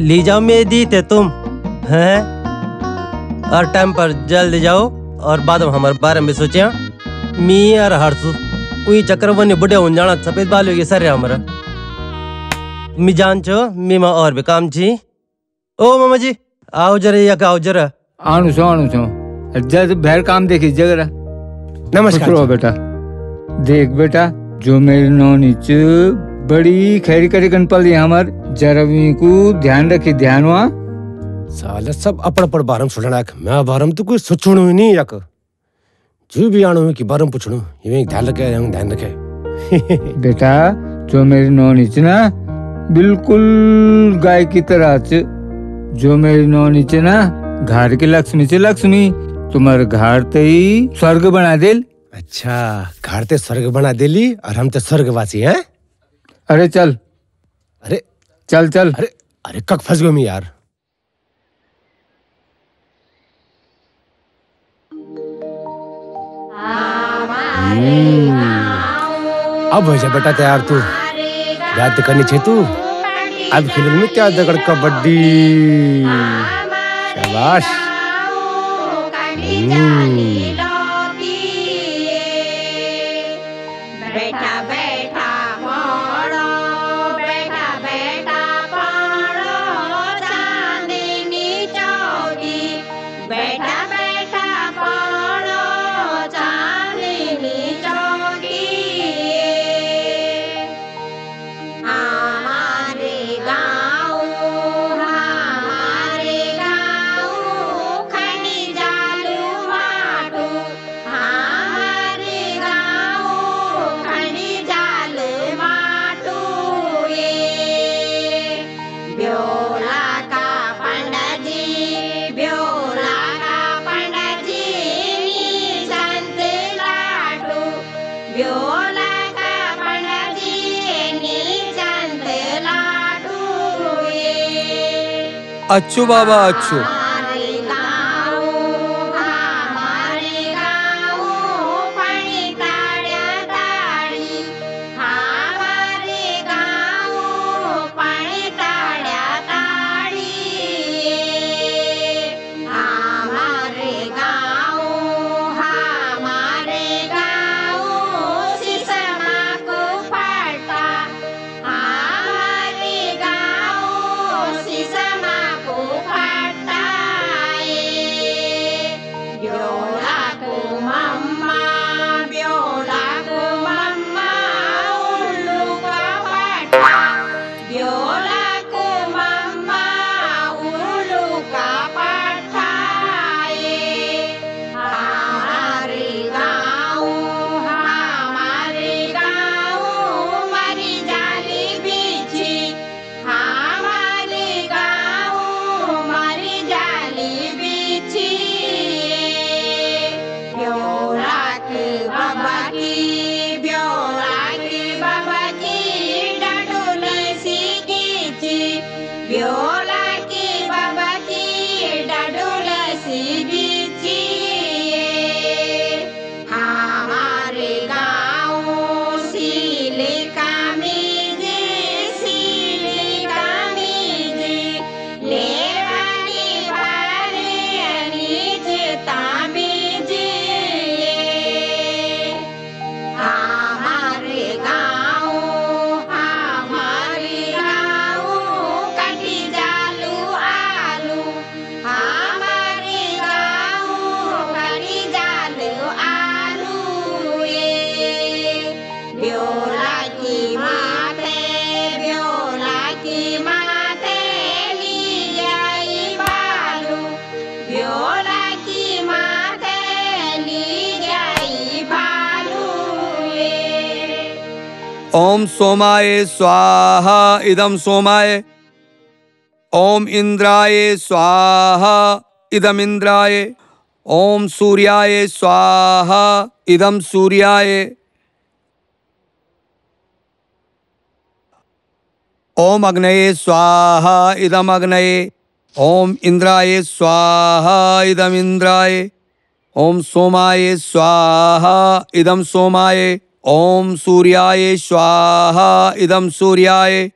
ली जाओ मेरी दी थे तुम हैं? और टाइम पर जल्द जाओ और बाद में हमारे बारे में सोचिया मी और हर्षु वही चक्कर बने बुढ़े हो जाना सफ़ेद बाल होगी सर हमारा। मी जान छो मी माँ और भी काम छी ओ मामा जी आओ जरा या आओ जरा। आणु छो आणु छो। जद भैर काम देखी जरा नमस्कार बेटा। देख बेटा जो मेरी नौनी च बड़ी खैरी करी कन पल हमार। जरा वी को ध्यान रखी ध्यान वहाँ साला सब अपड़ पड़ बारम सुनना मैं बारम तो कोई सुचुणु ही नहीं यक। जो भी आणु कि बारम पुछणु ये ध्यान रखे ध्यान रखे। बेटा जो मेरी नौनी च ना बिल्कुल गाय की तरह च। जो मेरी नौनी च ना घर की लक्ष्मी से लक्ष्मी तुम्हारे घर ते ही स्वर्ग बना देल। अच्छा घर ते स्वर्ग बना देली और हम ते स्वर्गवासी हैं? अरे चल। अरे। चल चल। अरे अरे कक फंस गयो मैं यार। अब हो जा बेटा तैयार तू। याद करनी छे तू। अब खेलने में क्या दगड़ कबड्डी। शाबाश हम्म। अच्छू बाबा अच्छू ओम सोमाय स्वाहा इदम सोमाय। ओम इंद्राय स्वाहा इदम इंद्राय। ओम सूर्याय स्वाहा इदम सूर्याय। ओम अग्नये स्वाहा इदम अग्नये। ओम इंद्राय स्वाहा इदम इंद्राय। ओम सोमाय स्वाहा इदम सोमाय। ओम सूर्याय स्वाहा इदम सूर्याय।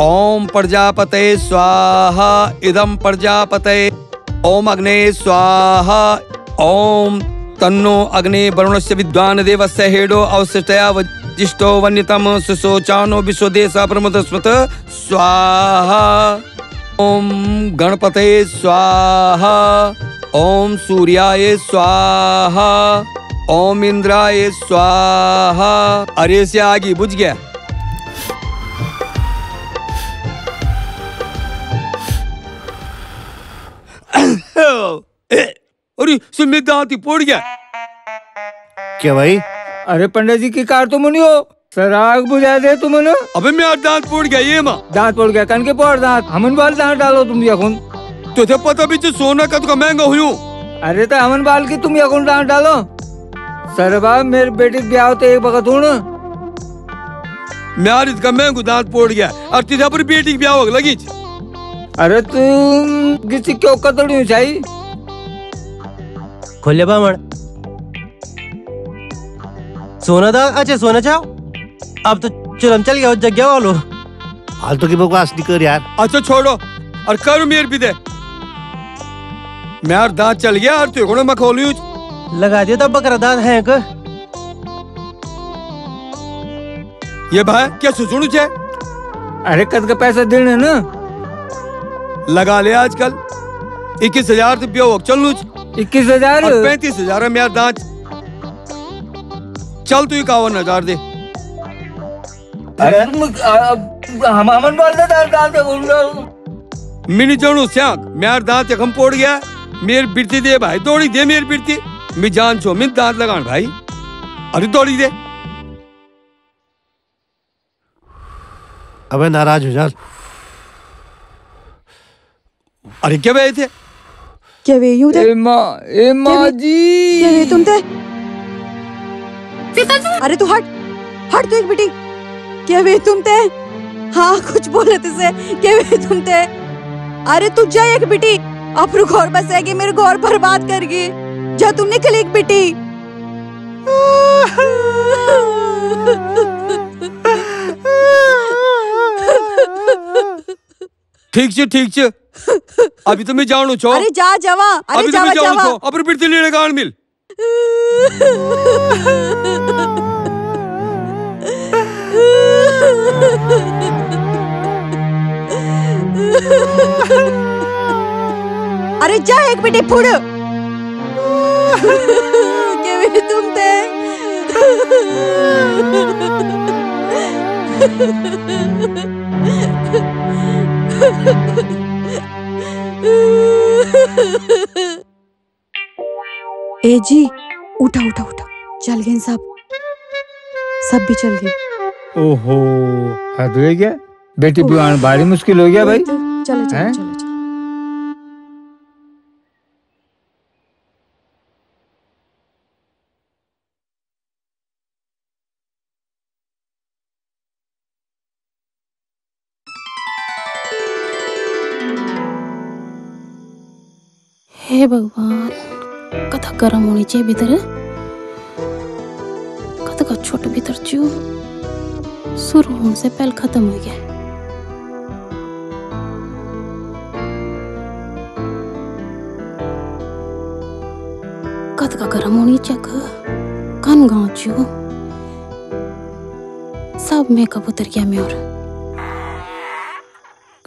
ओम प्रजापते स्वाहा इदम प्रजापते। ओम अग्ने स्वाहा, ओम तन्नो अग्ने वरुणस्य विद्वान् देवस्य हेडो अवशिष्टया वजिष्ठो वन्यतम सुशोचानो विश्वदेशा प्रमुदस्मृत स्वाहा। ओम गणपते स्वाहा। ओम सूर्याय स्वाहा ओम इंद्राय स्वाहा। अरे से आगे बुझ गया। अरे सुमित दांत ही पोड़ गया। क्या भाई? अरे पंडित जी की कार तो मुनी हो। सर आग बुझा दे तुम ना अबे मेरा दांत पोड़ गया ये माँ। दांत पड़ गया कन के पड़ दांत। हमन बाल दांत डालो तुम यकुन तुझे पता भी जो सोना का महँगा हुई अरे तो हमन बाल की तुम यकुन दांत डालो। सर बाब मेरे बेटी ब्याह तो एक बखत हूँ म्यार इसका महंगू दांत पोड़ गया और तुझे पर बेटी की ब्याह लगी अरे तुम किसी क्यों कतड़ी चाहिए खोले बामण। सोना था अच्छा सोना चाहो? अब तो चुलम चल गया जग गया वालो। फालतू की बकवास नहीं कर यार। अच्छा छोड़ो और करो मेरे भी दे। म्यार दांत चल गया और तू मैं खोलू लगा दिया तब बकरा दांत है का ये भाई क्या सुसुणु छे अरे कद का पैसा देने ना? लगा ले आजकल। इक्कीस हज़ार रुपया हो चल लू। इक्कीस हज़ार? पैंतीस हज़ार है मेरा दांत। चल तू इक्यावन हज़ार दे अरे हम हमन बोल दे दांत मिनी जानू स्याक। मेरा दांत हम पोड़ गया। मेरी बिरती दे भाई दौड़ी दे मेरी बिरती। मैं जान छो मैं दांत लगान भाई। अरे दौड़ी दे। अबे नाराज़ हो जा। अरे क्या भाई थे क्या वे यूँ थे ए माँ ए माँ जी। क्या वे तुम थे अरे तू हट हट तू एक बेटी। क्या वे तुम थे हाँ कुछ बोले तुझसे क्या वे तुम थे अरे तू जा एक बेटी। अपरू घर बसेगी मेरे घर बर्बाद करगी जा तुम निकल एक बेटी। ठीक छे ठीक छे। अभी तो मैं जानू छो। अरे जा जावा। अरे अभी तो जावा जावा। अपर बिरती लेने गान मिल। अरे जा एक बेटी फुड़। क्या वे तुम थे? ए जी उठा उठा उठा। चल गए सब। सब भी चल गए। ओहो हद हो गया। बेटी बिवान भारी मुश्किल हो गया भाई। चलो चलो चलो। हे भगवान। कथा गरम होनी चाहिए भीतर। कथा का छोट भीतर चू शुरू होने से पहले खत्म हो गया। कथ का गरम होनी चक कन गाँव चू सब में कबूतर गया में और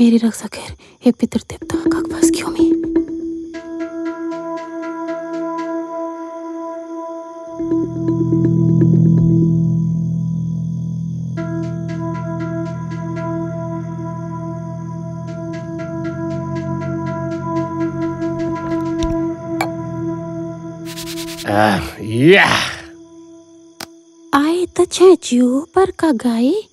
मेरी रक्षा खेर हे पितृदेवता काकवास क्योमी Uh, yeah. I the chechu par kagai.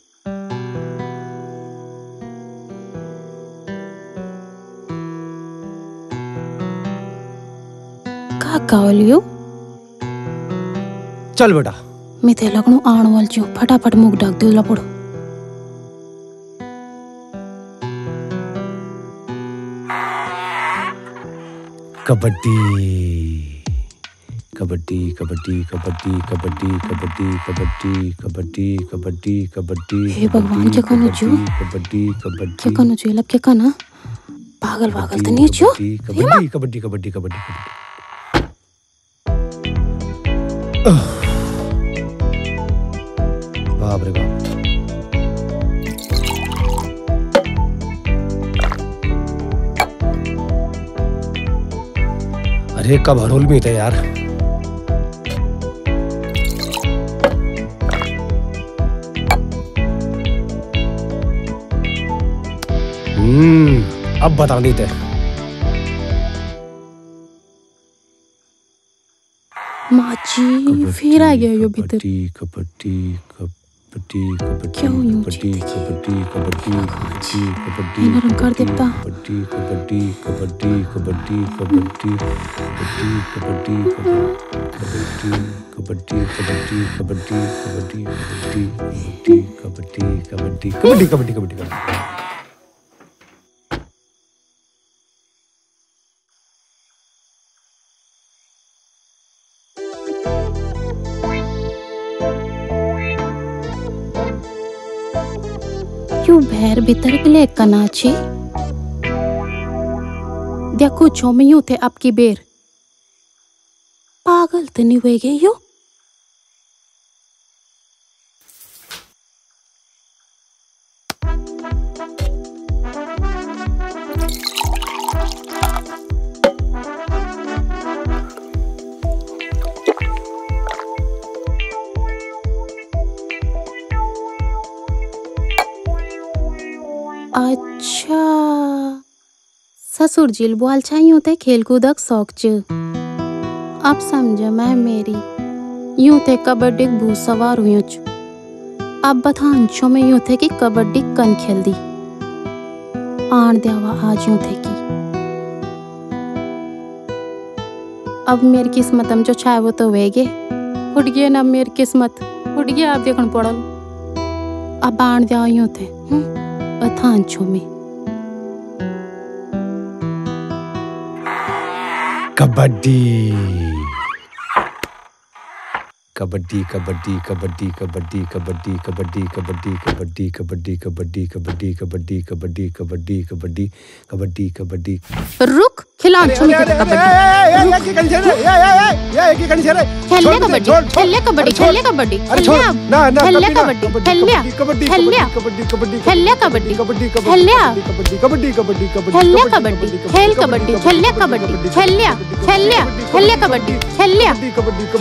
का गावलियो चल बेटा मी ते लग्न आण वालची फटाफट मुग डाक दिला पडो कबड्डी कबड्डी कबड्डी कबड्डी कबड्डी कबड्डी कबड्डी कबड्डी कबड्डी कबड्डी हे भगवान क्या कनु छु कबड्डी कबड्डी क्या कनु छु लब क्या कना पागल पागल त नहीं छु कबड्डी कबड्डी कबड्डी कबड्डी बाप रे बाप। अरे कब हरोल में थे यार? हम्म अब बता नहीं थे माची फिर आ गया यो भीतर कबड्डी कबड्डी कबड्डी क्यों यूँ कबड्डी कबड्डी कबड्डी कबड्डी कबड्डी नरम कर देता कबड्डी कबड्डी कबड्डी कबड्डी कबड्डी कबड्डी कबड्डी कबड्डी कबड्डी कबड्डी कबड्डी कबड्डी कबड्डी कबड्डी कबड्डी कबड्डी कबड्डी कबड्डी क्यों भैर के गले कनाची देखो छोमियो थे आपकी बेर। पागल तो नहीं हुए गए यो? अच्छा। ससुर जिल बोल चाहिए थे खेल कूदक शौक च। अब समझ मैं मेरी। यूँ थे कबड्डी भूत सवार हुई च। अब बथान छो में यूँ थे कि कबड्डी कन खेल दी आन देवा आज यूँ थे कि। अब मेरी किस्मत हम जो छाए वो तो वेगे। फुट गए ना मेरी किस्मत। फुट गया अब देखन पड़ल। अब आन देवा यूँ थे हम्म। बथान छो में कबड्डी कबड्डी कबड्डी कबड्डी कबड्डी कबड्डी कबड्डी कबड्डी कबड्डी कबड्डी कबड्डी कबड्डी कबड्डी कबड्डी कबड्डी कबड्डी कबड्डी कबड्डी रुक खिलान छो में कबड्डी खेलने कबड्डी खेलने कबड्डी खेलने कबड्डी खेलने कबड्डी खेलने खेलने खेलने कबड्डी कबड्डी खेलने कबड्डी कबड्डी खेलने कबड्डी खेल कबड्डी खेलने कबड्डी खेलने खेलने खेलने कबड्डी खेलने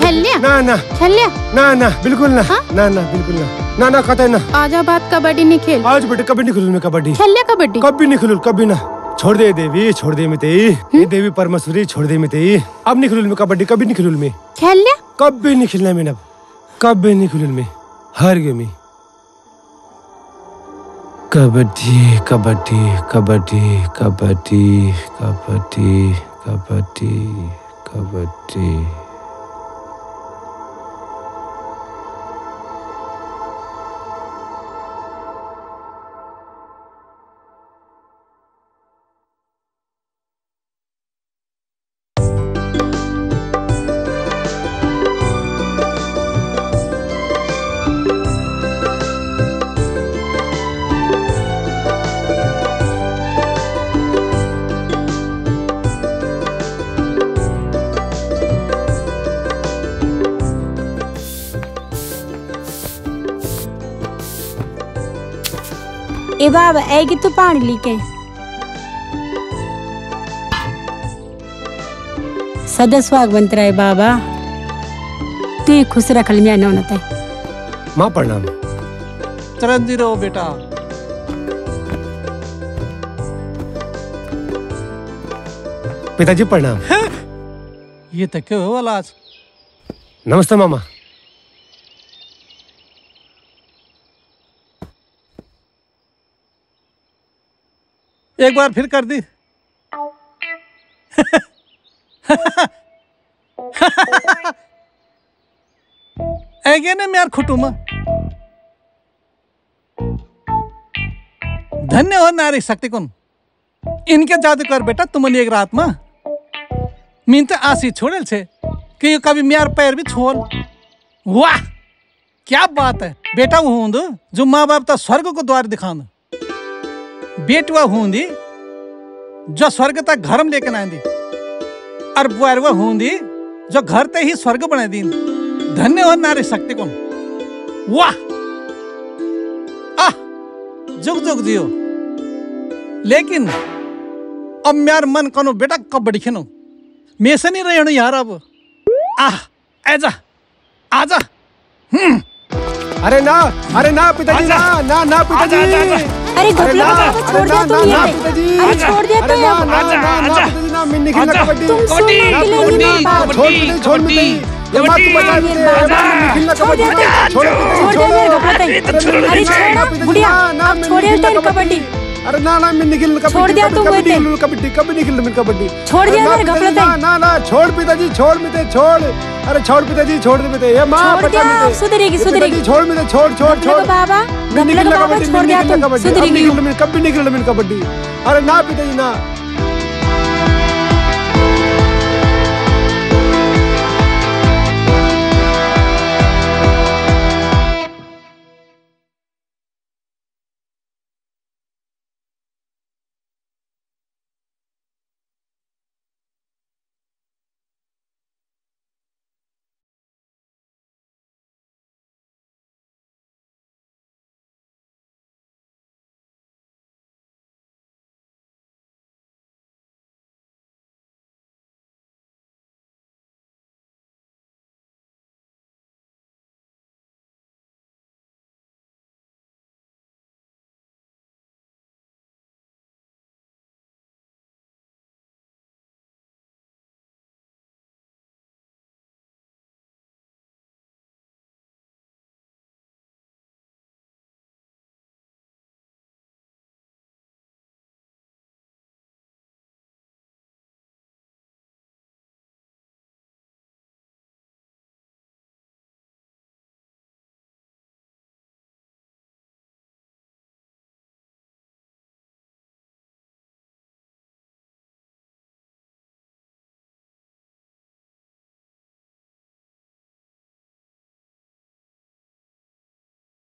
खेलने ना ना खेलने ना ना बिल्कुल ना ना ना बिल्कुल ना ना ना कतई ना आजा बात कबड्डी नहीं खेल आज बेटे कभी नहीं खुलूल में कबड्डी खेलने कबड्डी कभी नहीं खुलूल कभी ना छोड़ दे देवी छोड़ दे मिते। ये देवी परमेश्वरी छोड़ दे मिते। अब नहीं खुलूल में कबड्डी कभी नहीं खुलूल में। खेलने कभी नहीं खेलना में अब कभी नहीं खुलूल में। हर गेम मैं। कबड्डी कबड्डी कबड्डी कबड्डी कबड्डी कबड्डी कबड्डी। बाबा ऐगी तू पानी लीके सदा स्वागवंत रहे बाबा। तू ही खुश रखल मिया नौनत है माँ प्रणाम चिरंजी रहो बेटा। पिताजी प्रणाम ये तो क्यों हो वाला आज नमस्ते मामा। एक बार फिर कर दी। ऐगे ने म्यार खुटुमा धन्य हो नारी शक्ति कुन। इनके जादू कर बेटा तुमने एक रात में। मीन तो आसी छोड़ल छे, कि यो कभी म्यार पैर भी छोड़। वाह, क्या बात है। बेटा वो हूँ जो माँ बाप तो स्वर्ग को द्वार दिखाऊँ। बेटवा हूंदी जो स्वर्ग तक घर में लेके आंदी और जो घर ते ही स्वर्ग बना दी धन्य हो नारी शक्ति को। वाह! आह! जुग जुग जियो। लेकिन अब मन कनो बेटा कबड्डी खेनो मैं से नहीं रहना यार अब। आह! आजा आजा! हम्म! अरे ना अरे ना पिताजी ना ना ना पिताजी। अरे घोटला बाबा छोड़ दिया तुम ये अरे छोड़ दिया तो ना ना ना ना पिताजी ना मैं नहीं खेलना कबड्डी तुम सुन ना खिलेंगी कबड्डी। बाबा छोड़ छोड़ पिताजी ये बात तू बता दे। ना नहीं खेलना कबड्डी छोड़ दे छोड़ दे मेरे घोटला अरे छोड़ बुढ़िया अब छोड़े तेरी कबड्डी। अरे ना ना मैं निकल कबड्डी छोड़ दिया तुम कबड्डी कबड्डी कभी नहीं खेलना मैं कबड्डी। छोड़ दिया ना मेरे ना ना ना छोड़ पिताजी छोड़ मिते छोड़। अरे छोड़ पिताजी छोड़ दे मिते। ये माँ छोड़ मिते। सुधरेगी, सुधरेगी। छोड़ मिते छोड़ छोड़ छोड़। बाबा मैं कबड्डी छोड़ दिया सुधरेगी। मैं कभी नहीं मैं कबड्डी। अरे ना पिताजी ना।